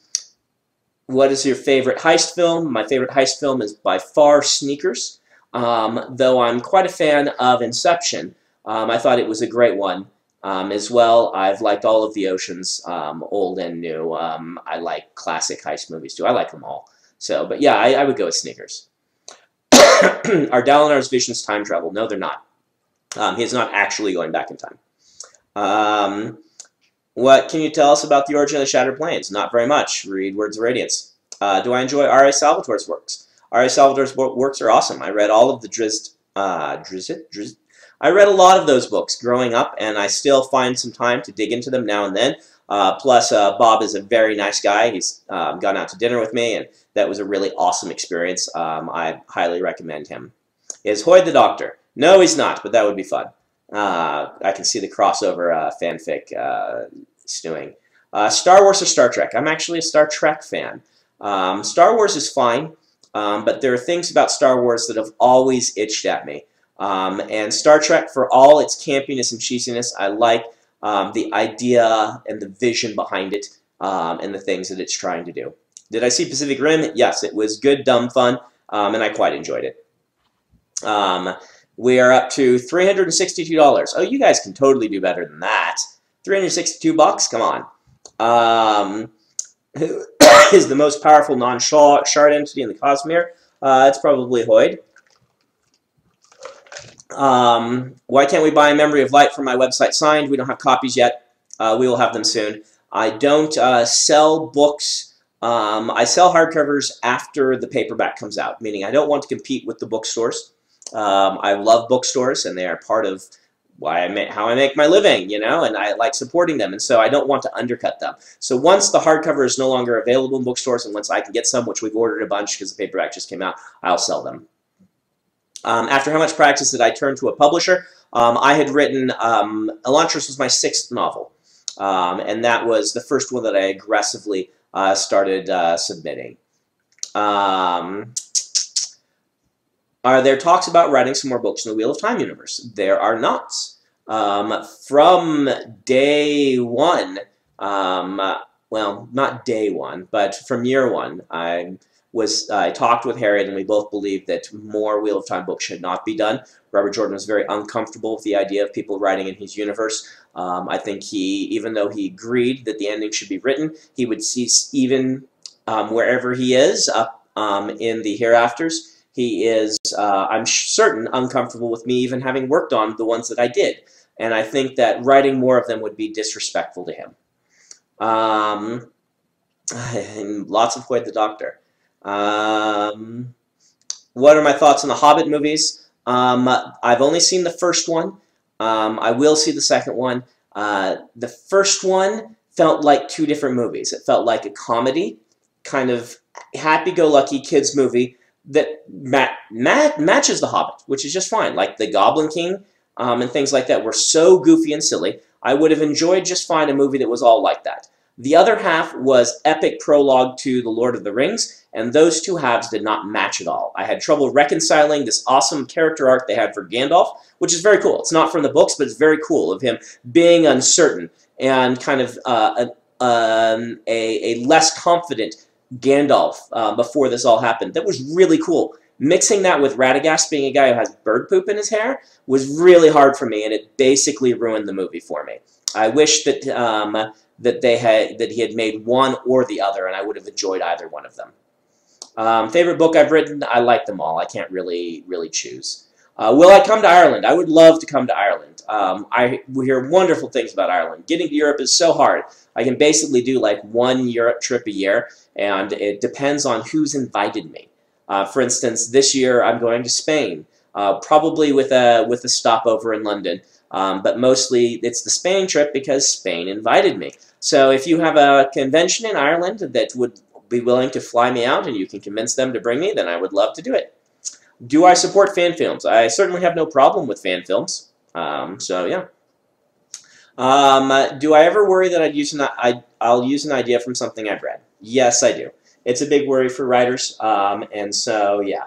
what is your favorite heist film? My favorite heist film is by far Sneakers. Um, though I'm quite a fan of Inception. Um, I thought it was a great one. Um, as well, I've liked all of the Oceans, old and new. I like classic heist movies too. I like them all. So, but yeah, I, I would go with Sneakers. <coughs> Are Dalinar's visions time travel? No, they're not. Um, he's not actually going back in time. Um, what can you tell us about the origin of the Shattered Plains? Not very much. Read Words of Radiance. Uh, do I enjoy R.A. Salvatore's works? R.A. Salvatore's works are awesome. I read all of the Drizzt, uh, Drizzt, Drizzt, I read a lot of those books growing up, and I still find some time to dig into them now and then. Uh, plus, uh, Bob is a very nice guy. He's um, gone out to dinner with me, and that was a really awesome experience. Um, I highly recommend him. Is Hoid the Doctor? No, he's not, but that would be fun. Uh, I can see the crossover uh, fanfic uh, stewing. Uh, Star Wars or Star Trek? I'm actually a Star Trek fan. Um, Star Wars is fine, um, but there are things about Star Wars that have always itched at me. Um, and Star Trek, for all its campiness and cheesiness, I like um, the idea and the vision behind it um, and the things that it's trying to do. Did I see Pacific Rim? Yes, it was good, dumb fun, um, and I quite enjoyed it. Um, we are up to $362. Oh, you guys can totally do better than that. 362 bucks? Come on. Um, who <coughs> is the most powerful non-shard entity in the Cosmere? Uh, it's probably Hoid. Um, why can't we buy a Memory of Light from my website signed? We don't have copies yet. Uh, we will have them soon. I don't uh, sell books. Um, I sell hardcovers after the paperback comes out, meaning I don't want to compete with the bookstores. Um, I love bookstores, and they are part of why I make, how I make my living, you know, and I like supporting them, and so I don't want to undercut them. So once the hardcover is no longer available in bookstores, and once I can get some, which we've ordered a bunch because the paperback just came out, I'll sell them. Um, after how much practice did I turn to a publisher? Um, I had written, um, Elantris was my sixth novel, um, and that was the first one that I aggressively uh, started uh, submitting. Um, are there talks about writing some more books in the Wheel of Time universe? There are not. Um, from day one, well, not day one, but from year one, I was uh, I talked with Harriet and we both believed that more Wheel of Time books should not be done. Robert Jordan was very uncomfortable with the idea of people writing in his universe. Um, I think he, even though he agreed that the ending should be written, he would cease even um, wherever he is up um, in the hereafters. He is, uh, I'm certain, uncomfortable with me even having worked on the ones that I did. And I think that writing more of them would be disrespectful to him. Um, <sighs> lots of Hoid the Doctor. Um, what are my thoughts on the Hobbit movies? Um, I've only seen the first one. Um, I will see the second one. Uh, the first one felt like two different movies. It felt like a comedy, kind of happy-go-lucky kids movie that mat mat matches The Hobbit, which is just fine. Like The Goblin King um, and things like that were so goofy and silly. I would have enjoyed just fine a movie that was all like that. The other half was epic prologue to The Lord of the Rings, and those two halves did not match at all. I had trouble reconciling this awesome character arc they had for Gandalf, which is very cool. It's not from the books, but it's very cool of him being uncertain and kind of uh, a, um, a, a, less confident Gandalf uh, before this all happened. That was really cool. Mixing that with Radagast being a guy who has bird poop in his hair was really hard for me, and it basically ruined the movie for me. I wish that um, that they had that he had made one or the other, and I would have enjoyed either one of them. Um, favorite book I've written? I like them all. I can't really really choose. Uh, will I come to Ireland? I would love to come to Ireland. Um, I hear wonderful things about Ireland. Getting to Europe is so hard. I can basically do like one Europe trip a year, and it depends on who's invited me. Uh, for instance, this year I'm going to Spain, uh, probably with a with a stopover in London. Um, but mostly it's the Spain trip because Spain invited me. So if you have a convention in Ireland that would be willing to fly me out and you can convince them to bring me, then I would love to do it. Do I support fan films? I certainly have no problem with fan films. Um, so yeah. Um, do I ever worry that I'd use an, I, I'll use an idea from something I've read? Yes, I do. It's a big worry for writers, um, and so yeah.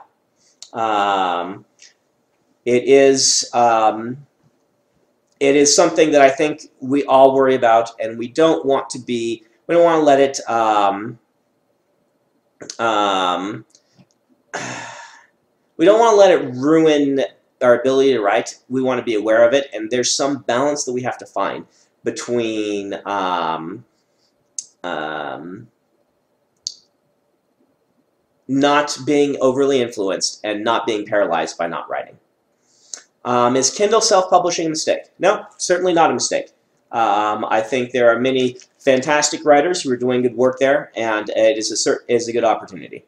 Um, it is um, it is something that I think we all worry about, and we don't want to be. We don't want to let it. <sighs> We don't want to let it ruin our ability to write. We want to be aware of it, and there's some balance that we have to find between um, um, not being overly influenced and not being paralyzed by not writing. Um, is Kindle self-publishing a mistake? No, certainly not a mistake. Um, I think there are many fantastic writers who are doing good work there, and it is a, is a good opportunity.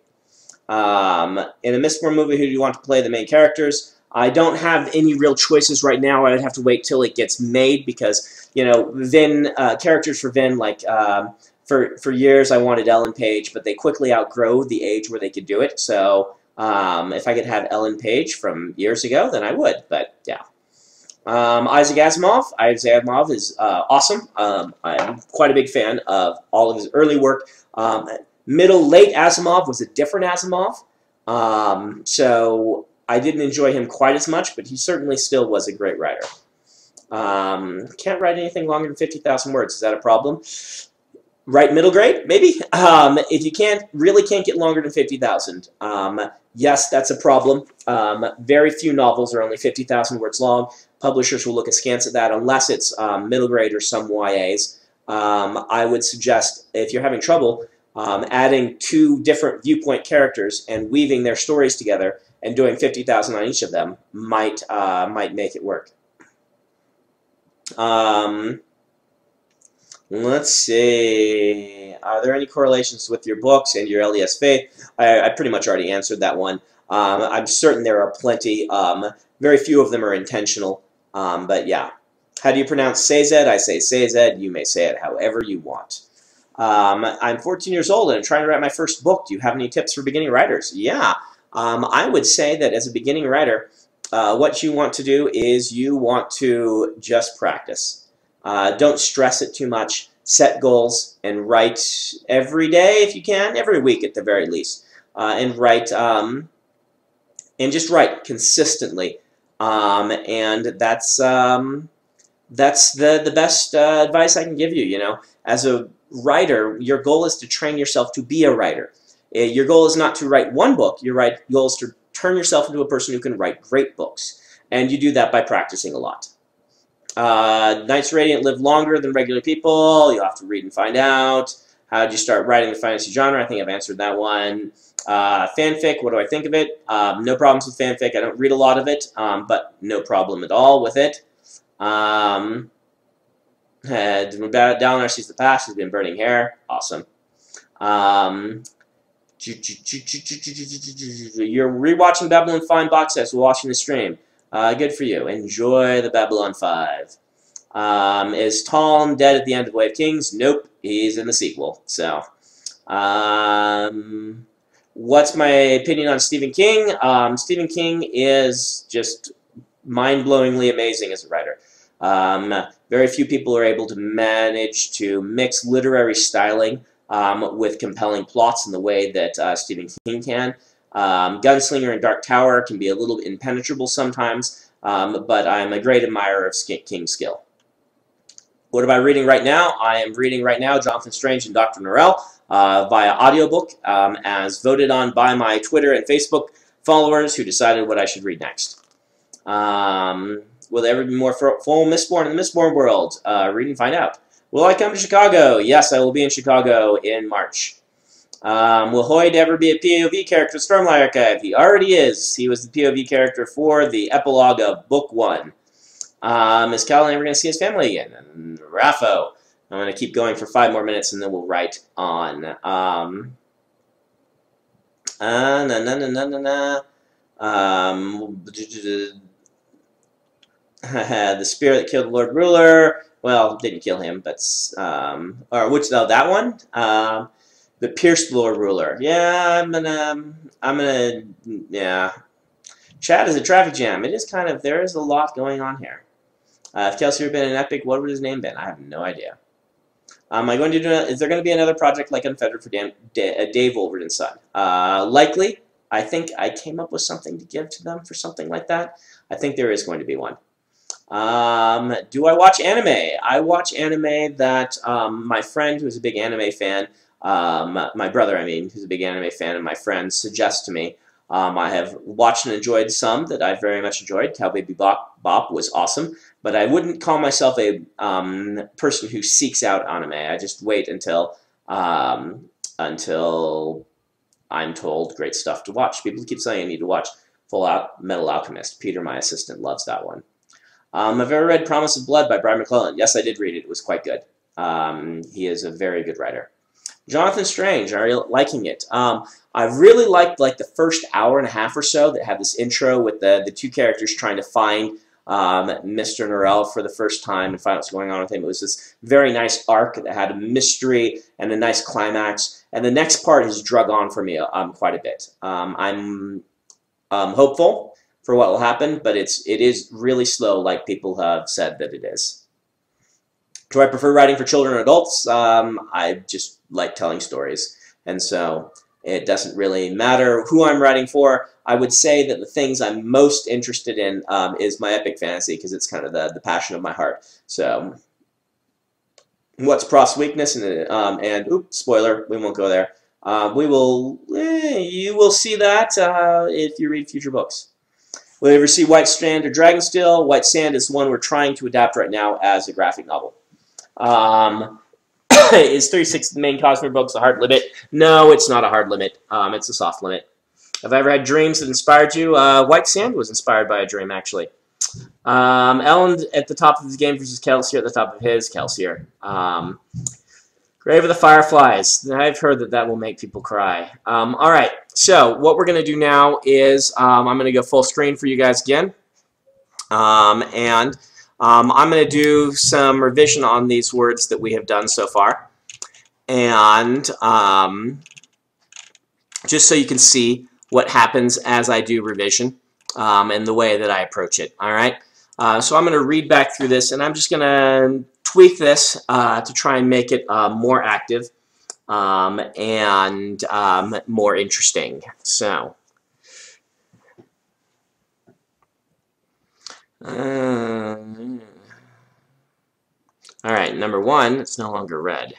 Um, in a Mistborn movie, who do you want to play the main characters? I don't have any real choices right now. I'd have to wait till it gets made because, you know, Vin, uh, characters for Vin, like, um, for, for years I wanted Ellen Page, but they quickly outgrow the age where they could do it. So um, if I could have Ellen Page from years ago, then I would. But yeah. Um, Isaac Asimov. Isaac Asimov is uh, awesome. Um, I'm quite a big fan of all of his early work. Um, middle, late Asimov was a different Asimov. Um, so I didn't enjoy him quite as much, but he certainly still was a great writer. Um, can't write anything longer than 50,000 words. Is that a problem? Write middle grade? Maybe. Um, if you can't, really can't get longer than 50,000. Um, yes, that's a problem. Um, very few novels are only 50,000 words long. Publishers will look askance at that unless it's um, middle grade or some YAs. Um, I would suggest, if you're having trouble, um, adding two different viewpoint characters and weaving their stories together and doing 50,000 on each of them might, uh, might make it work. Um, Let's see. Are there any correlations with your books and your faith? I, I pretty much already answered that one. Um, I'm certain there are plenty. Um, very few of them are intentional. Um, but yeah. How do you pronounce Sazed? I say Sazed. You may say it however you want. Um, I'm 14 years old and I'm trying to write my first book. Do you have any tips for beginning writers? Yeah. Um, I would say that as a beginning writer, uh, what you want to do is you want to just practice. Uh, don't stress it too much. Set goals and write every day if you can, every week at the very least. Uh, and write, um, and just write consistently. Um, and that's, um, that's the, the best uh, advice I can give you, you know. As a writer, your goal is to train yourself to be a writer. Uh, your goal is not to write one book. Your right, goal is to turn yourself into a person who can write great books. And you do that by practicing a lot. Uh, Knights Radiant live longer than regular people. You'll have to read and find out. How did you start writing the fantasy genre? I think I've answered that one. Uh, fanfic, what do I think of it? Um, no problems with fanfic. I don't read a lot of it, um, but no problem at all with it. Um, and down there sees the past. He's been burning hair. Awesome. Um, you're rewatching Babylon 5 box sets while watching the stream. Uh, good for you. Enjoy the Babylon 5. Um, is Tom dead at the end of Way of Kings? Nope. He's in the sequel. So, um, what's my opinion on Stephen King? Um, Stephen King is just mind-blowingly amazing as a writer. Um, very few people are able to manage to mix literary styling um, with compelling plots in the way that uh, Stephen King can. Um, Gunslinger and Dark Tower can be a little impenetrable sometimes, um, but I'm a great admirer of King's skill. What am I reading right now? I am reading right now Jonathan Strange and Dr. Norrell uh, via audiobook um, as voted on by my Twitter and Facebook followers who decided what I should read next. Um, will there ever be more full Mistborn in the Mistborn world? Uh, read and find out. Will I come to Chicago? Yes, I will be in Chicago in March. Um, will Hoid ever be a POV character in Stormlight Archive? He already is. He was the POV character for the epilogue of Book 1. Um, is Kal ever going to see his family again? And RAFO. I'm going to keep going for five more minutes and then we'll write on. Um, uh, na, na, na, na, na, na. Um, <laughs> the spear that killed the Lord Ruler. Well, didn't kill him, but um, or which though that one. Um, the pierced Lord Ruler. Yeah, I'm gonna. I'm gonna. Yeah. Chat is a traffic jam. It is kind of. There is a lot going on here. Uh, if Kelsier had been an epic, what would his name been? I have no idea. Um, am I going to do? Is there going to be another project like Unfettered for Dan, uh, Dave Wolverton's son? Uh, likely. I think I came up with something to give to them for something like that. I think there is going to be one. Um, do I watch anime? I watch anime that um, my friend, who's a big anime fan, um, my brother, I mean, who's a big anime fan, and my friends suggest to me. Um, I have watched and enjoyed some that I very much enjoyed. Cowboy Bebop Bop was awesome, but I wouldn't call myself a um, person who seeks out anime. I just wait until um, until I'm told great stuff to watch. People keep saying I need to watch Full Out Metal Alchemist. Peter, my assistant, loves that one. Um, I've ever read Promise of Blood by Brian McClellan. Yes, I did read it. It was quite good. Um, he is a very good writer. Jonathan Strange, are you liking it? Um, I really liked like the first hour and a half or so that had this intro with the, the two characters trying to find um, Mr. Norrell for the first time and find what's going on with him. It was this very nice arc that had a mystery and a nice climax. And the next part has drug on for me um, quite a bit. Um, I'm um, hopeful for what will happen, but it's it is really slow, like people have said that it is. Do I prefer writing for children or adults? Um, I just like telling stories, and so it doesn't really matter who I'm writing for. I would say that the things I'm most interested in um, is my epic fantasy because it's kind of the, the passion of my heart. So, what's Prof's weakness? And, um, and oops, spoiler, we won't go there. Uh, we will, eh, you will see that uh, if you read future books. Will you ever see White Sand or Dragonsteel? White Sand is one we're trying to adapt right now as a graphic novel. Um, <coughs> is 36 the main Cosmere books a hard limit? No, it's not a hard limit. Um, it's a soft limit. Have I ever had dreams that inspired you? Uh, White Sand was inspired by a dream, actually. Um, Elend at the top of his game versus Kelsier at the top of his. Kelsier. Um, Grave of the Fireflies. I've heard that that will make people cry. Um, all right, so what we're going to do now is um, I'm going to go full screen for you guys again. Um, and um, I'm going to do some revision on these words that we have done so far. And um, just so you can see what happens as I do revision um, and the way that I approach it. All right. Uh, so I'm going to read back through this, and I'm just going to tweak this uh, to try and make it uh, more active um, and um, more interesting. So, uh, all right, number one, it's no longer red.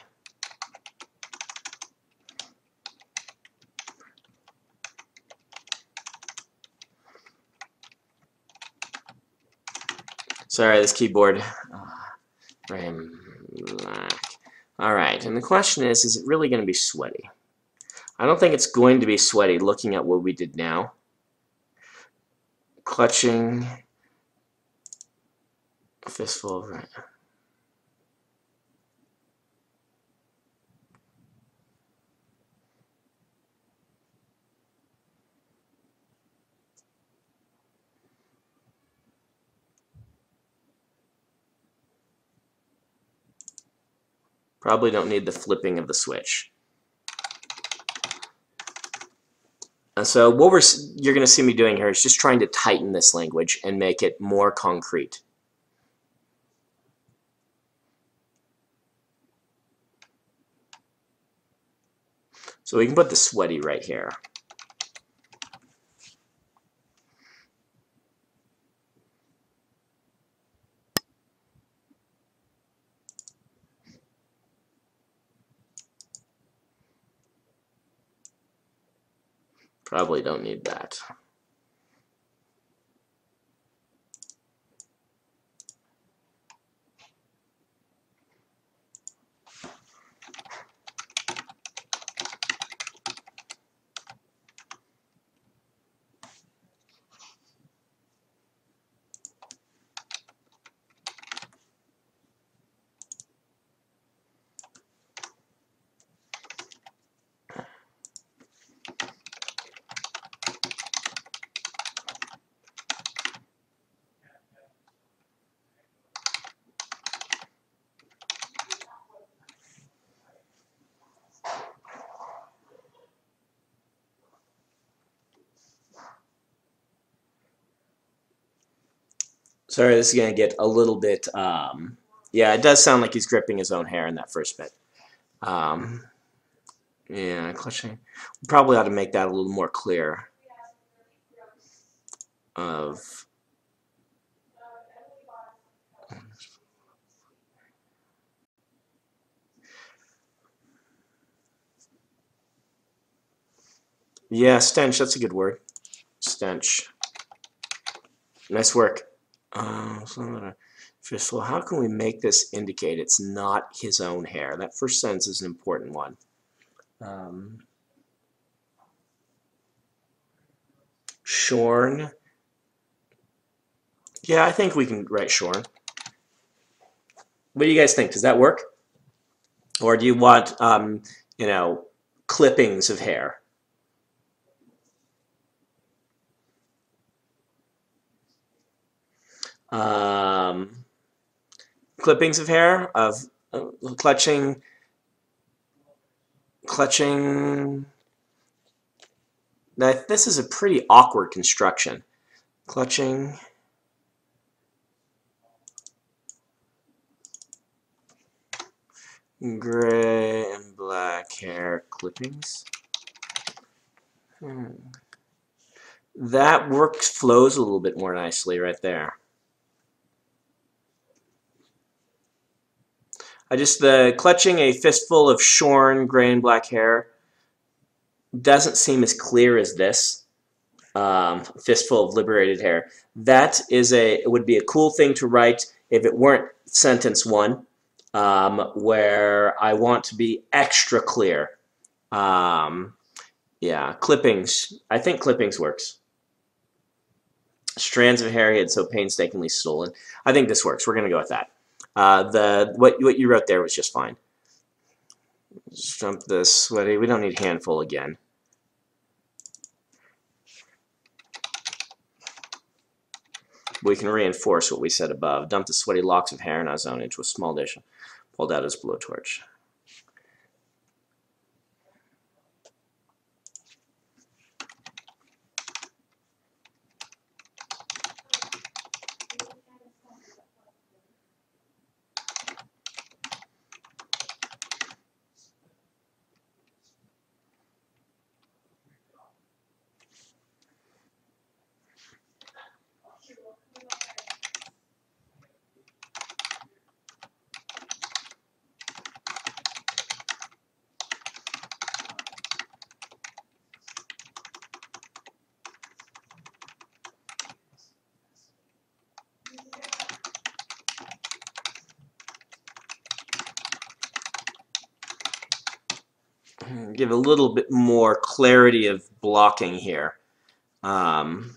Sorry, this keyboard. Frame black. Alright, and the question is, is it really going to be sweaty? I don't think it's going to be sweaty looking at what we did now. Clutching a fistful of Probably don't need the flipping of the switch. And so what we're you're going to see me doing here is just trying to tighten this language and make it more concrete. So we can put the sweaty right here. Probably don't need that. Sorry, this is going to get a little bit. Um, yeah, it does sound like he's gripping his own hair in that first bit. Um, yeah, clutching. Probably ought to make that a little more clear. Of yeah, stench. That's a good word. Stench. Nice work. Uh, so how can we make this indicate it's not his own hair? That first sentence is an important one. Um, shorn. Yeah, I think we can write shorn. What do you guys think? Does that work? Or do you want, um, you know, clippings of hair? Um, clippings of hair of uh, clutching clutching now this is a pretty awkward construction. Clutching. Gray and black hair clippings. Hmm. that works flows a little bit more nicely right there I just the clutching a fistful of shorn gray and black hair doesn't seem as clear as this um, fistful of liberated hair. That is a it would be a cool thing to write if it weren't sentence one, um, where I want to be extra clear. Um, yeah, clippings. I think clippings works. Strands of hair he had so painstakingly stolen. I think this works. We're going to go with that. Uh, the what what you wrote there was just fine. Just jump this sweaty. We don't need handful again. We can reinforce what we said above. Dump the sweaty locks of hair in our zone into a small dish. Pulled out his blowtorch. Give a little bit more clarity of blocking here. Um,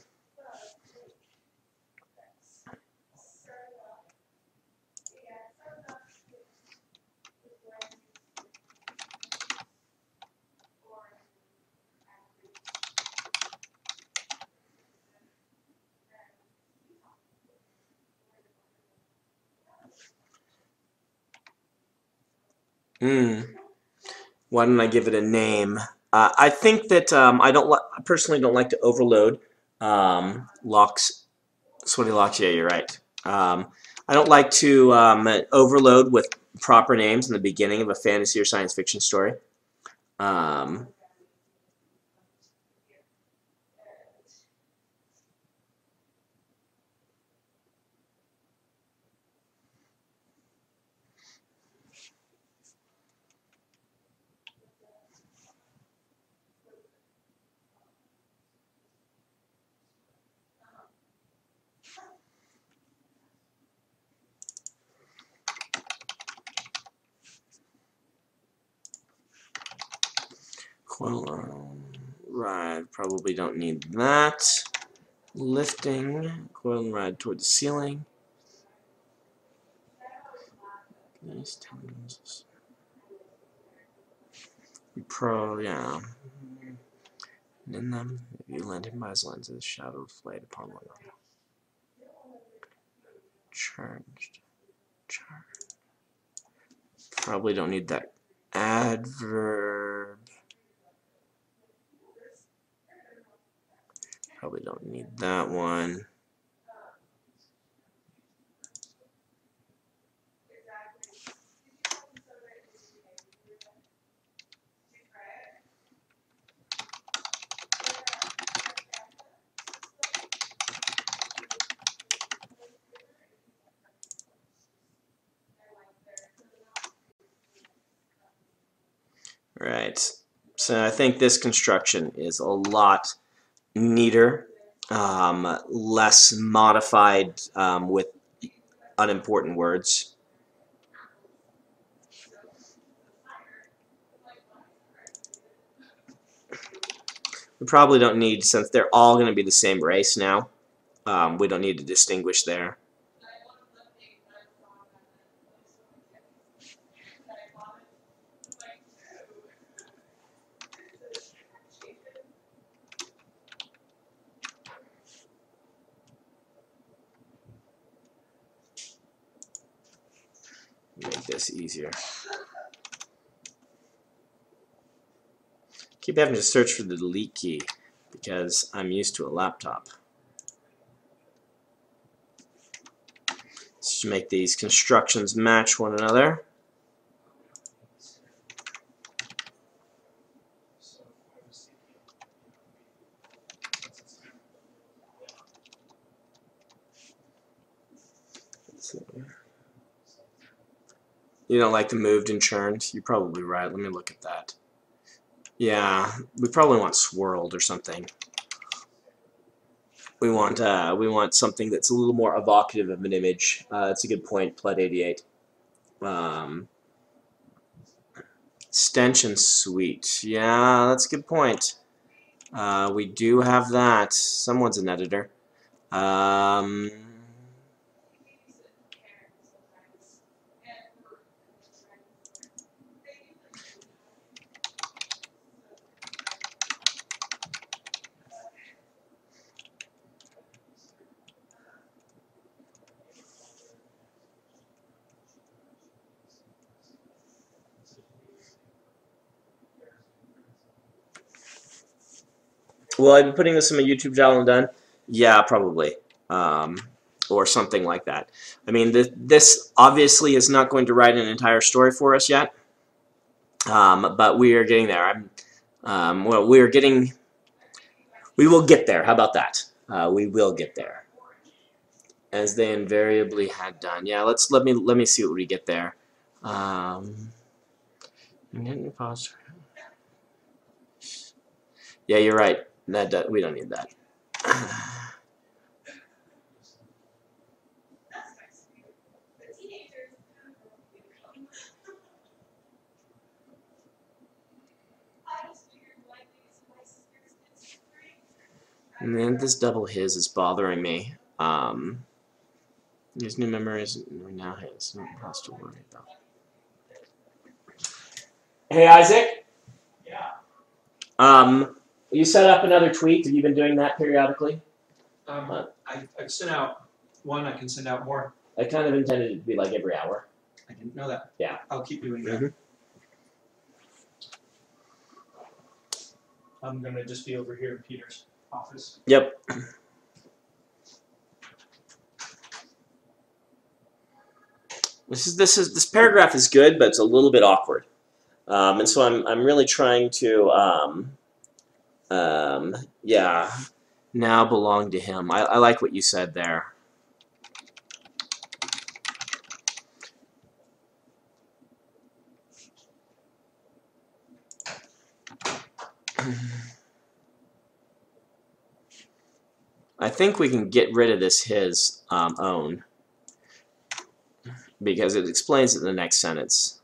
Hmm don't I give it a name? Uh, I think that um, I don't. I personally don't like to overload um, locks, sweaty locks. Yeah, you're right. Um, I don't like to um, overload with proper names in the beginning of a fantasy or science fiction story. Um, Well, um, ride, probably don't need that. Lifting, coil and ride toward the ceiling. Nice tendons. Pro, yeah. And in them, you lend him by his lenses, shadow flayed upon one another. Charged. Charged. Probably don't need that adverb. Probably don't need that one. Right. So I think this construction is a lot neater, um, less modified um, with unimportant words. We probably don't need, since they're all going to be the same race now, um, we don't need to distinguish there. Make this easier. Keep having to search for the delete key because I'm used to a laptop. Let's make these constructions match one another. You don't like the moved and churned? You're probably right. Let me look at that. Yeah, we probably want swirled or something. We want uh, we want something that's a little more evocative of an image. Uh, that's a good point, Pled88. Um, stench and sweet. Yeah, that's a good point. Uh, we do have that. Someone's an editor. Um, Will I be putting this in my YouTube channel and done? Yeah, probably. Um, or something like that. I mean, th this obviously is not going to write an entire story for us yet, um, but we are getting there. I'm, um, well, we are getting, we will get there. How about that? Uh, we will get there, as they invariably had done. Yeah, let's let me let me see what we get there. Um, yeah, you're right. That, that we don't need that. And then this double his is bothering me. Um, his new memories are now his. Not else to worry about. Hey Isaac. Yeah. Um, you set up another tweet. Have you been doing that periodically? Um, I, I've sent out one. I can send out more. I kind of intended it to be like every hour. I didn't know that. Yeah. I'll keep doing that. Mhm. I'm gonna just be over here in Peter's office. Yep. This is this is this paragraph is good, but it's a little bit awkward, um, and so I'm I'm really trying to um, um, yeah now belong to him. I, I like what you said there. I think we can get rid of this his um, own because it explains it in the next sentence.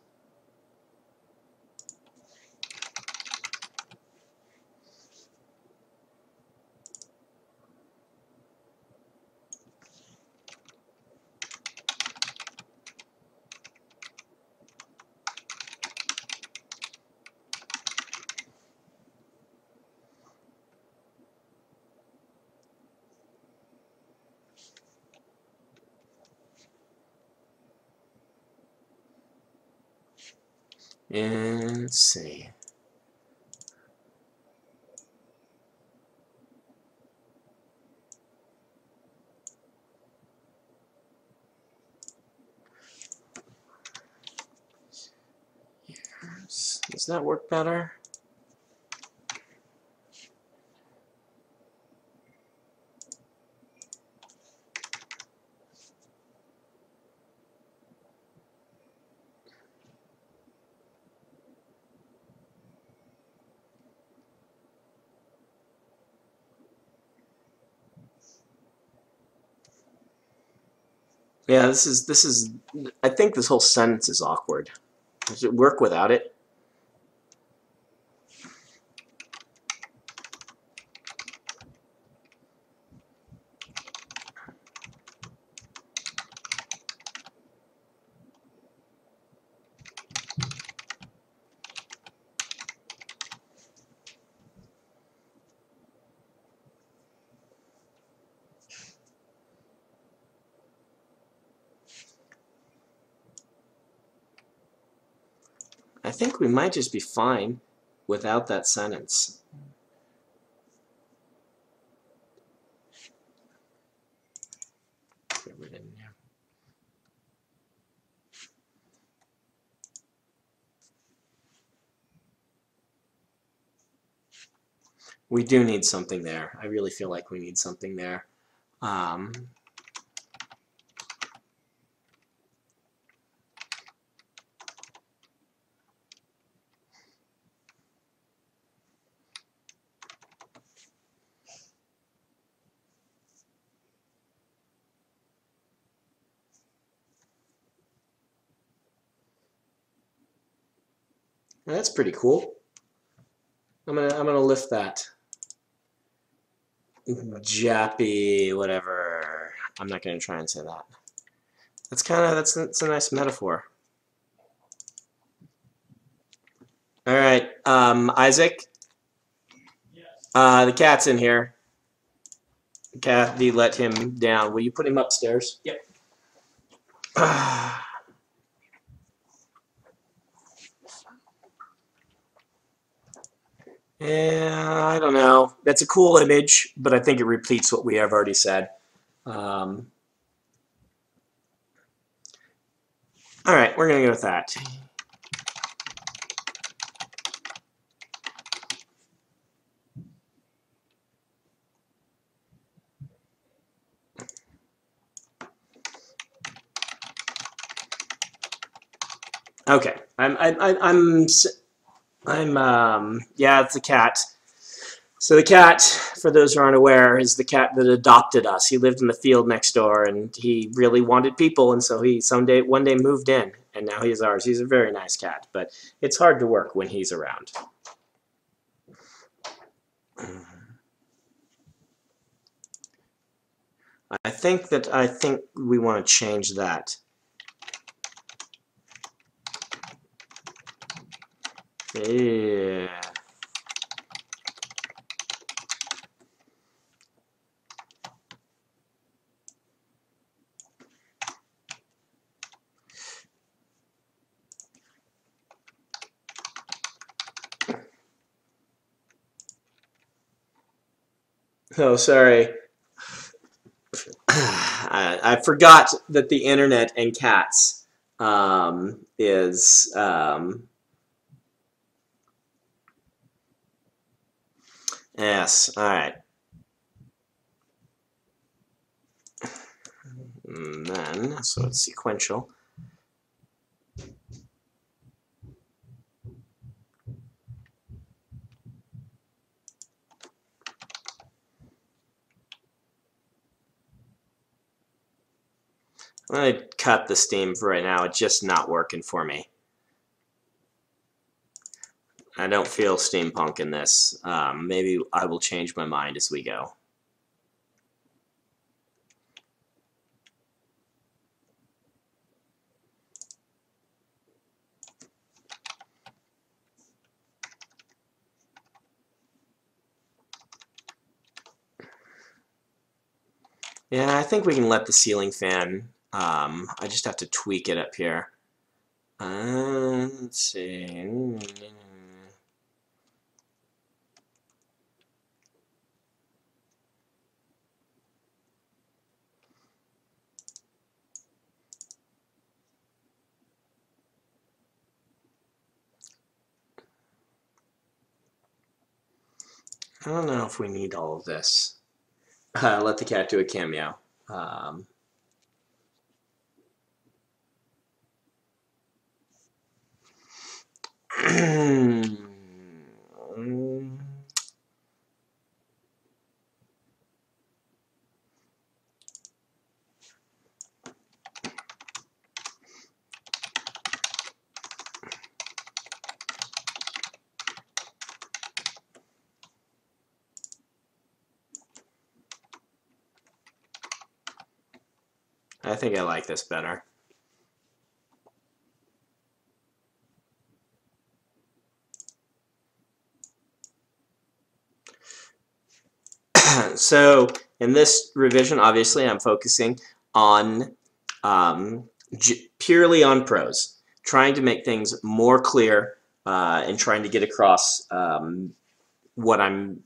And let's see. Does that work better? Yeah, this is this is. I think this whole sentence is awkward. Does it work without it? I think we might just be fine without that sentence. We do need something there. I really feel like we need something there. Um, That's pretty cool. I'm gonna I'm gonna lift that. Jappy, whatever. I'm not gonna try and say that. That's kind of that's that's a nice metaphor. All right, um, Isaac. Uh, the cat's in here. Kathy let him down. Will you put him upstairs? Yep. <sighs> Yeah, I don't know. That's a cool image, but I think it repeats what we have already said. Um, all right, we're going to go with that. Okay, I'm I'm I'm I'm, I'm um yeah, it's a cat. So the cat, for those who aren't aware, is the cat that adopted us. He lived in the field next door, and he really wanted people, and so he someday one day moved in, and now he's ours. He's a very nice cat, but it's hard to work when he's around. I think that I think we want to change that. Oh, sorry. <sighs> I, I forgot that the internet and cats um, is um, yes. All right. And then so it's sequential. I'm gonna cut the steam for right now. It's just not working for me. I don't feel steampunk in this. Um, maybe I will change my mind as we go. Yeah, I think we can let the ceiling fan. Um, I just have to tweak it up here. Uh, let's see. I don't know if we need all of this. Uh, let the cat do a cameo. Um, <clears throat> I think I like this better. <clears throat> so in this revision, obviously, I'm focusing on um, purely on prose, trying to make things more clear uh, and trying to get across um, what I'm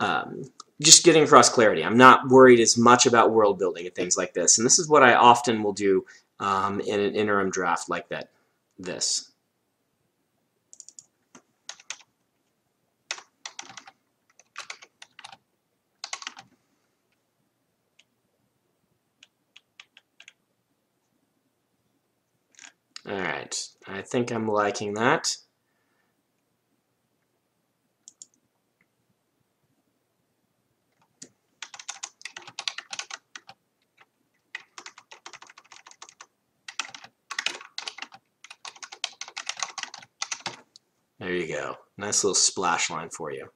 um, just getting across clarity. I'm not worried as much about world building and things like this. And this is what I often will do um, in an interim draft like that. This. Alright, I think I'm liking that. There you go. Nice little splash line for you.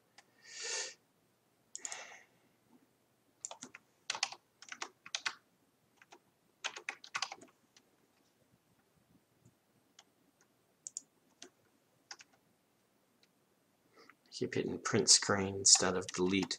keep hitting print screen instead of delete.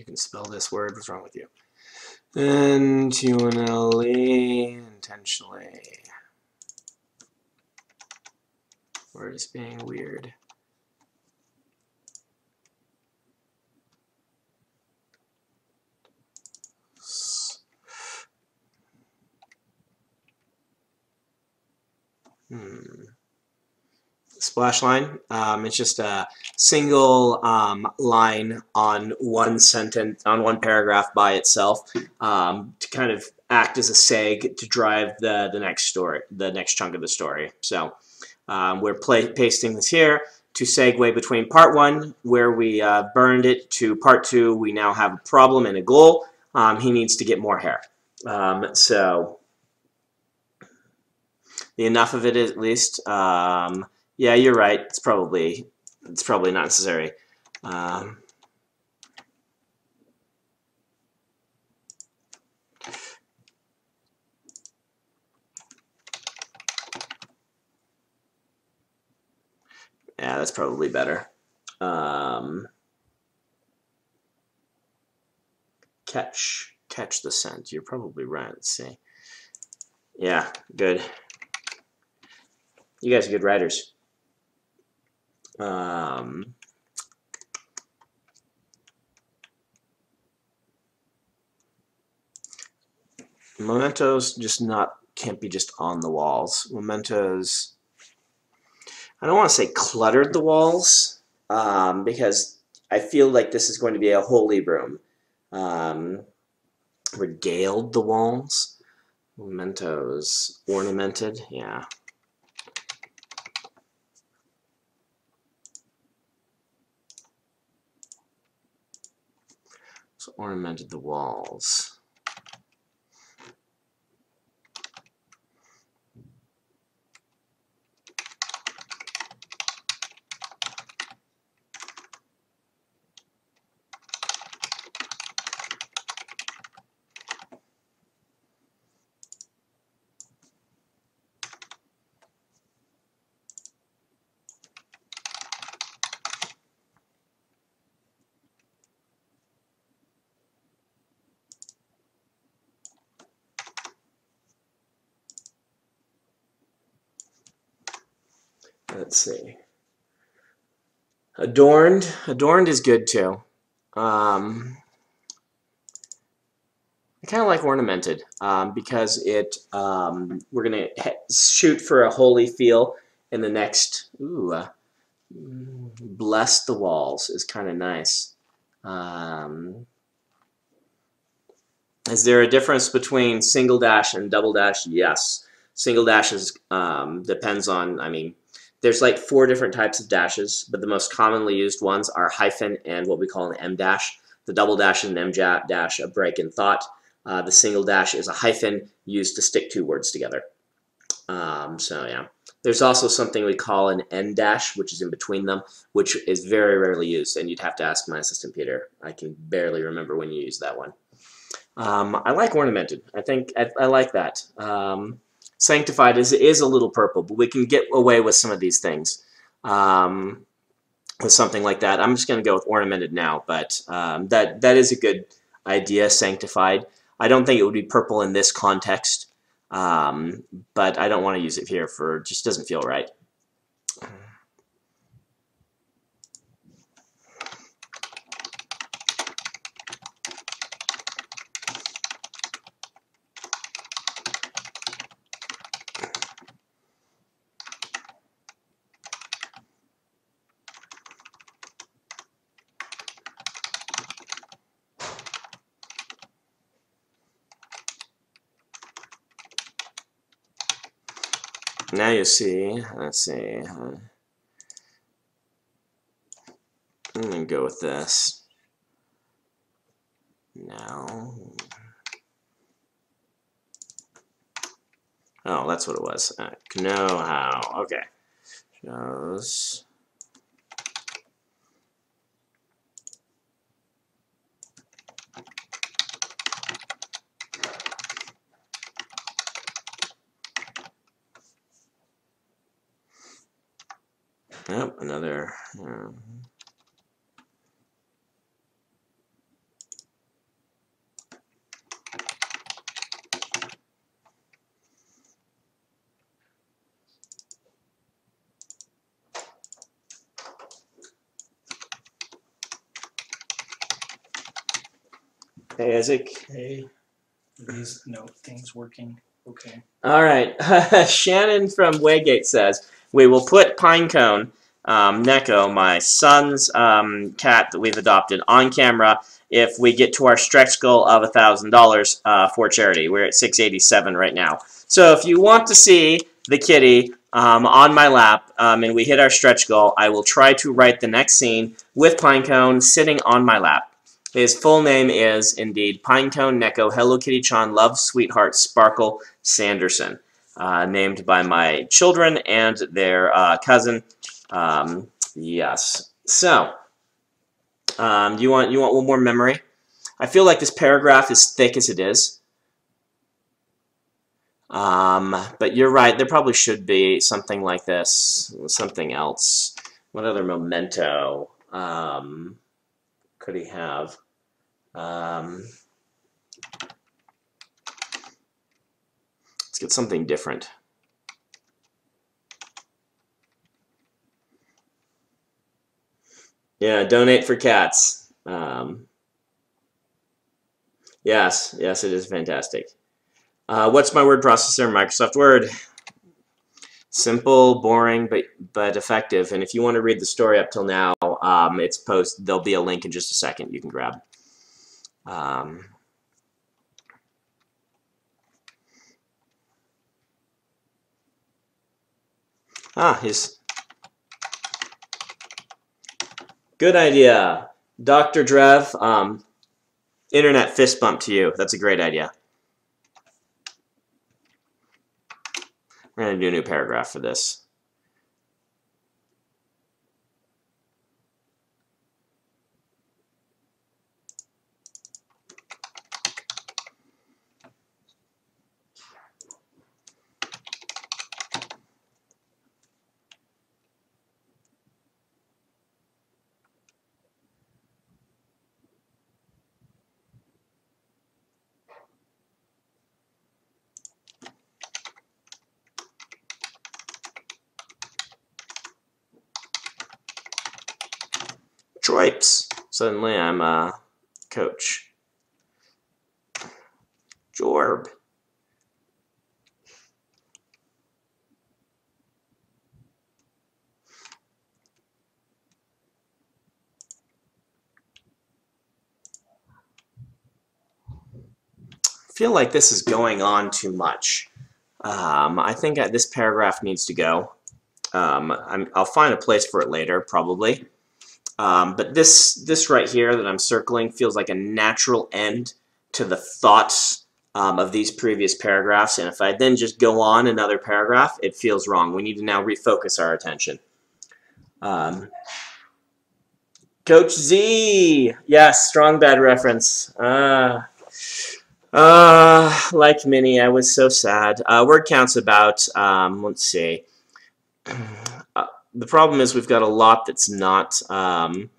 You can spell this word. What's wrong with you? Intentionally. Intentionally. Word is being weird. Hmm splash line. Um, it's just a single um, line on one sentence, on one paragraph by itself um, to kind of act as a seg to drive the, the next story, the next chunk of the story. So um, we're pasting this here to segue between part one, where we uh, burned it, to part two, we now have a problem and a goal. Um, he needs to get more hair. Um, so the enough of it at least. Um, yeah, you're right. It's probably it's probably not necessary. Um, yeah, that's probably better. Um, catch catch the scent. You're probably right. Let's see. Yeah, good. You guys are good writers. Um, mementos just not can't be just on the walls. Mementos, I don't want to say cluttered the walls um, because I feel like this is going to be a holy room. Um, regaled the walls. Mementos, ornamented, yeah. Ornamented the walls. let's see. Adorned. Adorned is good too. Um, I kind of like ornamented um, because it um, we're going to shoot for a holy feel in the next. Ooh, uh, bless the walls is kind of nice. Um, is there a difference between single dash and double dash? Yes. Single dashes um, depends on, I mean, there's like four different types of dashes, but the most commonly used ones are hyphen and what we call an M dash. The double dash is an M dash, a break in thought. Uh, the single dash is a hyphen used to stick two words together. Um, so yeah. There's also something we call an N dash, which is in between them, which is very rarely used, and you'd have to ask my assistant Peter. I can barely remember when you use that one. Um, I like ornamented. I think I, I like that. Um, sanctified is is a little purple, but we can get away with some of these things. Um, with something like that. I'm just going to go with ornamented now, but um, that that is a good idea, sanctified. I don't think it would be purple in this context, um, but I don't want to use it here for just doesn't feel right. Now you see, let's see, uh, I'm going to go with this. Now, oh, that's what it was. Uh, know how, okay. Shows. Yep, another. Uh, Hey, Isaac. Hey, these no things working. Okay. All right. <laughs> Shannon from Waygate says, we will put Pinecone, um, Neko, my son's um, cat that we've adopted, on camera if we get to our stretch goal of $1,000 uh, for charity. We're at 687 right now. So if you want to see the kitty um, on my lap um, and we hit our stretch goal, I will try to write the next scene with Pinecone sitting on my lap. His full name is, indeed, Pinecone Neko Hello Kitty Chan Love Sweetheart Sparkle Sanderson, uh, named by my children and their uh, cousin. Um, yes. So, um, you want you want one more memory? I feel like this paragraph is thick as it is. Um, but you're right. There probably should be something like this, something else. What other memento? Um, could he have? Um, let's get something different. Yeah, donate for cats. Um, yes, yes, it is fantastic. Uh, what's my word processor? Microsoft Word. Simple, boring, but but effective. And if you want to read the story up till now, um, it's post. There'll be a link in just a second. You can grab. Um, ah, his good idea, Dr. Drev. Um, internet fist bump to you. That's a great idea. We're going to do a new paragraph for this. Suddenly I'm a coach. Jorb. feel like this is going on too much. Um, I think this paragraph needs to go. Um, i will find a place for it later, probably. Um, but this, this right here that I'm circling feels like a natural end to the thoughts um, of these previous paragraphs. And if I then just go on another paragraph, it feels wrong. We need to now refocus our attention. Um, Coach Z, yes, strong bad reference. Uh, uh, like Minnie, I was so sad. Uh, word count's about, um, let's see. <clears throat> The problem is we've got a lot that's not, um,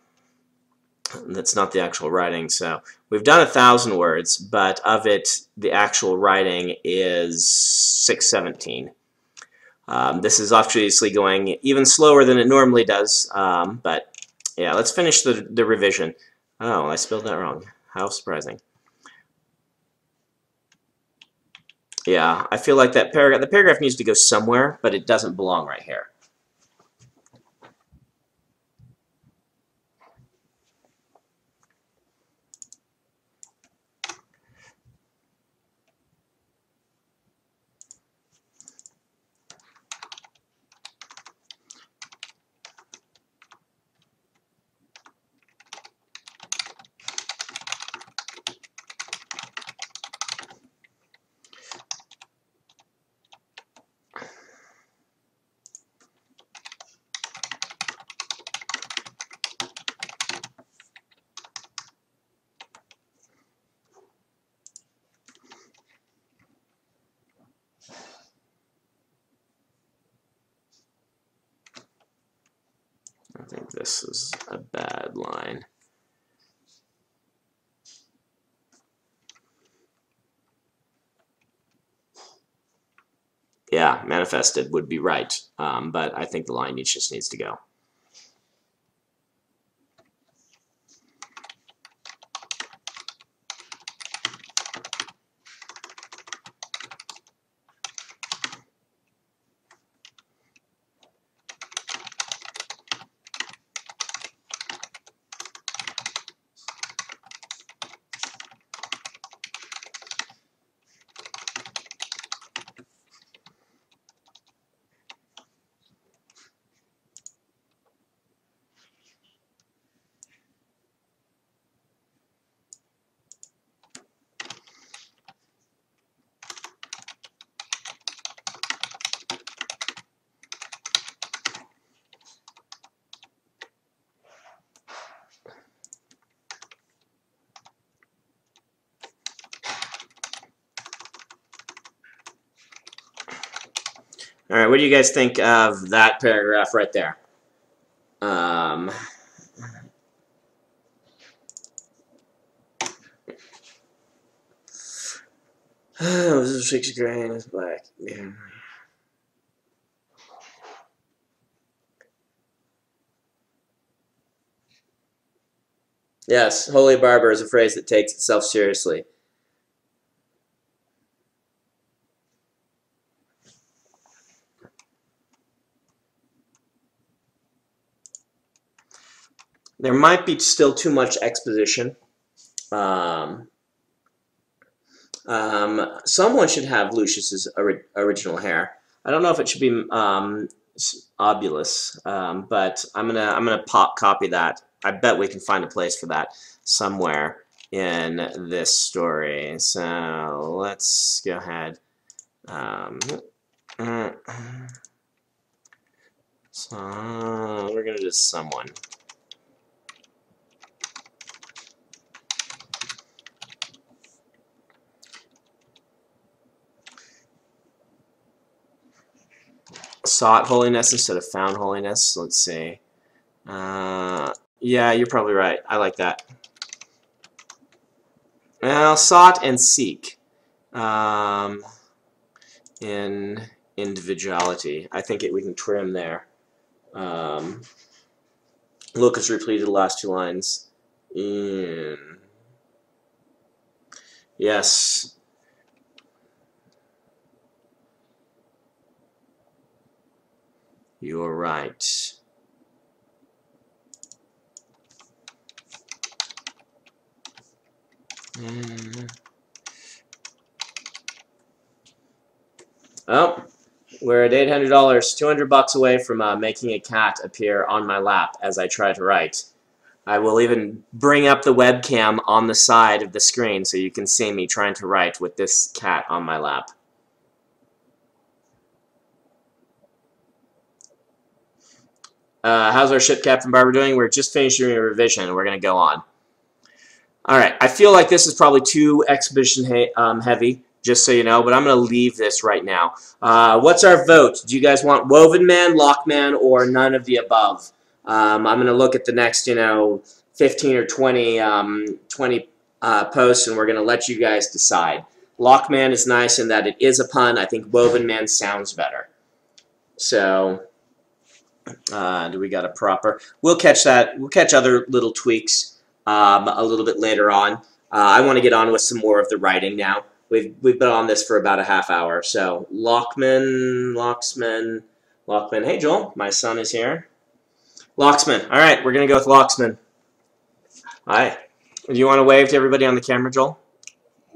that's not the actual writing. So we've done a thousand words, but of it, the actual writing is 617. Um, this is obviously going even slower than it normally does, um, but yeah, let's finish the, the revision. Oh, I spelled that wrong. How surprising. Yeah, I feel like that paragraph, the paragraph needs to go somewhere, but it doesn't belong right here. I think this is a bad line. Yeah, manifested would be right, um, but I think the line just needs to go. What do you guys think of that paragraph right there? Um, <sighs> oh, this is six grain, it's black. Yeah. Yes, holy barber is a phrase that takes itself seriously. There might be still too much exposition. Um, um, someone should have Lucius's ori original hair. I don't know if it should be um, obulus, um, but I'm gonna I'm gonna pop copy that. I bet we can find a place for that somewhere in this story. So let's go ahead. Um, so we're gonna do someone. Sought holiness instead of found holiness. Let's see. Uh, yeah, you're probably right. I like that. Well, sought and seek um, in individuality. I think it, we can trim there. Um, Lucas repeated the last two lines. In yes, You're right. Mm. Oh, we're at eight hundred dollars, two hundred bucks away from uh, making a cat appear on my lap as I try to write. I will even bring up the webcam on the side of the screen so you can see me trying to write with this cat on my lap. Uh, how's our ship Captain Barber doing? We're just finishing a revision. We're going to go on. All right. I feel like this is probably too exhibition he um, heavy, just so you know, but I'm going to leave this right now. Uh, what's our vote? Do you guys want Woven Man, Lockman, or none of the above? Um, I'm going to look at the next, you know, 15 or 20, um, 20 uh, posts, and we're going to let you guys decide. Lockman is nice in that it is a pun. I think Woven Man sounds better. So uh, do we got a proper? We'll catch that. We'll catch other little tweaks um, a little bit later on. Uh, I want to get on with some more of the writing now. We've we've been on this for about a half hour. So Lockman, Locksman, Lockman. Hey Joel, my son is here. Locksman. All right, we're gonna go with Locksman. Hi. Do you want to wave to everybody on the camera, Joel?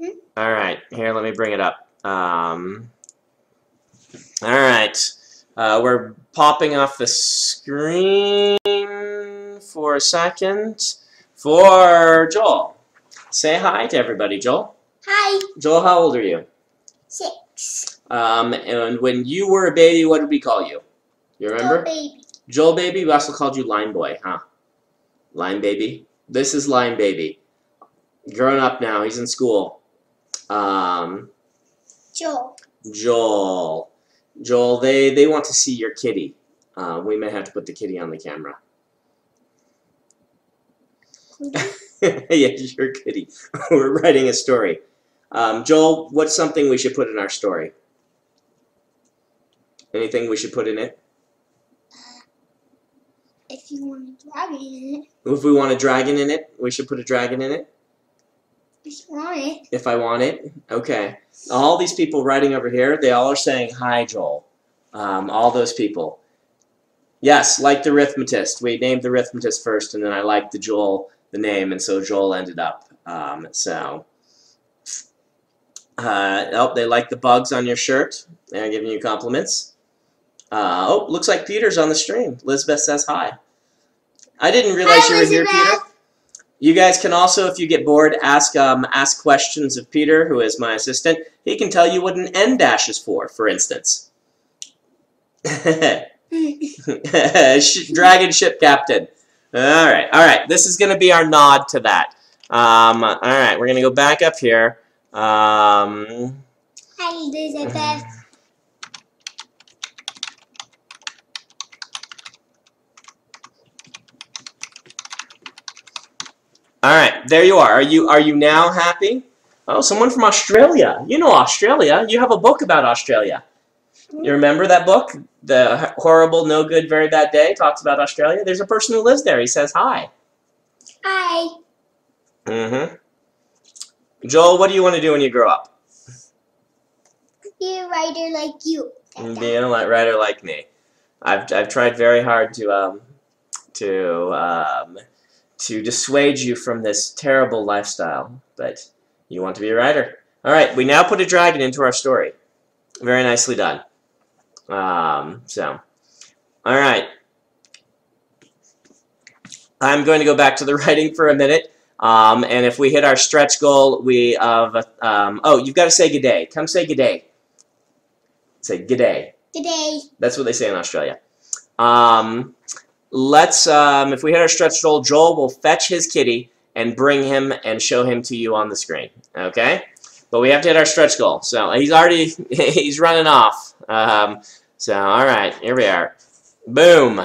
Mm -hmm. All right. Here, let me bring it up. Um, all right. Uh, we're popping off the screen for a second for Joel. Say hi to everybody, Joel. Hi. Joel, how old are you? Six. Um, and when you were a baby, what did we call you? You remember? Joel baby. Joel baby. We also called you Line Boy, huh? Line baby. This is Line baby. Grown up now. He's in school. Um, Joel. Joel. Joel, they, they want to see your kitty. Uh, we may have to put the kitty on the camera. <laughs> yes, your kitty. <laughs> We're writing a story. Um, Joel, what's something we should put in our story? Anything we should put in it? If you want a dragon in it. If we want a dragon in it, we should put a dragon in it? If you want it. If I want it? Okay. All these people writing over here, they all are saying, hi, Joel. Um, all those people. Yes, like the arithmetist. We named the arithmetist first, and then I liked the Joel, the name, and so Joel ended up. Um, so, uh, oh, they like the bugs on your shirt. They're giving you compliments. Uh, oh, looks like Peter's on the stream. Elizabeth says hi. I didn't realize Hi, you were here, Peter. You guys can also, if you get bored, ask um, ask questions of Peter, who is my assistant. He can tell you what an N dash is for, for instance. <laughs> <laughs> Dragon ship captain. All right, all right. This is going to be our nod to that. Um, all right, we're going to go back up here. Um, all right, there you are. Are you are you now happy? Oh, someone from Australia. You know Australia. You have a book about Australia. You remember that book? The horrible, no good, very bad day talks about Australia. There's a person who lives there. He says hi. Hi. Mm-hmm. Joel, what do you want to do when you grow up? Be a writer like you. Be a writer like me. I've I've tried very hard to um to um to dissuade you from this terrible lifestyle, but you want to be a writer. All right, we now put a dragon into our story. Very nicely done. Um, so, all right. I'm going to go back to the <laughs> writing for a minute. Um, and if we hit our stretch goal, we of um, oh, you've got to say good day. Come say good day. Say good day. Good day. That's what they say in Australia. Um, let's um, if we hit our stretch goal, Joel will fetch his kitty and bring him and show him to you on the screen. Okay. But we have to hit our stretch goal. So he's already <laughs> he's running off. Um, so all right, here we are. Boom.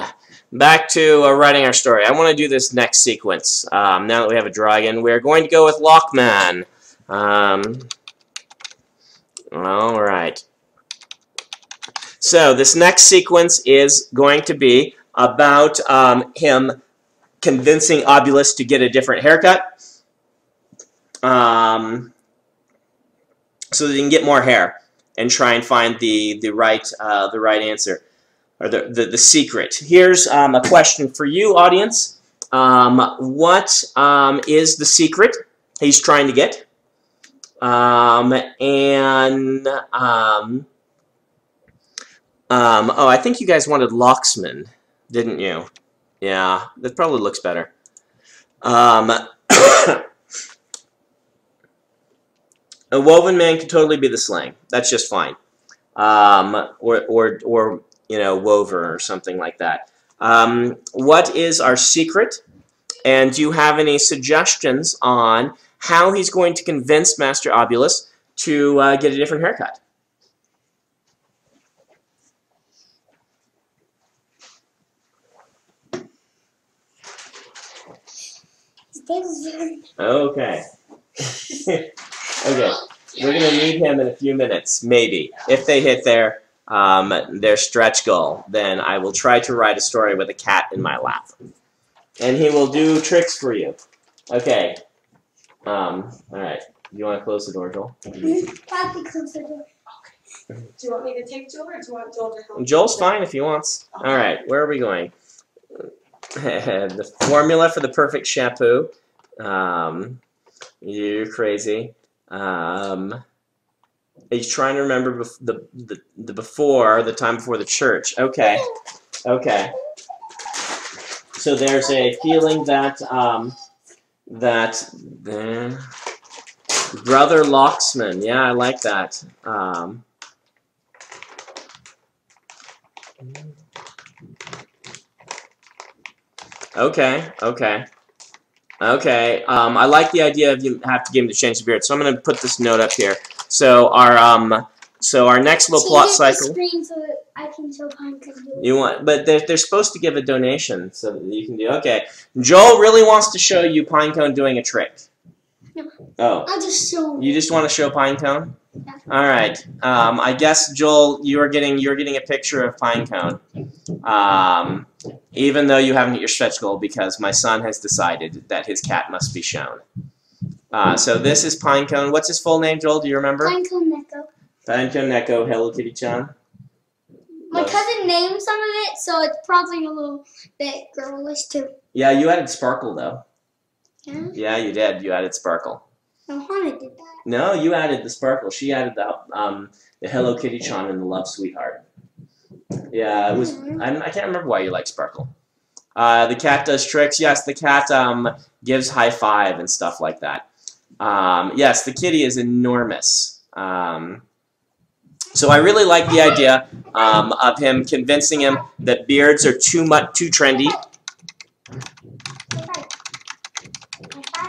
Back to uh, writing our story. I want to do this next sequence. Um, now that we have a dragon, we're going to go with Lockman. Um, all right. So this next sequence is going to be about um, him convincing Obulus to get a different haircut. Um, so that he can get more hair and try and find the the right uh, the right answer or the the, the secret. Here's um, a question for you, audience. Um, what um, is the secret he's trying to get? Um, and oh, I think you guys wanted Locksman, didn't you? Yeah, that probably looks better. Um, <coughs> a woven man could totally be the slang. That's just fine. Um, or, or, or, you know, wover or something like that. Um, what is our secret? And do you have any suggestions on how he's going to convince Master Obulus to uh, get a different haircut? Okay. <laughs> okay. We're going to need him in a few minutes, maybe. If they hit their, um, their stretch goal, then I will try to write a story with a cat in my lap. And he will do tricks for you. Okay. Um, all right. You want to close the door, Joel? Papi, close the door. Do you want me to take Joel or do you want Joel to help? Joel's fine if he wants. All right. Where are we going? <laughs> the formula for the perfect shampoo. Um, you're crazy. Um, he's trying to remember the, the the before the time before the church. Okay, okay. So there's a feeling that um, that the brother Locksman. Yeah, I like that. Um, okay, okay. Okay, um, I like the idea of you have to give him to change the beard. So I'm going to put this note up here. So our um, so our next little plot cycle. so that I can show Pine can do it. You want, but they're they're supposed to give a donation so that you can do. Okay, Joel really wants to show you Pinecone doing a trick. No. Oh, I'll just show him. you just want to show Pinecone? Yeah. All right. Um, I guess Joel, you are getting you're getting a picture of Pinecone. Um, even though you haven't hit your stretch goal because my son has decided that his cat must be shown. Uh, so this is Pinecone. What's his full name, Joel? Do you remember? Pine cone Neko. Pinecone Neko Hello Kitty Chan. My cousin named some of it, so it's probably a little bit girlish too. Yeah, you added Sparkle though. Yeah? Yeah, you did. You added Sparkle. No, Hana did that. No, you added the Sparkle. She added the um, the Hello Kitty Chan and the Love Sweetheart. Yeah, it was. Mhm. I, I can't remember why you like Sparkle. Uh, the cat does tricks. Yes, the cat um, gives high five and stuff like that. Um, yes, the kitty is enormous. Um, so I really like the idea um, of him convincing him that beards are too much too trendy. High five. High five.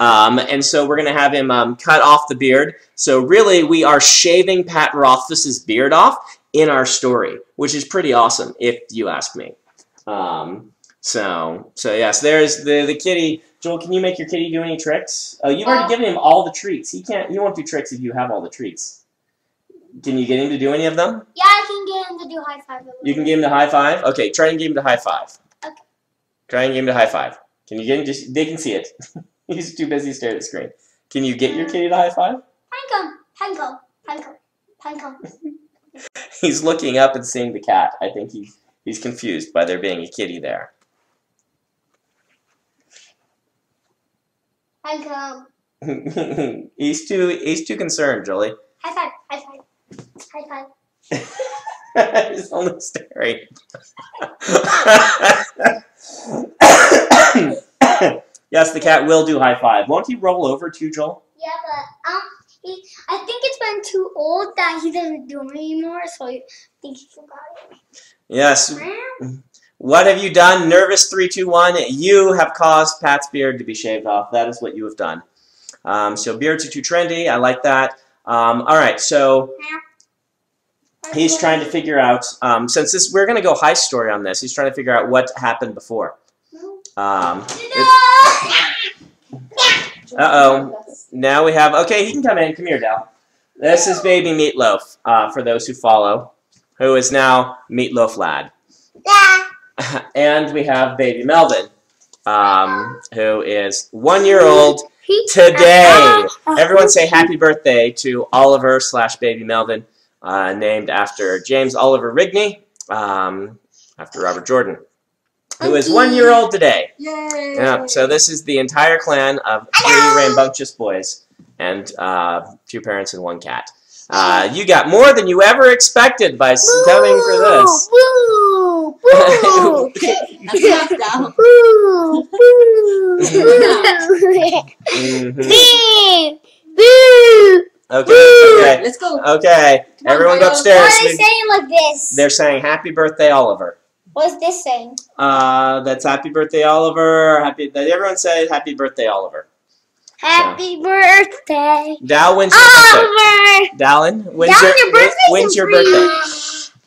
Um, and so we're going to have him um, cut off the beard. So really, we are shaving Pat Rothfuss's beard off in our story, which is pretty awesome, if you ask me. Um, so, so yes, there's the the kitty. Joel, can you make your kitty do any tricks? Oh, you've already Uh, given him all the treats. He can't. You won't do tricks if you have all the treats. Can you get him to do any of them? yeah, I can get him to do high five. You can get him to high five. Okay, try and get him to high five. Okay. Try and get him to high five. Can you get him? Just they can see it. <laughs> He's too busy staring at the screen. Can you get your kitty to high five? Pine cone. Pine cone. Pine cone. Pine cone. He's looking up and seeing the cat. I think he's he's confused by there being a kitty there. Cone. <laughs> he's too he's too concerned, Jolie. High five. High five. High five. <laughs> he's only staring. <laughs> <coughs> yes, the cat will do high five. Won't he roll over too, Joel? Yeah, but um, he, I think it's been too old that he doesn't do it anymore, so I think he forgot it. Yes. What have you done? Nervous 321. You have caused Pat's beard to be shaved off. That is what you have done. Um, so beards are too trendy. I like that. Um, all right, so he's trying to figure out, um, since this, we're going to go high story on this, he's trying to figure out what happened before. Um, Uh-oh. now we have, okay, he can come in. Come here, Dal. This is baby Meatloaf, uh, for those who follow, who is now Meatloaf Lad. Yeah. <laughs> and we have baby Melvin, um, who is one year old today. Everyone say happy birthday to Oliver slash baby Melvin, uh, named after James Oliver Rigney, um, after Robert Jordan, who is one year old today. Yay! Yeah, so this is the entire clan of three rambunctious boys and uh, two parents and one cat. Uh, you got more than you ever expected by coming for this. Boo! Boo! <laughs> That's enough now. Boo! Boo! Mhm. Boo! Boo! Okay, okay, Let's go. okay. Come on, Everyone go Mario. Why are they saying like this? They're saying happy birthday, Oliver. What's this saying? Uh, that's happy birthday, Oliver. Happy. Everyone say happy birthday, Oliver. Happy birthday, Dal, when's your birthday? Oliver! Dallin, when's Down your, your birthday's when's your birthday?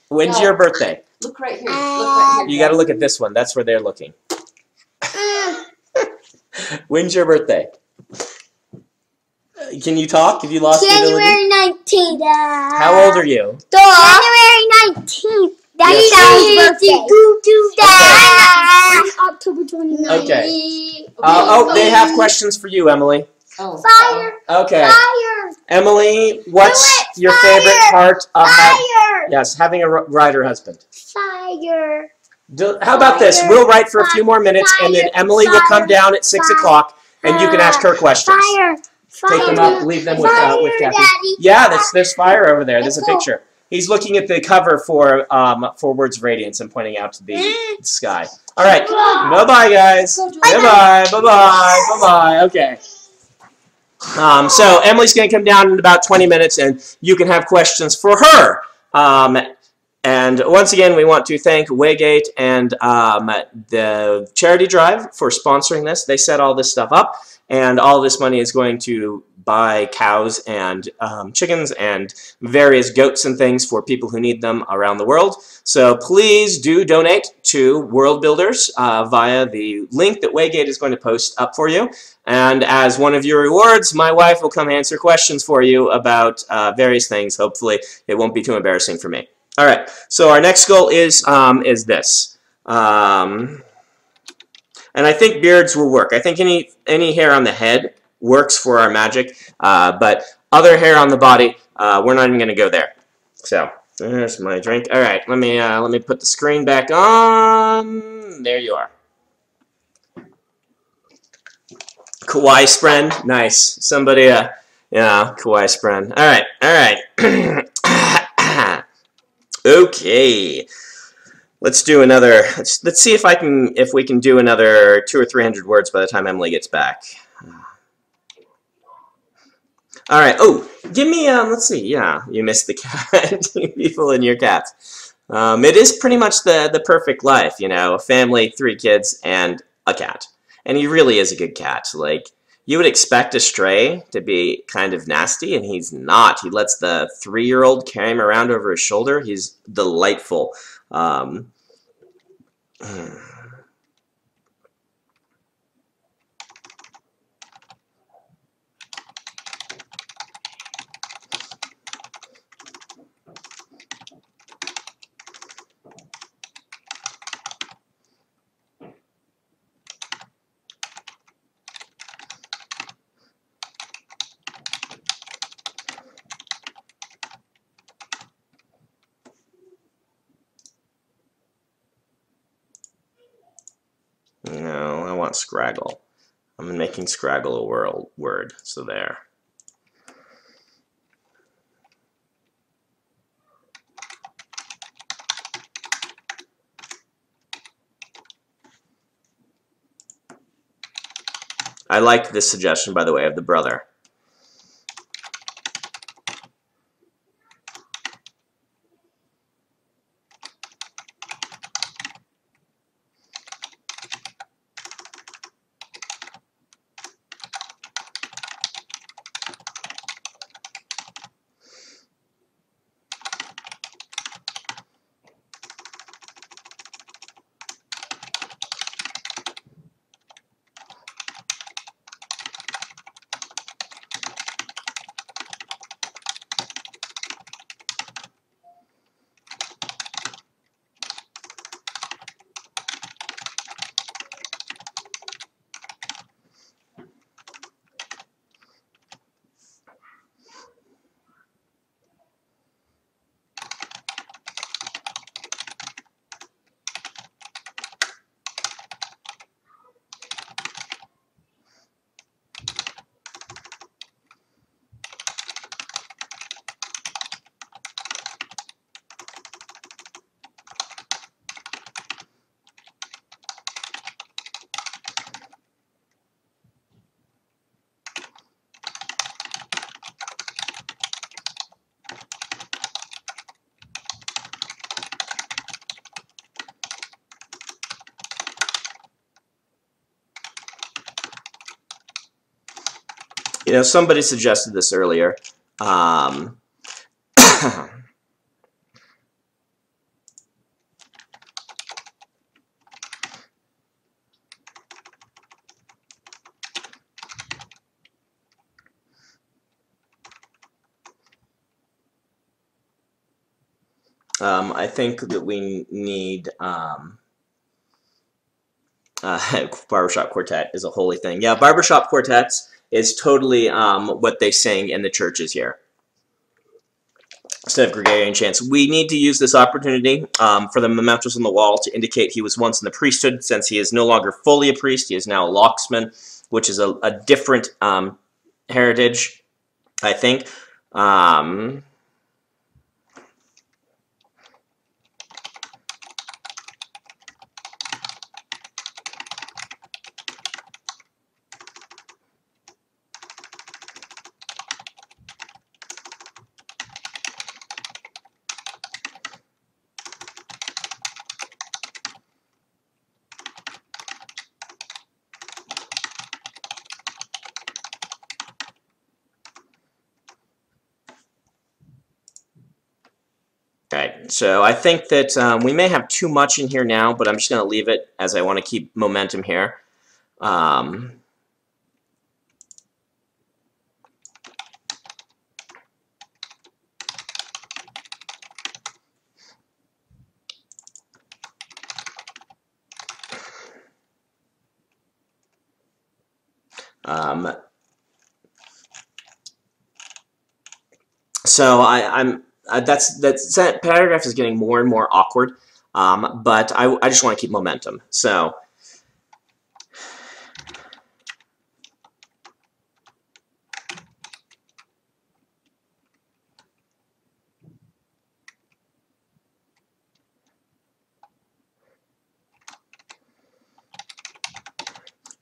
When's No. your birthday? Look right here. Look right here. You got to look at this one. That's where they're looking. Mm, <laughs> When's your birthday? Uh, Can you talk? Have you lost the ability? January 19th. Uh, How old are you? January 19th. That's Yes. Sal's birthday. Do, do. October 29th. Okay. Uh, oh, they have questions for you, Emily. Oh. Fire! Okay. Fire! Emily, what's Do it, your favorite part of ha- Fire! yes having a writer husband? Fire! Do, how about this? We'll write for a few more minutes, and then fire, Emily will come down at six o'clock, and you can ask her questions. Fire! Fire! Take them up, leave them with uh, with Kathy. Daddy. Yeah, there's there's fire over there. There's a Let's picture. He's looking at the cover for um for Words of Radiance and pointing out to the sky. All right. Bye bye, guys. Bye bye. Bye bye. Bye bye. Okay. Um, so Emily's going to come down in about 20 minutes, and you can have questions for her. Um, and once again, we want to thank Waygate and um, the charity drive for sponsoring this. They set all this stuff up, and all this money is going to buy cows and um, chickens and various goats and things for people who need them around the world. So please do donate to Worldbuilders uh, via the link that Waygate is going to post up for you. And as one of your rewards, my wife will come answer questions for you about uh, various things. Hopefully, it won't be too embarrassing for me. All right. So our next goal is um, is this, um, and I think beards will work. I think any any hair on the head works for our magic, uh, but other hair on the body, uh, we're not even going to go there. So there's my drink. All right. Let me uh, let me put the screen back on. There you are. Kawaii Spren, nice. Somebody, uh, yeah, Kawaii Spren. All right, all right. <coughs> okay, let's do another. Let's let's see if I can if we can do another two or three hundred words by the time Emily gets back. All right. Oh, give me um. Let's see. Yeah, you missed the cat. <laughs> People and your cats. Um, it is pretty much the the perfect life, you know. A family, three kids, and a cat and he really is a good cat. Like you would expect a stray to be kind of nasty, and he's not. He lets the three-year-old carry him around over his shoulder. He's delightful. Um, no, I want Scraggle. I'm making Scraggle a world word. So there. I like this suggestion, by the way, of the brother. Know, somebody suggested this earlier. Um, <coughs> um, I think that we need um, uh, <laughs> barbershop quartet is a holy thing. Yeah, barbershop quartets is totally um, what they sing in the churches here instead of Gregorian chants. We need to use this opportunity um, for the mementos on the wall to indicate he was once in the priesthood, since he is no longer fully a priest. He is now a locksman, which is a, a different um, heritage, I think. Um, Okay, so I think that um, we may have too much in here now, but I'm just going to leave it as I want to keep momentum here. Um, um, so I, I'm uh, that's that paragraph is getting more and more awkward, um, but I, I just want to keep momentum. So.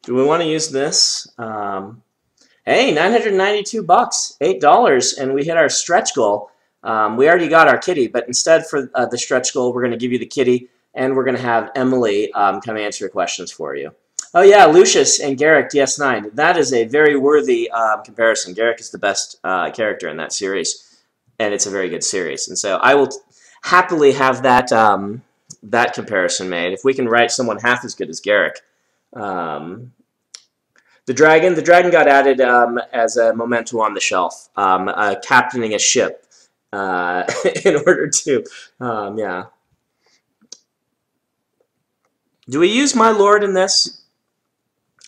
Do we want to use this? Um, hey, 992 bucks, $8, and we hit our stretch goal. Um, we already got our kitty, but instead for uh, the stretch goal, we're going to give you the kitty, and we're going to have Emily um, come answer questions for you. Oh yeah, Lucius and Garak DS9. That is a very worthy um, comparison. Garak is the best uh, character in that series, and it's a very good series. And so I will happily have that um, that comparison made. If we can write someone half as good as Garak. Um, the dragon, the dragon got added um, as a memento on the shelf, um, uh, captaining a ship uh, <laughs> in order to, um, yeah. Do we use my lord in this?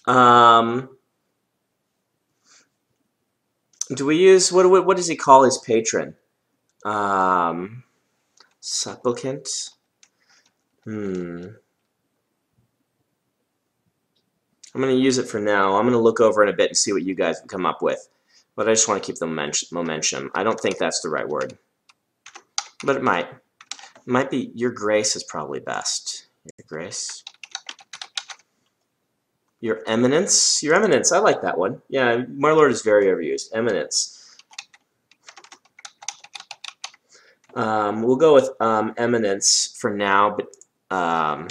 Um, do we use, what, what, what does he call his patron? Um, supplicant? Hmm. I'm going to use it for now. I'm going to look over in a bit and see what you guys come up with. But I just want to keep the momentum. I don't think that's the right word. But it might. It might be your grace is probably best. Your grace. Your eminence. Your eminence. I like that one. Yeah, my lord is very overused. Eminence. Um, we'll go with um, eminence for now, but um,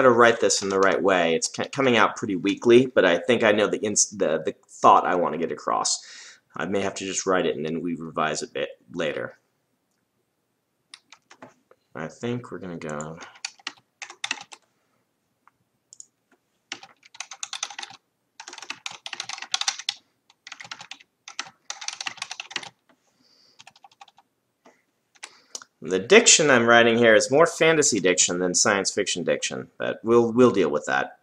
got to write this in the right way. It's coming out pretty weakly, but I think I know the, the, the thought I want to get across. I may have to just write it and then we revise it a bit later. I think we're going to go... The diction I'm writing here is more fantasy diction than science fiction diction, but we'll we'll deal with that.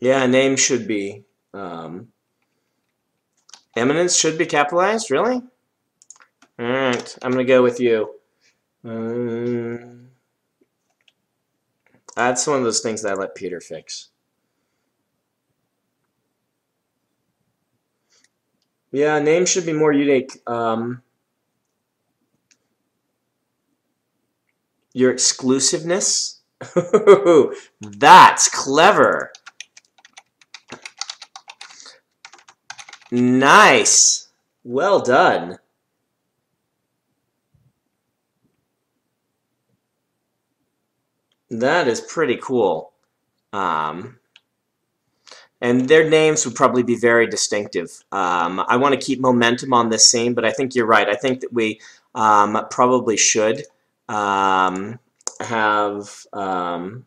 Yeah, name should be. Um, eminence should be capitalized. Really? All right, I'm gonna go with you. Um, that's one of those things that I let Peter fix. Yeah, name should be more unique. Um, your exclusiveness. <laughs> That's clever. Nice. Well done. That is pretty cool. Um, and their names would probably be very distinctive. Um, I want to keep momentum on this scene, but I think you're right. I think that we um, probably should um, have um,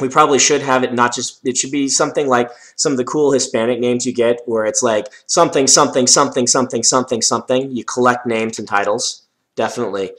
we probably should have it not just it should be something like some of the cool Hispanic names you get where it's like something something something something something something. You collect names and titles definitely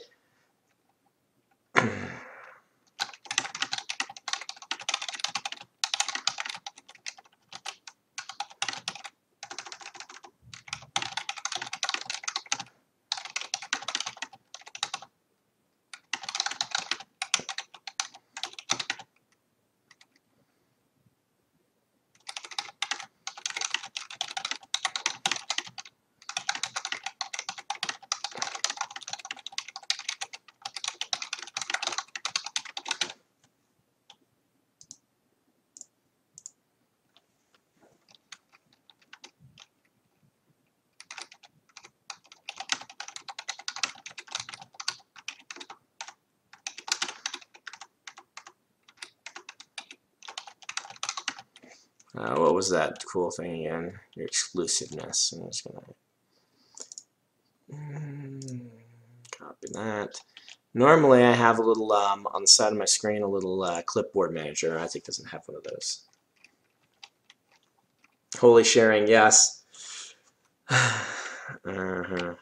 Uh, what was that cool thing again? Your exclusiveness. I'm just gonna mm, copy that. Normally, I have a little um, on the side of my screen a little uh, clipboard manager. I think doesn't have one of those. Holy sharing, yes. <sighs> uh-huh.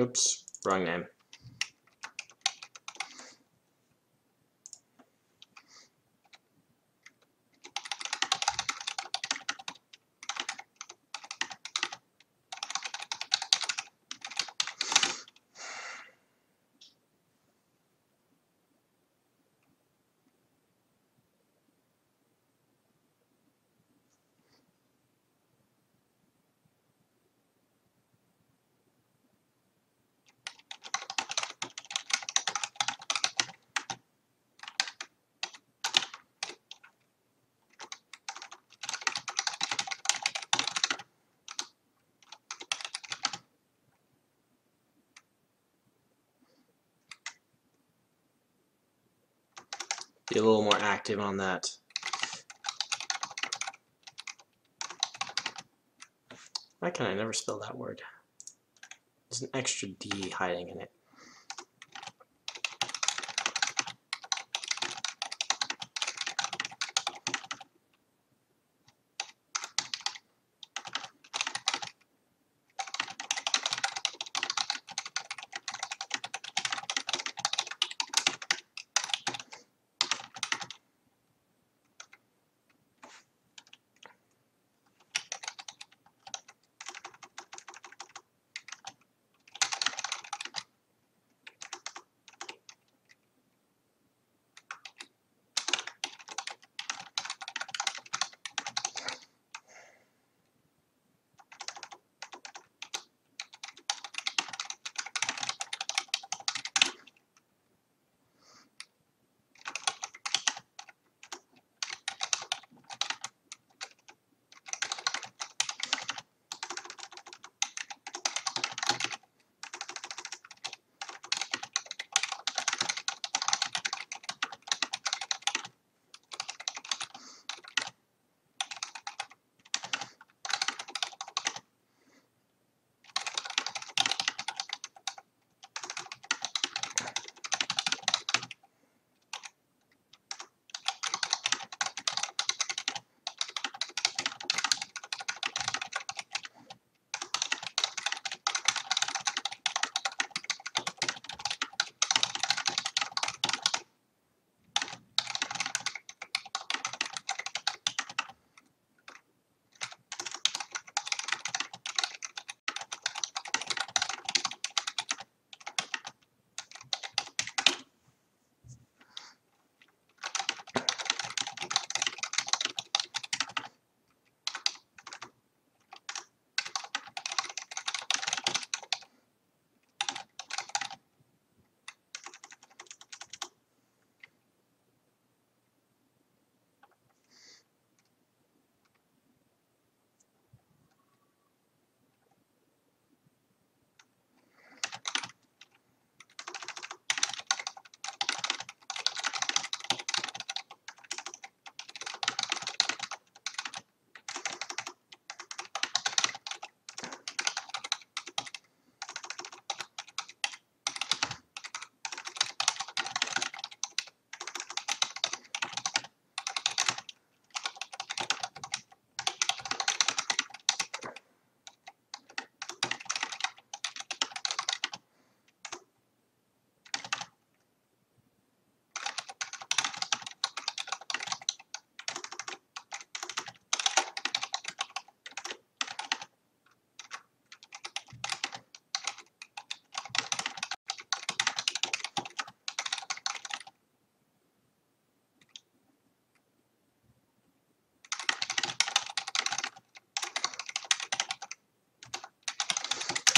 Oops, wrong name. Be a little more active on that. Why can I never spell that word? There's an extra D hiding in it.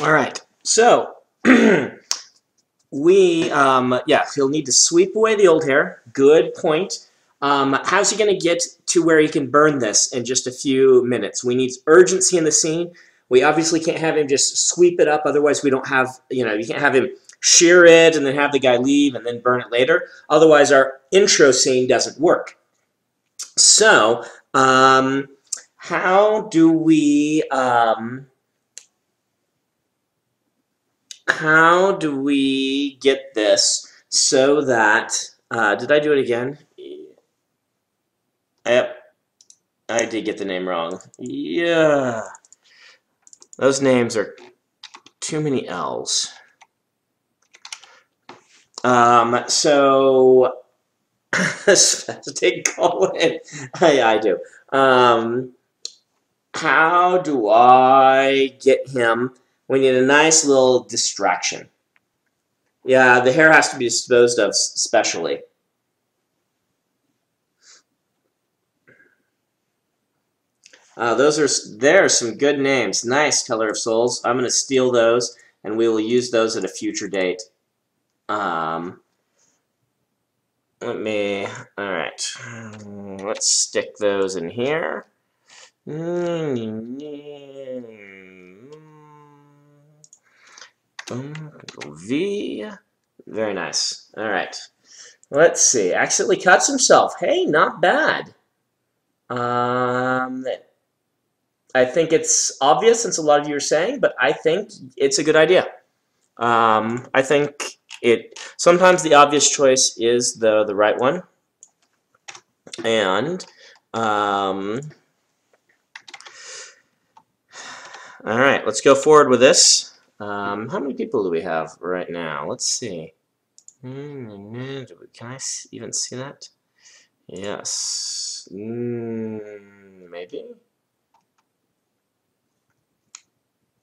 All right. So <clears throat> we, um, yeah, he'll need to sweep away the old hair. Good point. Um, how's he going to get to where he can burn this in just a few minutes? We need urgency in the scene. We obviously can't have him just sweep it up. Otherwise, we don't have, you know, you can't have him shear it and then have the guy leave and then burn it later. Otherwise, our intro scene doesn't work. So, um, how do we, um, how do we get this so that, uh, did I do it again? Yep. I did get the name wrong. Yeah. Those names are too many L's. Um, so, take Colin. I, I do. Um, how do I get him? We need a nice little distraction. Yeah, the hair has to be disposed of specially. Uh, those are there are some good names. Nice, Color of Souls. I'm going to steal those, and we will use those at a future date. Um, let me, all right, let's stick those in here. Control V. Very nice. All right. Let's see. Accidentally cuts himself. Hey, not bad. Um, I think it's obvious since a lot of you are saying, but I think it's a good idea. Um, I think it sometimes the obvious choice is the the right one, and um, all right, let's go forward with this. Um, how many people do we have right now? Let's see. Can I even see that? Yes. Mm, maybe.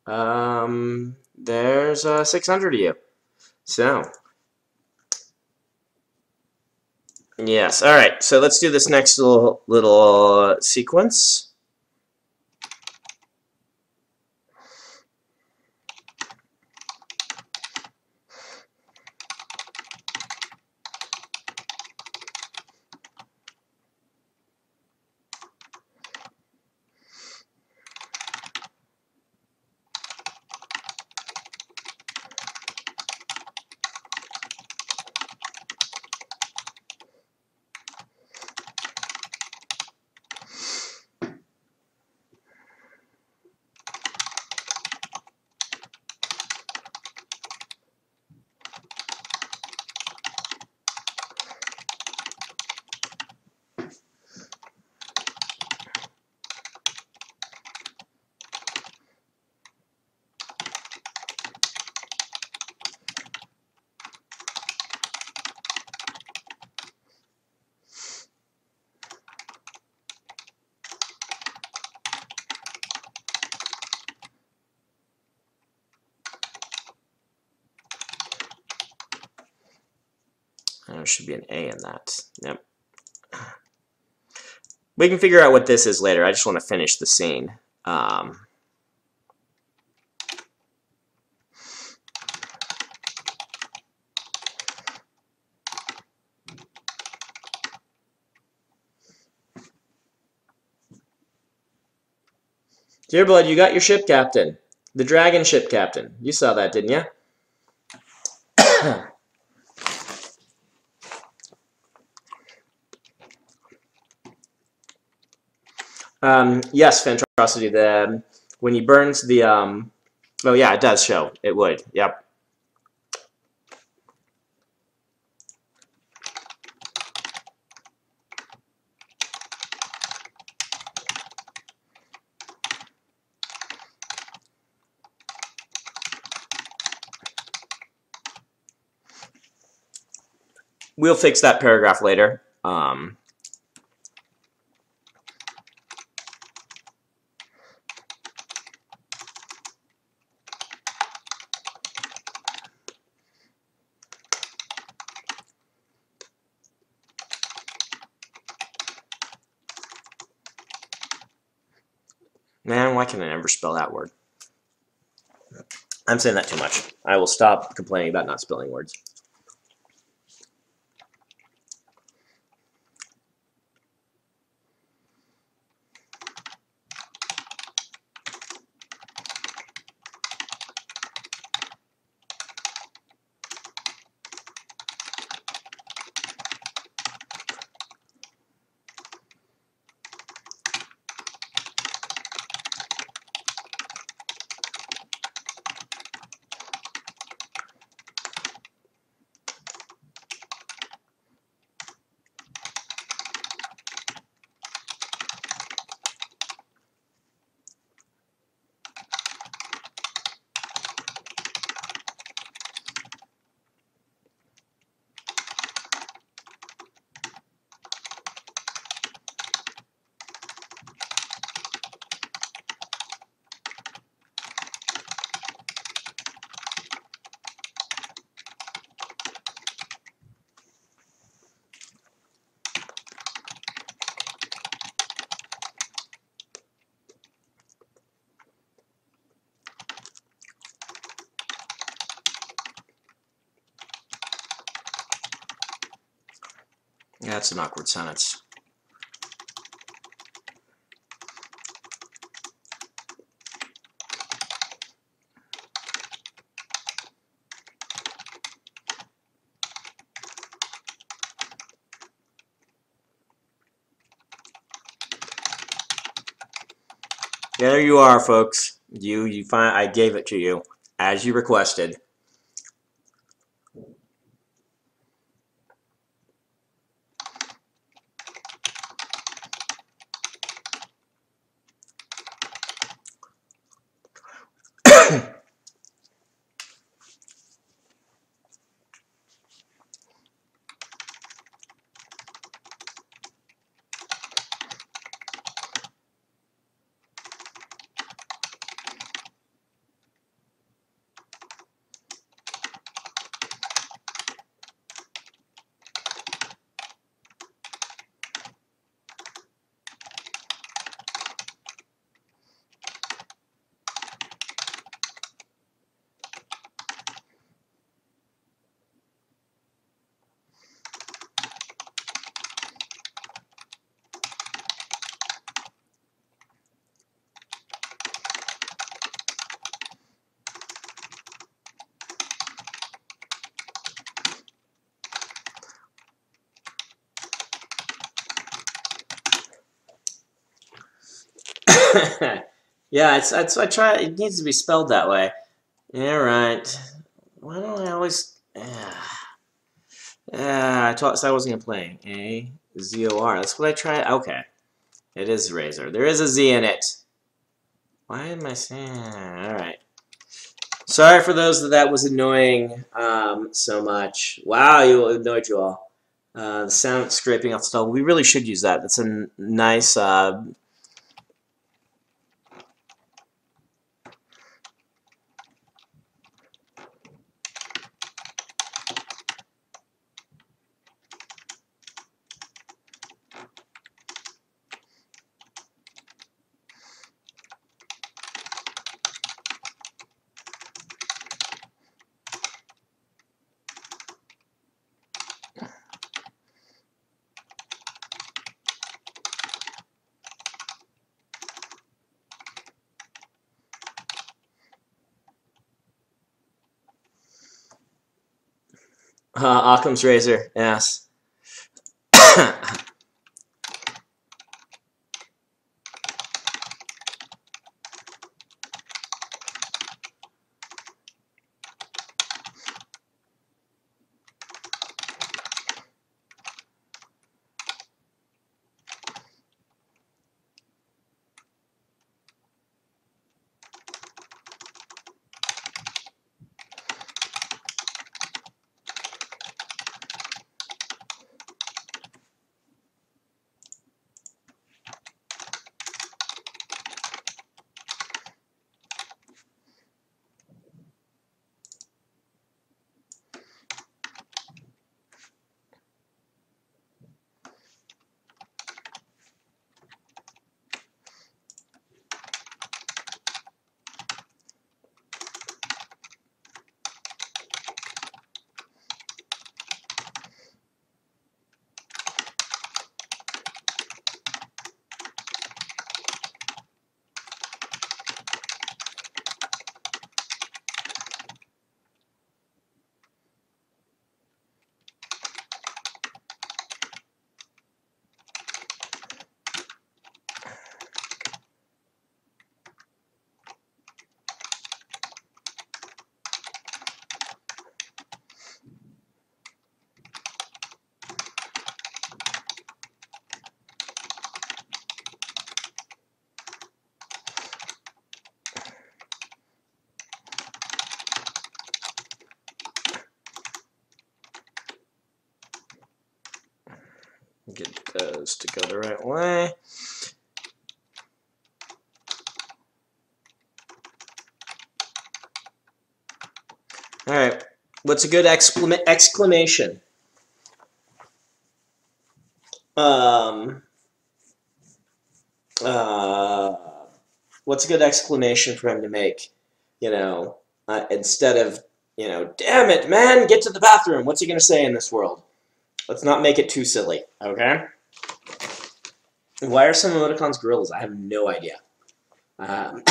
Um, there's uh, 600 of you. So, yes. All right. So let's do this next little little uh, sequence. There should be an A in that. Yep. We can figure out what this is later. I just want to finish the scene. Um, Dear Blood, you got your ship captain. The dragon ship captain. You saw that, didn't you? Um, yes, Fantrosity. The when he burns the um, oh yeah, it does show. It would. Yep. We'll fix that paragraph later. Um, Man, why can I never spell that word? I'm saying that too much. I will stop complaining about not spelling words. Yeah, that's an awkward sentence. Yeah, there you are, folks. You, you find I gave it to you as you requested. Yeah, it's, it's I try. It needs to be spelled that way. Yeah, right. Why don't I always? Yeah. I thought so I wasn't gonna play A Z O R. That's what I try. Okay, it is razor. There is a Z in it. Why am I saying? All right. Sorry for those that that was annoying um, so much. Wow, you annoyed you all. Uh, the sound scraping off the stove. We really should use that. That's a nice. Uh, Uh, Occam's razor, yes. Those to go the right way. All right. What's a good exclama exclamation? Um. Uh. What's a good exclamation for him to make? You know, uh, instead of you know, damn it, man, get to the bathroom. What's he gonna say in this world? Let's not make it too silly, okay? Why are some emoticons gorillas? I have no idea. Um, <coughs>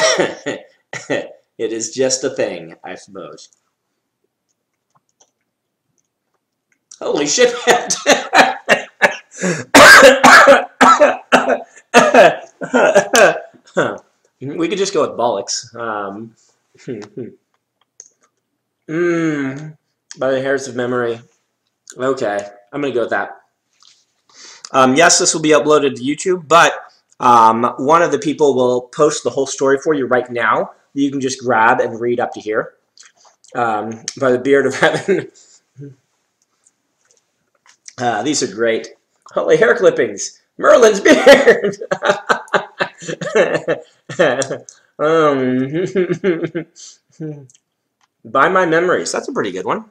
it is just a thing, I suppose. Holy shit, <coughs> We could just go with bollocks. Um, Mmm, <coughs> by the hairs of memory. Okay, I'm going to go with that. Um, yes, this will be uploaded to YouTube, but um, one of the people will post the whole story for you right now. You can just grab and read up to here. Um, by the beard of <laughs> heaven. uh, these are great. Holy hair clippings. Merlin's beard. <laughs> um, <laughs> by my memories. That's a pretty good one.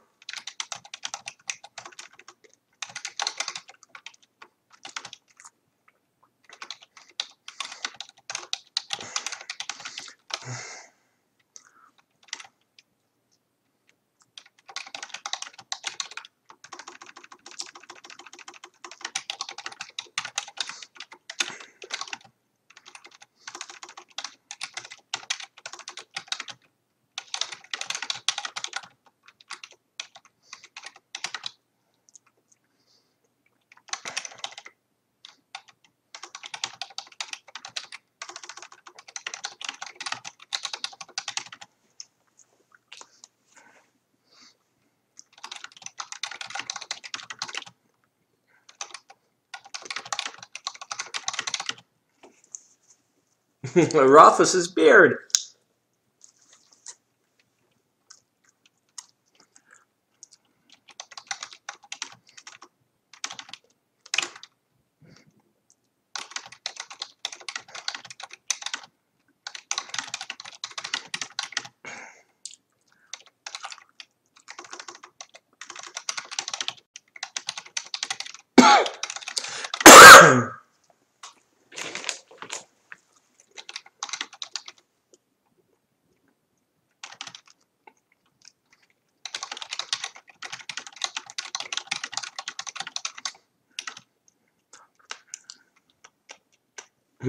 <laughs> Rufus's beard.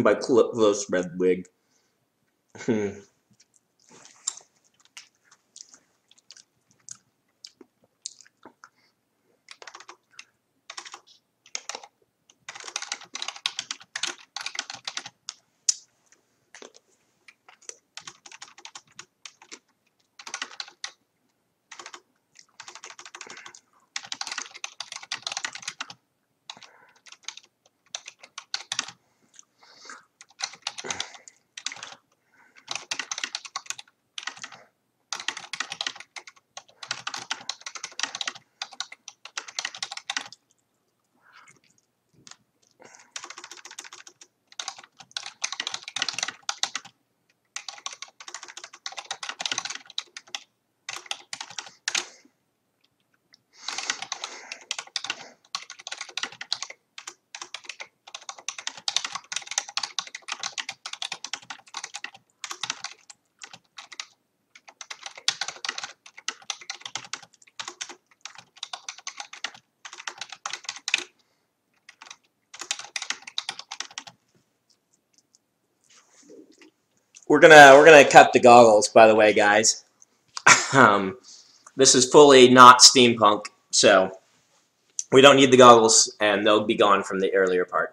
By close red <laughs> We're gonna we're gonna cut the goggles, by the way, guys. um, this is fully not steampunk, so we don't need the goggles, and they'll be gone from the earlier part.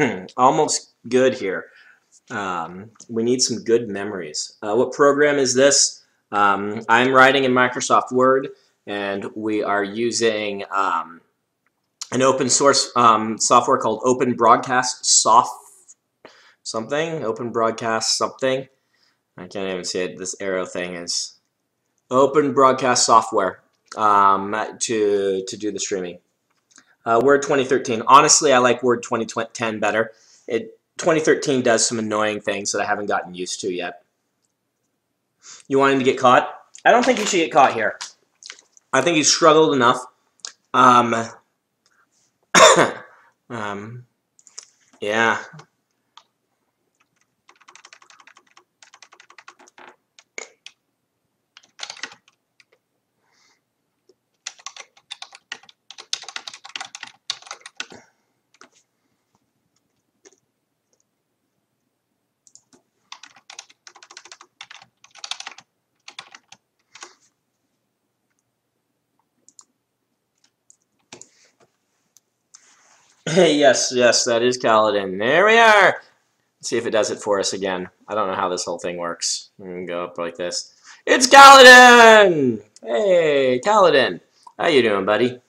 <clears throat> almost good here. Um, we need some good memories. Uh, what program is this? Um, I'm writing in Microsoft Word, and we are using um, an open source um, software called Open Broadcast Soft something. Open Broadcast something. I can't even see it. This arrow thing is Open Broadcast Software um, to to do the streaming. Uh, Word 2013. Honestly, I like Word 2010 better. It 2013 does some annoying things that I haven't gotten used to yet. You want him to get caught? I don't think he should get caught here. I think he's struggled enough. Um, <coughs> um, yeah. Yes, yes, that is Kaladin. There we are. Let's see if it does it for us again. I don't know how this whole thing works. Go up like this. It's Kaladin! Hey, Kaladin. How you doing, buddy?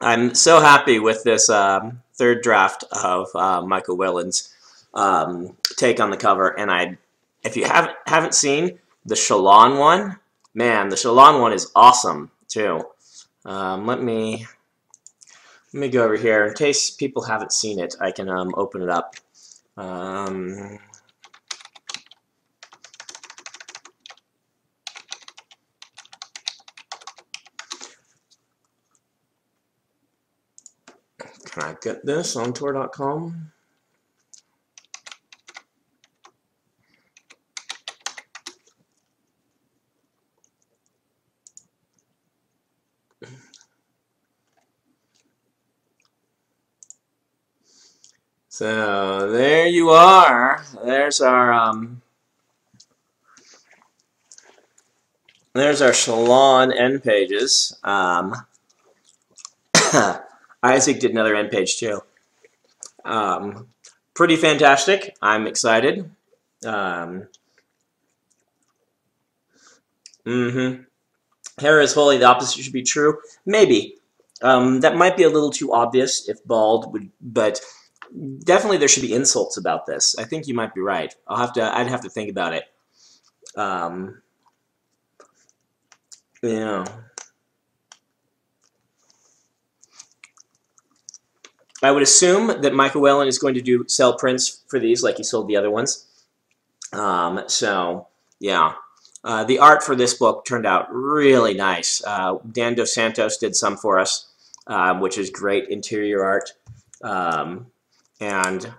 I'm so happy with this um, third draft of uh, Michael Whelan's um, take on the cover, and I, if you haven't haven't seen the Shallan one, man, the Shallan one is awesome too. Um, let me let me go over here. In case people haven't seen it, I can um, open it up. Um, can I get this on Tor.com? So there you are. There's our um, there's our Shallan end pages. Um, <coughs> Isaac did another end page too. Um, pretty fantastic. I'm excited. Um, mm-hmm. Hair is holy. The opposite should be true. Maybe. Um, that might be a little too obvious if bald would, but definitely there should be insults about this. I think you might be right. I'll have to. I'd have to think about it. Um, yeah. I would assume that Michael Whelan is going to do sell prints for these like he sold the other ones. Um, so, yeah. Uh, the art for this book turned out really nice. Uh, Dan Dos Santos did some for us, uh, which is great interior art. Um, and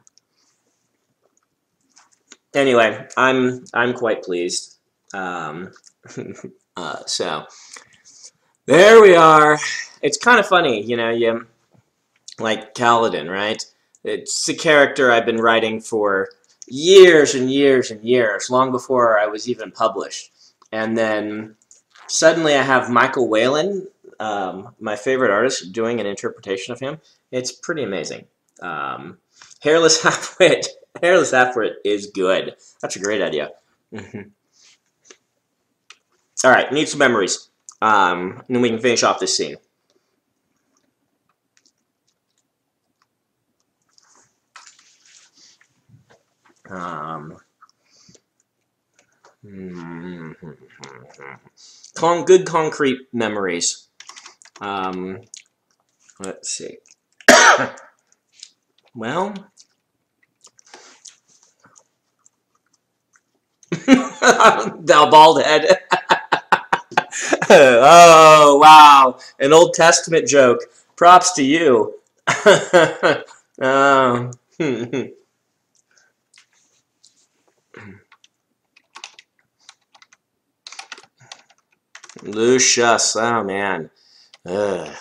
anyway, I'm I'm quite pleased. Um, <laughs> uh, so there we are. It's kind of funny, you know, you like Kaladin, right? It's a character I've been writing for years and years and years, long before I was even published. And then suddenly I have Michael Whelan, um, my favorite artist, doing an interpretation of him. It's pretty amazing. Um, Hairless <laughs> halfwit. Hairless halfwit is good. That's a great idea. Mm-hmm. All right, need some memories. Um, and then we can finish off this scene. Um, <laughs> con good concrete memories. Um, let's see. <coughs> well, the bald head. <laughs> oh, wow. An Old Testament joke. Props to you. <laughs> um, <laughs> Lucius. Oh, man. Ugh.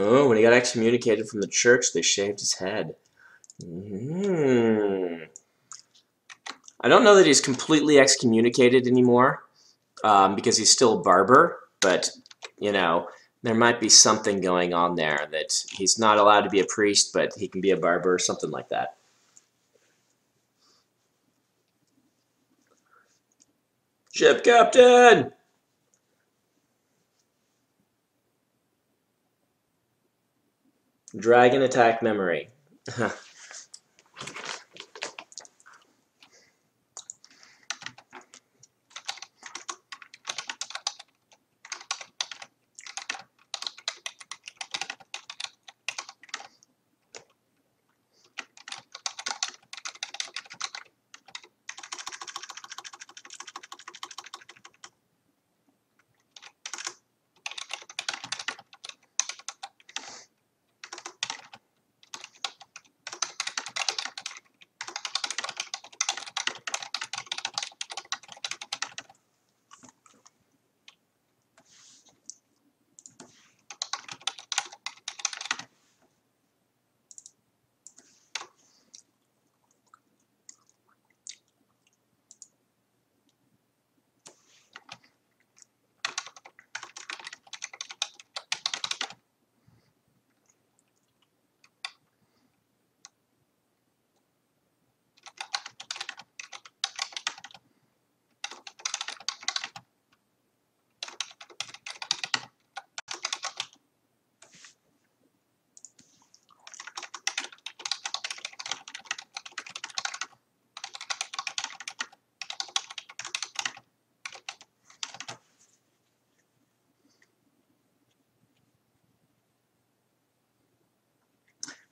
Oh, when he got excommunicated from the church, they shaved his head. Hmm. I don't know that he's completely excommunicated anymore um, because he's still a barber, but you know there might be something going on there that he's not allowed to be a priest, but he can be a barber or something like that. Ship captain! Dragon attack memory. <laughs>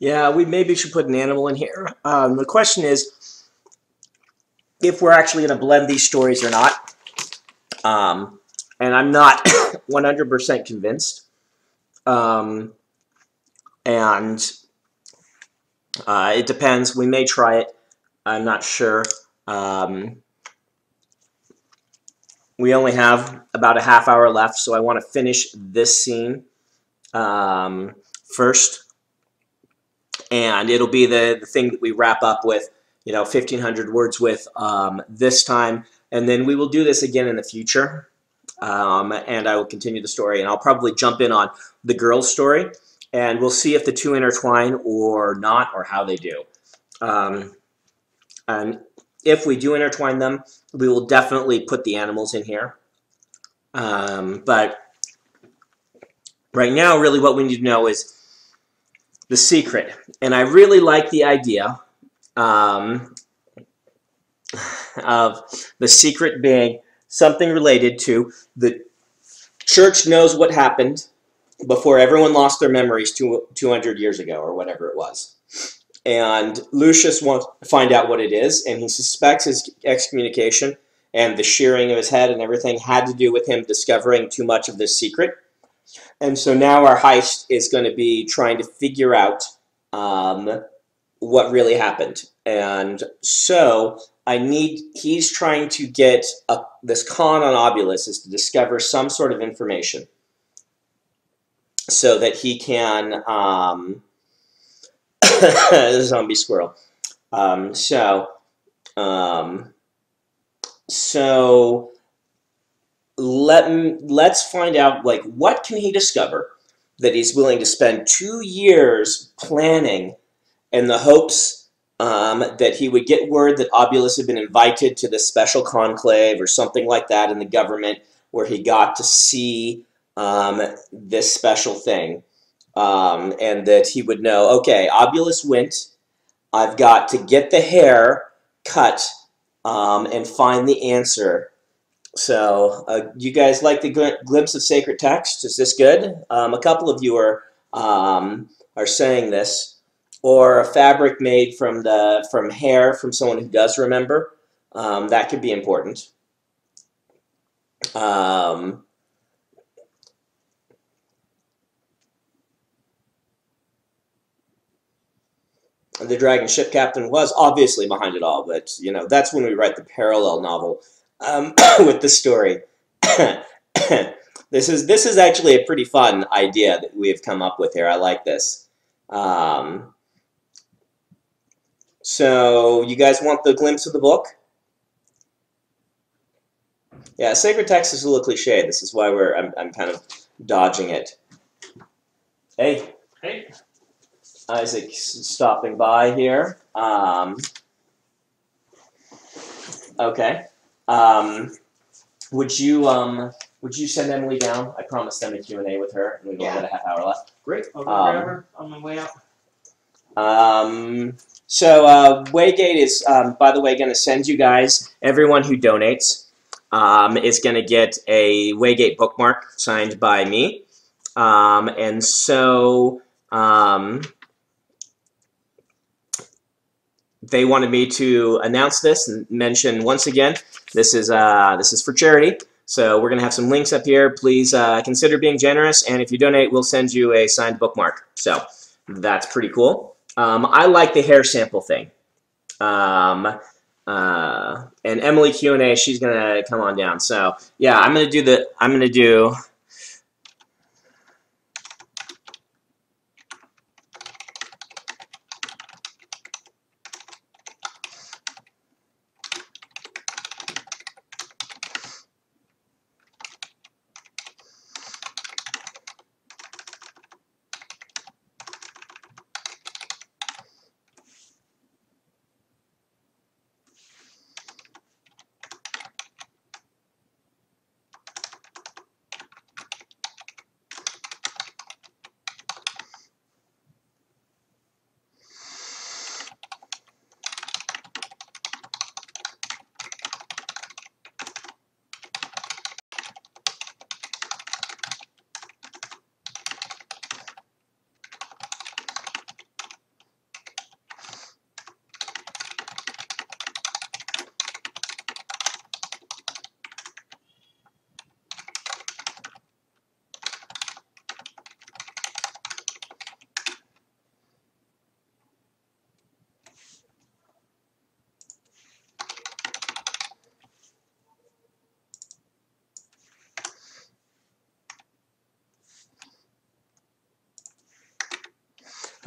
Yeah, we maybe should put an animal in here. Um, the question is if we're actually going to blend these stories or not. Um, and I'm not <coughs> 100% convinced. Um, and uh, it depends. We may try it. I'm not sure. Um, we only have about a half hour left, so I want to finish this scene um, first and it'll be the, the thing that we wrap up with, you know, 1,500 words with um, this time, and then we will do this again in the future, um, and I will continue the story, and I'll probably jump in on the girl's story, and we'll see if the two intertwine or not, or how they do. Um, and if we do intertwine them, we will definitely put the animals in here. Um, but right now, really what we need to know is the secret. And I really like the idea um, of the secret being something related to the church knows what happened before everyone lost their memories two, 200 years ago or whatever it was. And Lucius wants to find out what it is, and he suspects his excommunication and the shearing of his head and everything had to do with him discovering too much of this secret. And so now our heist is going to be trying to figure out um, what really happened. And so I need, he's trying to get a, this con on Obulus is to discover some sort of information so that he can, um, <coughs> zombie squirrel. Um, so, um, so let let's find out like what can he discover that he's willing to spend two years planning in the hopes um, that he would get word that Obulus had been invited to this special conclave or something like that in the government where he got to see um, this special thing um, and that he would know okay Obulus went. I've got to get the hair cut um, and find the answer so, uh, you guys like the gl glimpse of sacred text? Is this good? Um, a couple of you are um, are saying this, or a fabric made from the from hair from someone who does remember. Um, that could be important. Um, the dragon ship captain was obviously behind it all, but you know that's when we write the parallel novel um, <coughs> with the story. <coughs> this is this is actually a pretty fun idea that we have come up with here. I like this. Um, So you guys want the glimpse of the book? Yeah, sacred text is a little cliche. This is why we're I'm, I'm kind of dodging it. Hey, Hey, Isaac's stopping by here. Um, okay. Um, would you um would you send Emily down? I promised them a Q and A with her, and we've only got a half hour left. great. I'll Um, grab her on my way out. Um, so uh, Waygate is, um, by the way, going to send you guys everyone who donates um, is going to get a Waygate bookmark signed by me, um, and so um, they wanted me to announce this and mention once again this is uh, this is for charity. So we're going to have some links up here. Please uh, consider being generous, and if you donate, we'll send you a signed bookmark. So that's pretty cool. Um, I like the hair sample thing. Um, uh, and Emily Q and A, she's gonna come on down. So yeah, I'm gonna do the. I'm gonna do.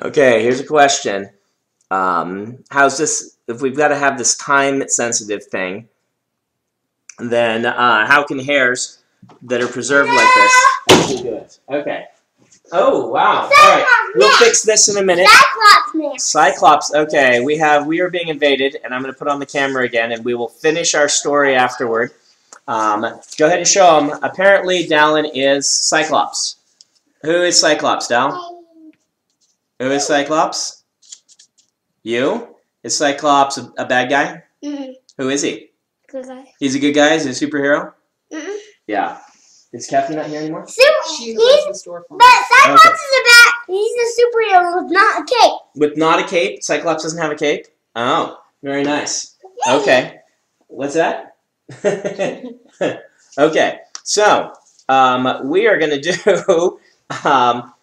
Okay, here's a question. Um, how's this? If we've got to have this time-sensitive thing, then uh, how can hairs that are preserved like this actually do it? Okay. Oh wow! All right, we'll fix this in a minute. Cyclops. Cyclops. Okay, we have we are being invaded, and I'm going to put on the camera again, and we will finish our story afterward. Um, go ahead and show them. Apparently, Dallin is Cyclops. Who is Cyclops, Dal? Who is Cyclops? You? Is Cyclops a, a bad guy? Mm-mm. Who is he? Good guy. He's a good guy. Is he a superhero? Mm-mm. Yeah. Is Kathy not here anymore? Super, She he's, the store for but Cyclops is a bat. He's a superhero with not a cape. With not a cape. Cyclops doesn't have a cape. Oh, very nice. Okay. What's that? <laughs> okay. So um, we are going <laughs> to do. Um,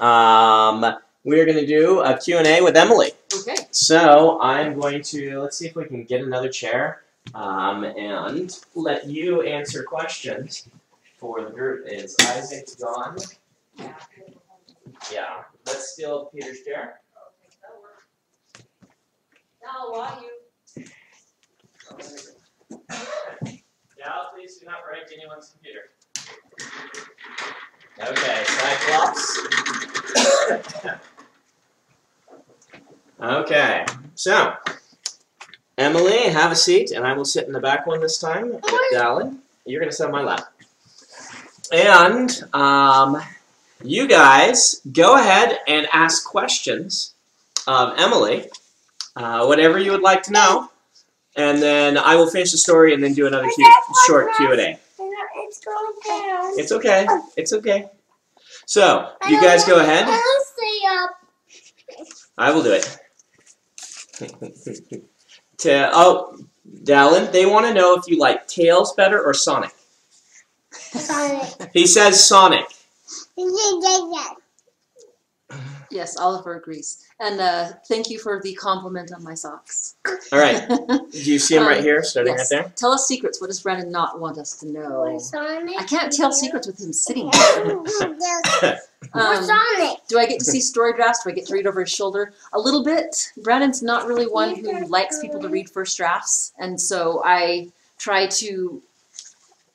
um, we are going to do a Q&A with Emily. Okay. So I'm going to let's see if we can get another chair um, and let you answer questions for the group. Is Isaac gone? Yeah. Let's steal Peter's chair. Now, while you Yeah, please do not break anyone's computer. Okay, Cyclops. okay, so Emily, have a seat, and I will sit in the back one this time. with Dallin, you're gonna sit on my lap. And um, you guys go ahead and ask questions of Emily, uh, whatever you would like to know, and then I will finish the story and then do another Q- short Q and A. It's going down. It's okay. It's okay. So you guys go ahead. I don't stay up. I will do it. to, oh, Dallin, they want to know if you like Tails better or Sonic. Sonic. He says Sonic. Yes, Oliver agrees. And uh, thank you for the compliment on my socks. All right. <laughs> Do you see him right Um, here, starting yes. right there? Tell us secrets. What does Brandon not want us to know? What's on it? I can't tell secrets with him sitting <laughs> here. What's Um, on it? do I get to see story drafts? Do I get to read over his shoulder? A little bit. Brandon's not really one who likes people to read first drafts, and so I try to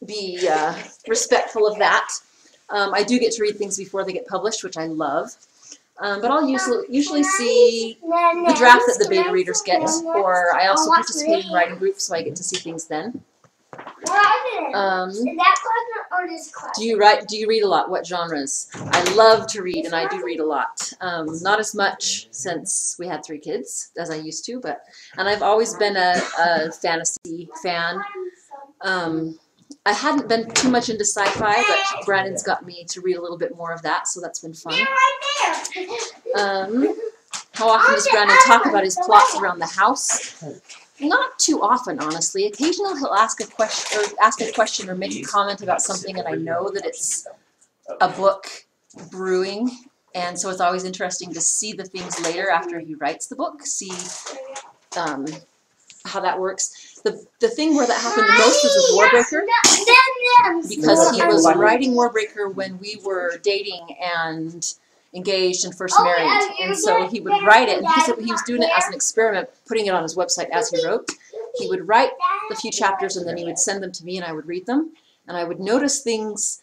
be uh, respectful of that. Um, I do get to read things before they get published, which I love. Um, but I'll usually usually see the draft that the beta readers get, or I also participate in writing groups, so I get to see things then. Um, Is that class or this class? do you write? Do you read a lot? What genres? I love to read, and I do read a lot. Um, not as much since we had three kids as I used to, but and I've always been a, a fantasy fan. Um, I hadn't been too much into sci-fi, but Brandon's got me to read a little bit more of that, so that's been fun. Um, how often does Brandon talk about his plots around the house? Not too often, honestly. Occasionally he'll ask a question or ask a question or make a comment about something and I know that it's a book brewing and so it's always interesting to see the things later after he writes the book, see um, how that works. The the thing where that happened the most was with Warbreaker. because he was writing Warbreaker when we were dating and engaged and first Oh, married, and so he would write it. And he said he was was doing it as an experiment, putting it on his website as he wrote. He would write the few chapters and then he would send them to me, and I would read them, and I would notice things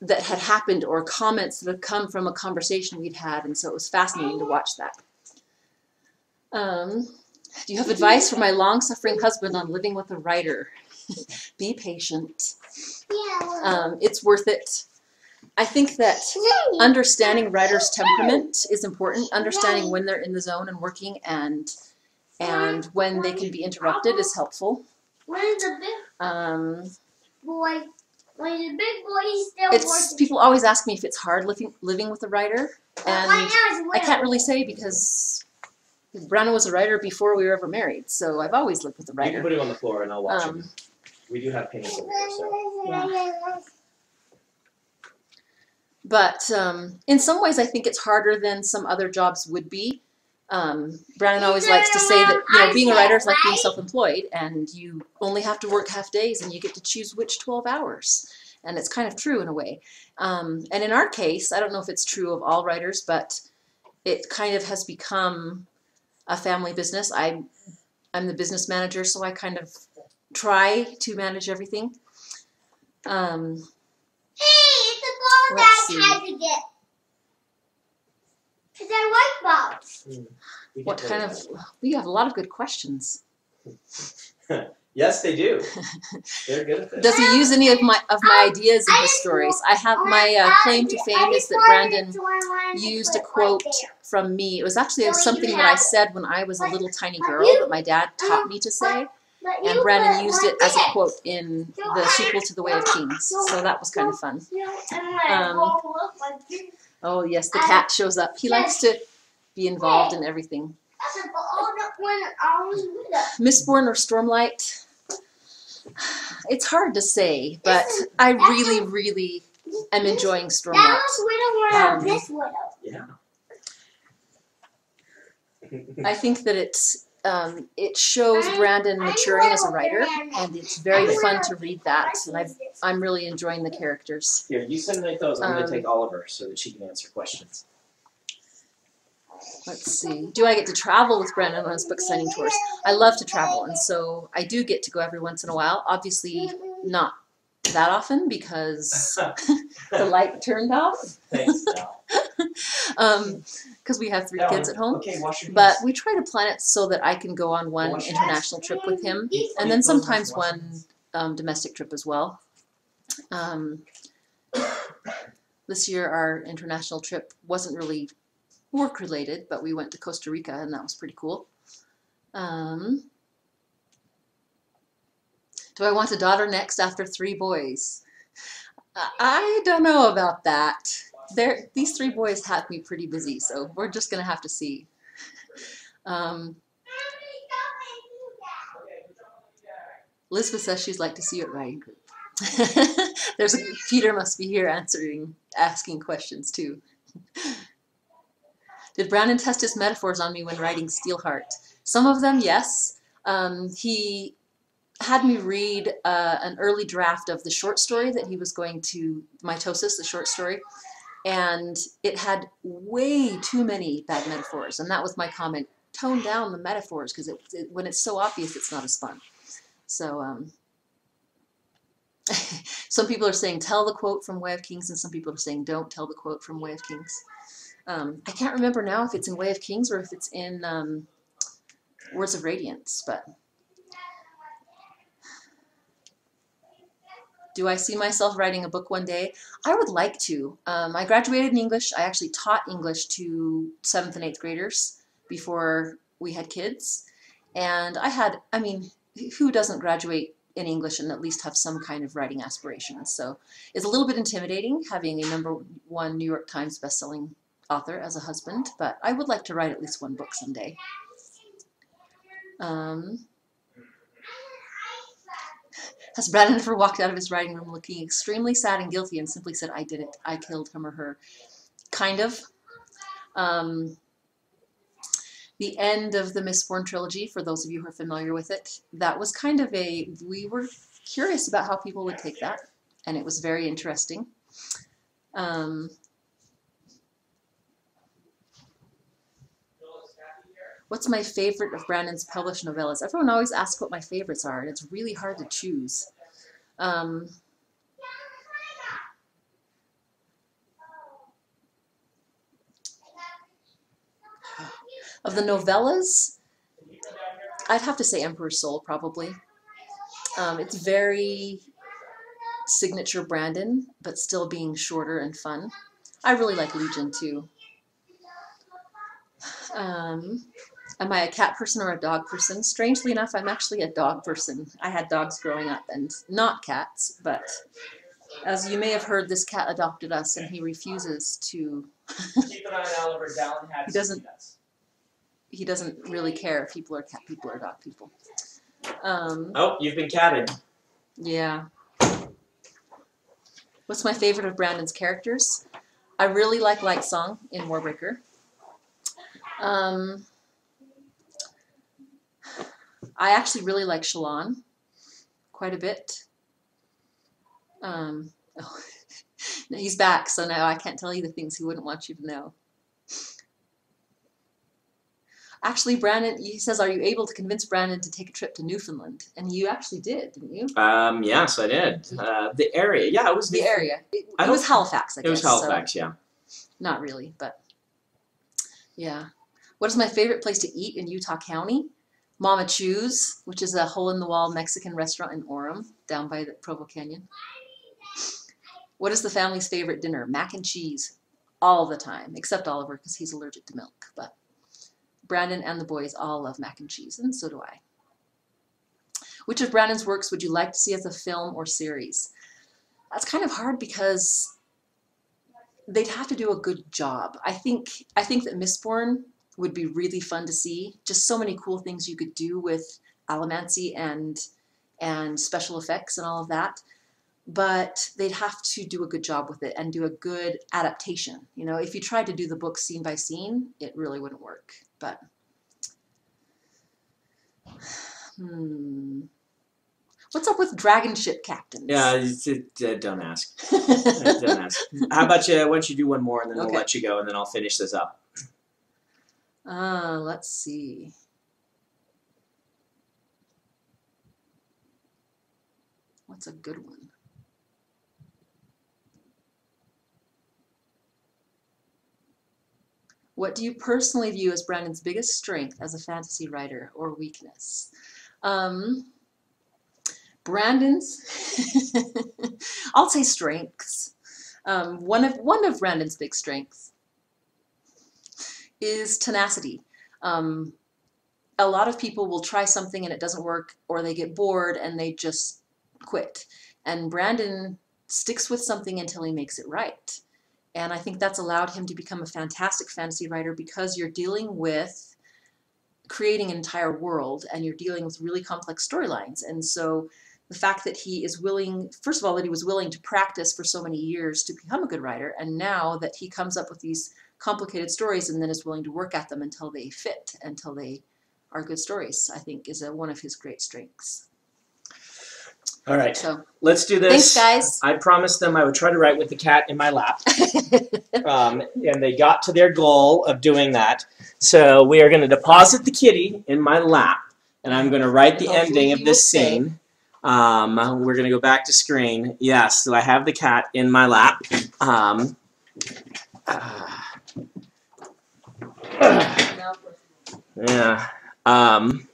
that had happened or comments that had come from a conversation we'd had, and so it was fascinating to watch that. Um, do you have advice for my long-suffering husband on living with a writer? <laughs> Be patient. Yeah. Um, it's worth it. I think that understanding writers' temperament is important. Understanding when they're in the zone and working, and and when they can be interrupted is helpful. When the big Um, boy, when the big boy is still it's working. people always ask me if it's hard living living with a writer, and I can't really say because Brandon was a writer before we were ever married, so I've always lived with a writer. You can put him on the floor and I'll watch him. Um, We do have paintings over so. But um, in some ways, I think it's harder than some other jobs would be. Um, Brandon always likes to say that you know being a writer is like being self-employed, and you only have to work half days, and you get to choose which 12 hours. And it's kind of true in a way. Um, and in our case, I don't know if it's true of all writers, but it kind of has become a family business. I, I'm the business manager, so I kind of try to manage everything. Um, Hey, it's a ball that see. I tried to get. It's a white ball. We what kind of? him We have a lot of good questions. <laughs> on. Yes, they do. <laughs> They're good at this. Does he use any of my of my ideas in his stories? I have my uh, claim to fame is that Brandon used a quote from me. It was actually something that I said when I was a little tiny girl that my dad taught me to say, and Brandon used it as a quote in the sequel to The Way of Kings. So that was kind of fun. Um, Oh yes, the cat shows up. He likes to be involved in everything. Mistborn or Stormlight? It's hard to say, but I really, really am enjoying That was widow Um, this widow. Yeah. I think that it's um, it shows Brandon maturing as a writer, and it's very fun to read that. And I've, I'm really enjoying the characters. Here, you send me those. I'm Um, going to take Oliver so that she can answer questions. Let's see. Do I get to travel with Brandon on his book signing tours? I love to travel, and so I do get to go every once in a while. Obviously, not that often because <laughs> the light turned off. Thanks, <laughs> Dal. Because we have three kids at home. Okay, wash your But we try to plan it so that I can go on one Wash international trip with him, and then sometimes one um, domestic trip as well. Um, <coughs> this year, our international trip wasn't really work related, but we went to Costa Rica, and that was pretty cool. Um, do I want a daughter next after three boys? I- don't know about that. They're, these three boys have me pretty busy, so we're just gonna have to see. Um, Elizabeth says she'd like to see you at writing group. There's a Peter must be here answering, asking questions too. <laughs> Did Brandon test his metaphors on me when writing Steelheart? Some of them, yes. Um, he had me read uh, an early draft of the short story that he was going to, Mitosis, the short story, and it had way too many bad metaphors. And that was my comment tone down the metaphors because it, it, when it's so obvious, it's not as fun. So, um, <laughs> some people are saying tell the quote from Way of Kings, and some people are saying don't tell the quote from Way of Kings. Um, I can't remember now if it's in Way of Kings or if it's in um, Words of Radiance, but do I see myself writing a book one day? I would like to. Um, I graduated in English. I actually taught English to seventh and eighth graders before we had kids. And I had, I mean, who doesn't graduate in English and at least have some kind of writing aspirations? So it's a little bit intimidating having a number one New York Times bestselling author as a husband, but I would like to write at least one book someday. Um, has Brandon ever walked out of his writing room looking extremely sad and guilty and simply said, I did it, I killed him or her? Kind of. Um, the end of the Mistborn trilogy, for those of you who are familiar with it, that was kind of a, we were curious about how people would take that, and it was very interesting. Um, What's my favorite of Brandon's published novellas? Everyone always asks what my favorites are, and it's really hard to choose. Um, of the novellas, I'd have to say Emperor's Soul, probably. Um, it's very signature Brandon, but still being shorter and fun. I really like Legion, too. Um, Am I a cat person or a dog person? Strangely enough, I'm actually a dog person. I had dogs growing up and not cats, but as you may have heard, this cat adopted us and he refuses to. Keep an eye on Oliver. Dallin he doesn't. He doesn't really care if people are cat people or dog people. Um, oh, you've been catted. Yeah. What's my favorite of Brandon's characters? I really like Lightsong in Warbreaker. Um, I actually really like Shallan quite a bit. Um, <laughs> oh, he's back, so now I can't tell you the things he wouldn't want you to know. Actually, Brandon, he says, are you able to convince Brandon to take a trip to Newfoundland? And you actually did, didn't you? Um, yes, I did. Uh, the area, yeah, it was the area. It, it was Halifax, I guess. It was Halifax, so. yeah. Not really, but yeah. What is my favorite place to eat in Utah County? Mama Chu's, which is a hole-in-the-wall Mexican restaurant in Orem, down by the Provo Canyon. What is the family's favorite dinner? Mac and cheese, all the time, except Oliver because he's allergic to milk. But Brandon and the boys all love mac and cheese, and so do I. Which of Brandon's works would you like to see as a film or series? That's kind of hard because they'd have to do a good job. I think I think that Mistborn would be really fun to see. Just so many cool things you could do with allomancy and and special effects and all of that. But they'd have to do a good job with it and do a good adaptation. You know, if you tried to do the book scene by scene, it really wouldn't work. But <sighs> hmm. What's up with dragon ship captains? Yeah, uh, don't ask. don't ask. How about you? Why don't you do one more, and then okay. we'll let you go, and then I'll finish this up. Uh, let's see. What's a good one? What do you personally view as Brandon's biggest strength as a fantasy writer or weakness? Um, Brandon's, <laughs> I'll say strengths. Um, one of one of Brandon's big strengths is tenacity. Um, a lot of people will try something and it doesn't work, or they get bored and they just quit. And Brandon sticks with something until he makes it right. And I think that's allowed him to become a fantastic fantasy writer because you're dealing with creating an entire world and you're dealing with really complex storylines. And so the the fact that he is willing, first of all, that he was willing to practice for so many years to become a good writer, and now that he comes up with these complicated stories and then is willing to work at them until they fit, until they are good stories, I think is a, one of his great strengths. All right, So, let's do this. thanks, guys. I promised them I would try to write with the cat in my lap. <laughs> um, and they got to their goal of doing that. So we are going to deposit the kitty in my lap, and I'm going to write the Hopefully ending of this scene. Um, we're going to go back to screen. Yes, so I have the cat in my lap. Um, ah, yeah. Um,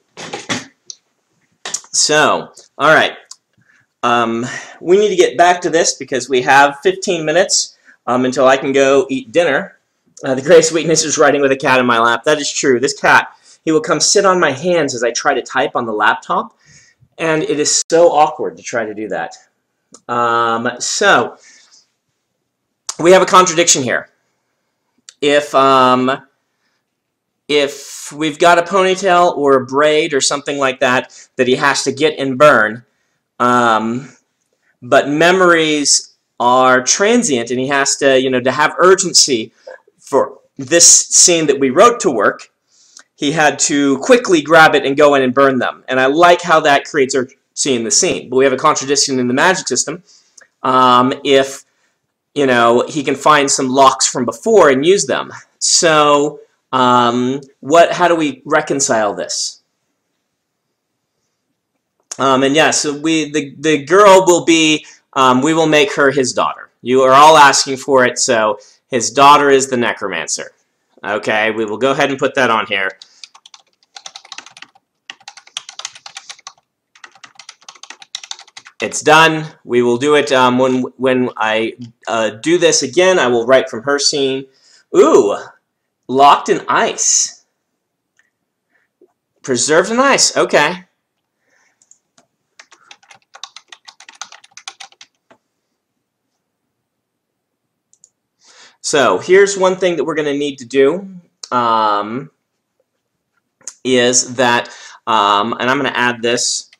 so, all right. Um, we need to get back to this because we have 15 minutes um, until I can go eat dinner. Uh, the greatest weakness is writing with a cat in my lap. That is true. This cat, he will come sit on my hands as I try to type on the laptop, and it is so awkward to try to do that. Um, so, we have a contradiction here. If um, if we've got a ponytail or a braid or something like that that he has to get and burn, um, but memories are transient and he has to, you know, to have urgency for this scene that we wrote to work, he had to quickly grab it and go in and burn them. And I like how that creates urgency in the scene. But we have a contradiction in the magic system. Um, if, you know, he can find some locks from before and use them. So, um, what? How do we reconcile this? Um, and yes, so we the the girl will be. Um, we will make her his daughter. You are all asking for it, so his daughter is the necromancer. Okay, we will go ahead and put that on here. It's done. We will do it um, when when I uh, do this again. I will write from her scene. Ooh, locked in ice. Preserved in ice. Okay. So here's one thing that we're going to need to do um, is that, um, and I'm going to add this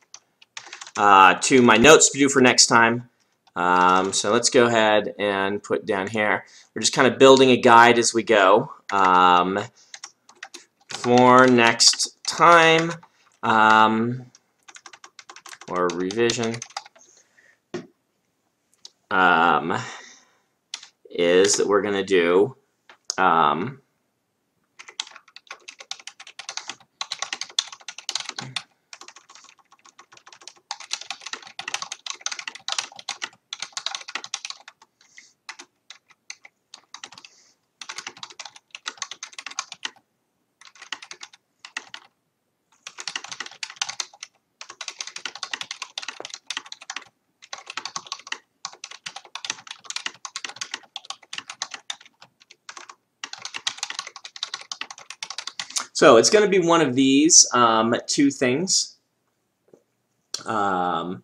uh, to my notes to do for next time. Um, so let's go ahead and put down here. We're just kind of building a guide as we go um, for next time um, or revision. Um, is that we're going to do um, So it's going to be one of these um, two things. Um,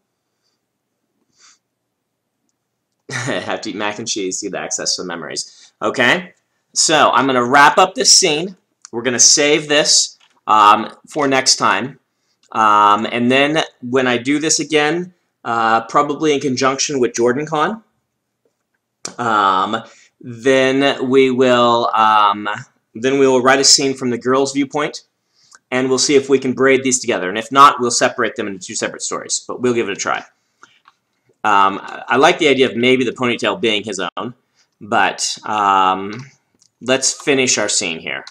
<laughs> have to eat mac and cheese to get access to the memories. Okay, so I'm going to wrap up this scene. We're going to save this um, for next time. Um, and then when I do this again, uh, probably in conjunction with JordanCon, um, then we will um, then we will write a scene from the girl's viewpoint, and we'll see if we can braid these together. And if not, we'll separate them into two separate stories, but we'll give it a try. Um, I like the idea of maybe the ponytail being his own, but um, let's finish our scene here.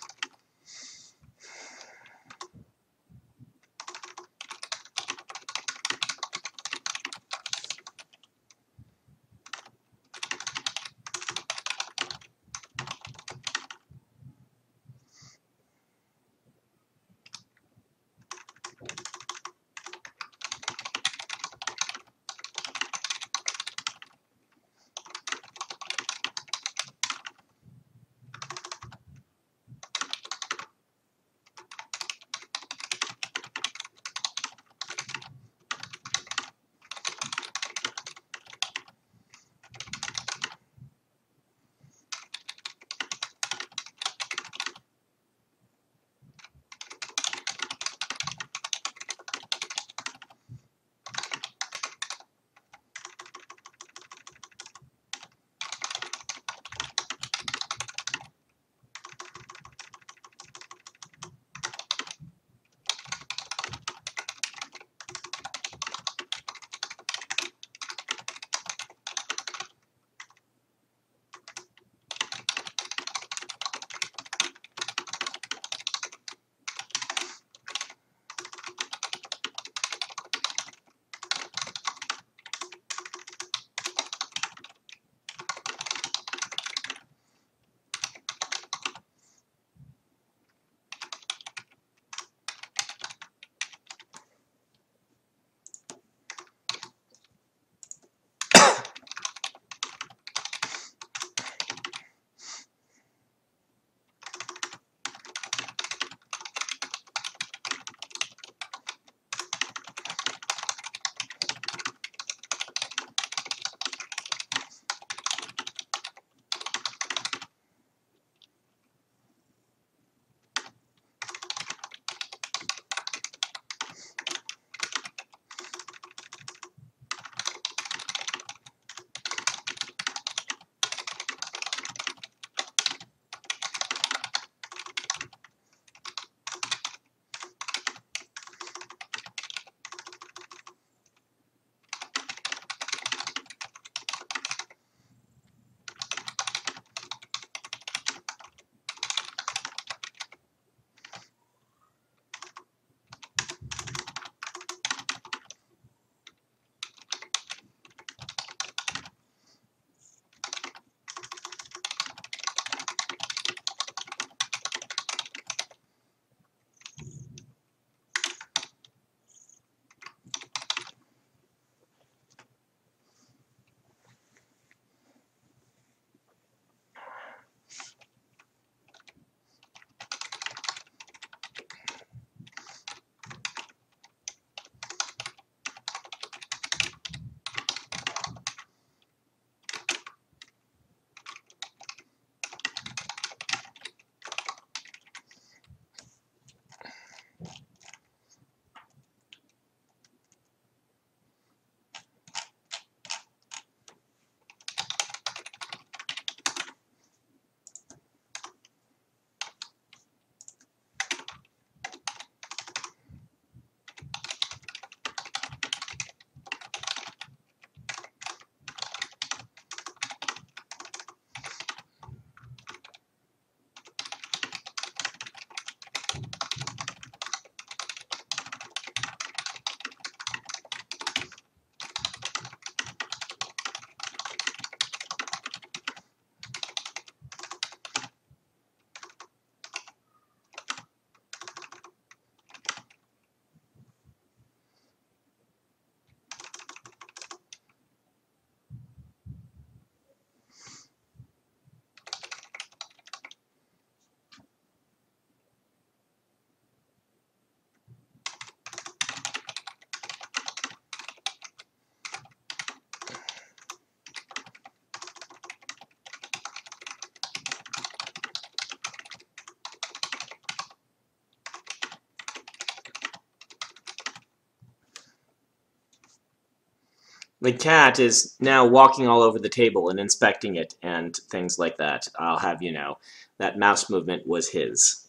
The cat is now walking all over the table and inspecting it and things like that. I'll have you know that mouse movement was his.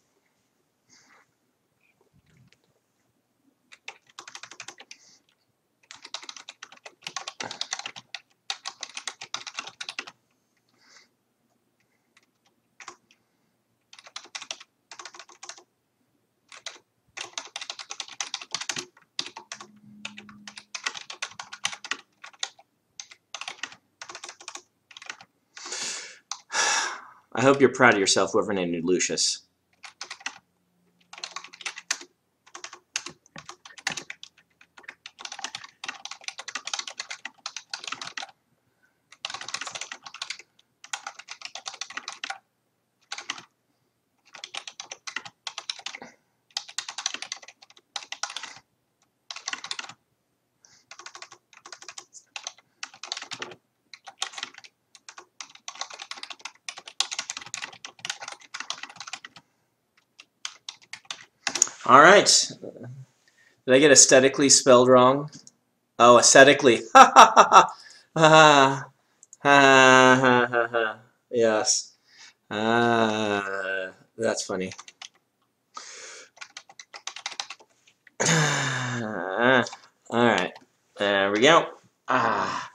Hope you're proud of yourself, whoever named you Lucius. All right. Did I get aesthetically spelled wrong? Oh, aesthetically. <laughs> Ha ha ha ha. Ha ha ha ha. Yes. Ah, that's funny. <sighs> All right. There we go. Ah.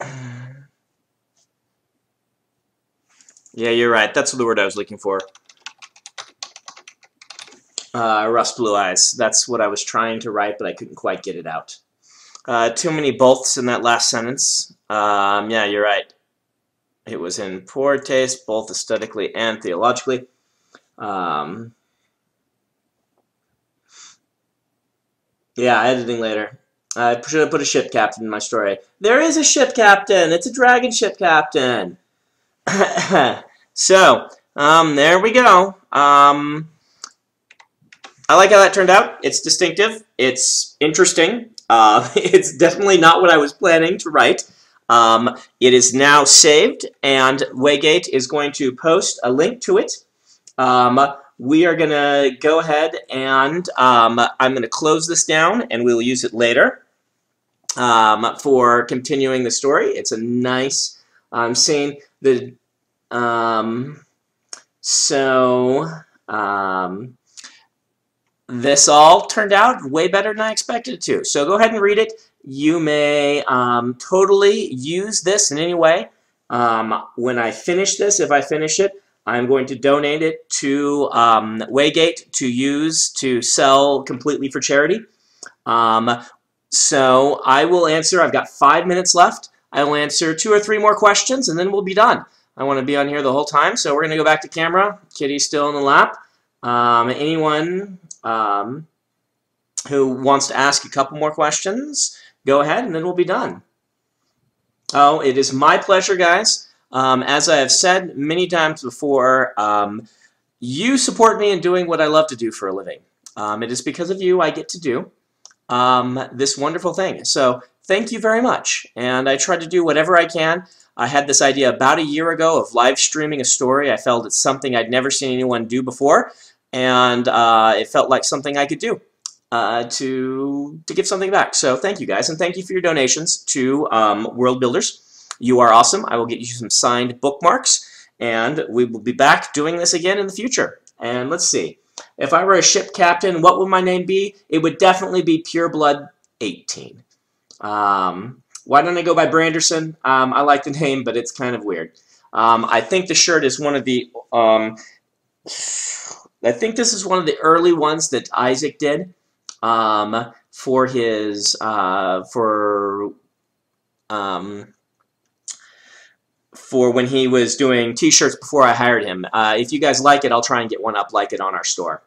<sighs> Yeah, you're right. That's the word I was looking for. Uh, rust blue eyes. That's what I was trying to write, but I couldn't quite get it out. Uh, too many bolts in that last sentence. Um, yeah, you're right. It was in poor taste, both aesthetically and theologically. Um, yeah, editing later. I should have put a ship captain in my story. There is a ship captain. It's a dragon ship captain. <coughs> so, um, there we go. Um, I like how that turned out. It's distinctive. It's interesting. Uh, <laughs> it's definitely not what I was planning to write. Um, it is now saved, and Waygate is going to post a link to it. Um, we are going to go ahead and um, I'm going to close this down, and we'll use it later um, for continuing the story. It's a nice um, scene. The um, so this all turned out way better than I expected it to. So go ahead and read it. You may um, totally use this in any way. Um, when I finish this, if I finish it, I'm going to donate it to um, Waygate to use to sell completely for charity. Um, so I will answer, I've got five minutes left. I will answer two or three more questions and then we'll be done. I want to be on here the whole time, so we're going to go back to camera. Kitty's still in the lap. Um, anyone um, who wants to ask a couple more questions, go ahead and then we'll be done. Oh, it is my pleasure, guys. Um, as I have said many times before, um, you support me in doing what I love to do for a living. Um, it is because of you I get to do um, this wonderful thing. So thank you very much. And I try to do whatever I can. I had this idea about a year ago of live streaming a story. I felt it's something I'd never seen anyone do before and uh, it felt like something I could do uh, to to give something back. So thank you guys, and thank you for your donations to um, Worldbuilders. You are awesome. I will get you some signed bookmarks, and we will be back doing this again in the future. And let's see. If I were a ship captain, what would my name be? It would definitely be Pureblood 18. Um, why don't I go by Branderson? Um, I like the name, but it's kind of weird. Um, I think the shirt is one of the um, I think this is one of the early ones that Isaac did um, for his uh, for um, for when he was doing T-shirts before I hired him. Uh, if you guys like it, I'll try and get one up like it on our store.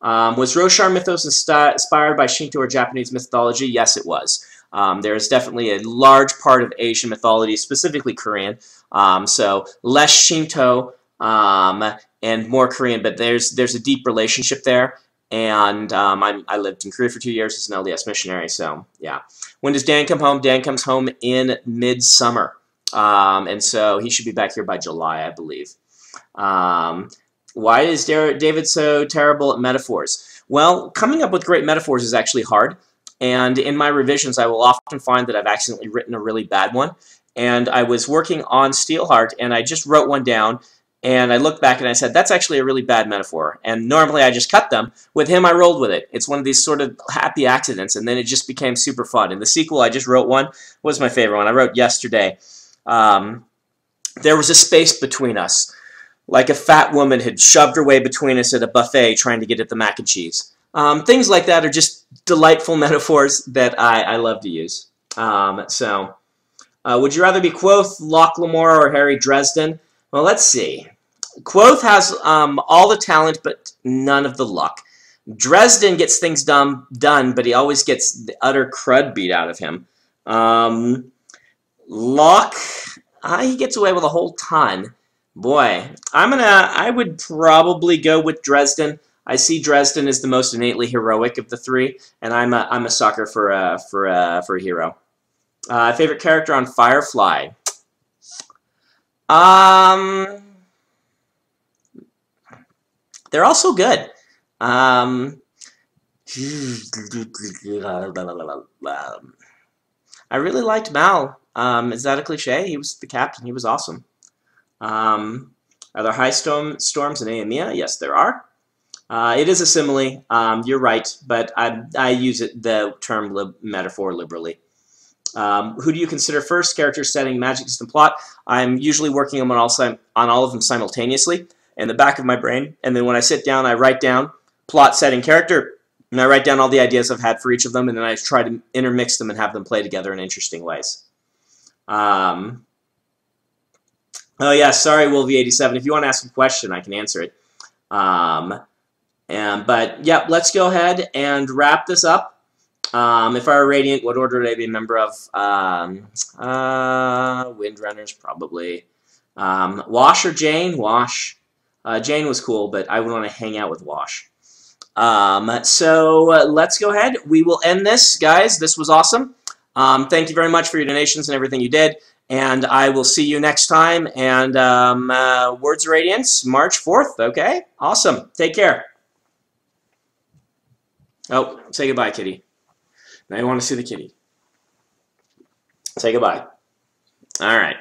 Um, was Roshar mythos inspired by Shinto or Japanese mythology? Yes, it was. Um, there is definitely a large part of Asian mythology, specifically Korean. Um, so less Shinto um, and more Korean, but there's there's a deep relationship there. And um, i I lived in Korea for two years as an LDS missionary, so yeah. When does Dan come home? Dan comes home in midsummer, um, and so he should be back here by July, I believe. Um, why is David so terrible at metaphors? Well, coming up with great metaphors is actually hard. and in my revisions, I will often find that I've accidentally written a really bad one. And I was working on Steelheart, and I just wrote one down, and I looked back and I said, that's actually a really bad metaphor. And normally I just cut them. With him, I rolled with it. It's one of these sort of happy accidents, and then it just became super fun. In the sequel, I just wrote one. was my favorite one? I wrote yesterday. Um, there was a space between us, like a fat woman had shoved her way between us at a buffet trying to get at the mac and cheese. Um, things like that are just delightful <laughs> metaphors that I, I love to use. Um, so, uh, would you rather be Kvothe, Locke Lamora, or Harry Dresden? Well, let's see. Kvothe has um, all the talent, but none of the luck. Dresden gets things done, done, but he always gets the utter crud beat out of him. Um, Locke, uh, he gets away with a whole ton. Boy, I'm gonna. I would probably go with Dresden. I see Dresden as the most innately heroic of the three, and I'm a, I'm a sucker for a for a for a hero. Uh, favorite character on Firefly. Um, they're also good. Um, I really liked Mal. Um, is that a cliche? He was the captain. He was awesome. Um, are there high storm storms in Aimia? Yes, there are. Uh, it is a simile. Um, you're right, but I, I use it the term lib metaphor liberally. Um, who do you consider first? Character, setting, magic system, plot. I'm usually working on all on all of them simultaneously in the back of my brain, and then when I sit down, I write down plot, setting, character, and I write down all the ideas I've had for each of them, and then I try to intermix them and have them play together in interesting ways. Um, oh yeah, sorry, Wolvie87. If you want to ask a question, I can answer it. Um, and, but, yep, let's go ahead and wrap this up. Um, if I were Radiant, what order would I be a member of? Um, uh, Windrunners, probably. Um, Wash or Jayne? Wash. Uh, Jayne was cool, but I would want to hang out with Wash. Um, so uh, let's go ahead. We will end this, guys. This was awesome. Um, thank you very much for your donations and everything you did. And I will see you next time. And um, uh, Words of Radiance, March 4th. Okay? Awesome. Take care. Oh, say goodbye, kitty. Now you want to see the kitty. Say goodbye. All right.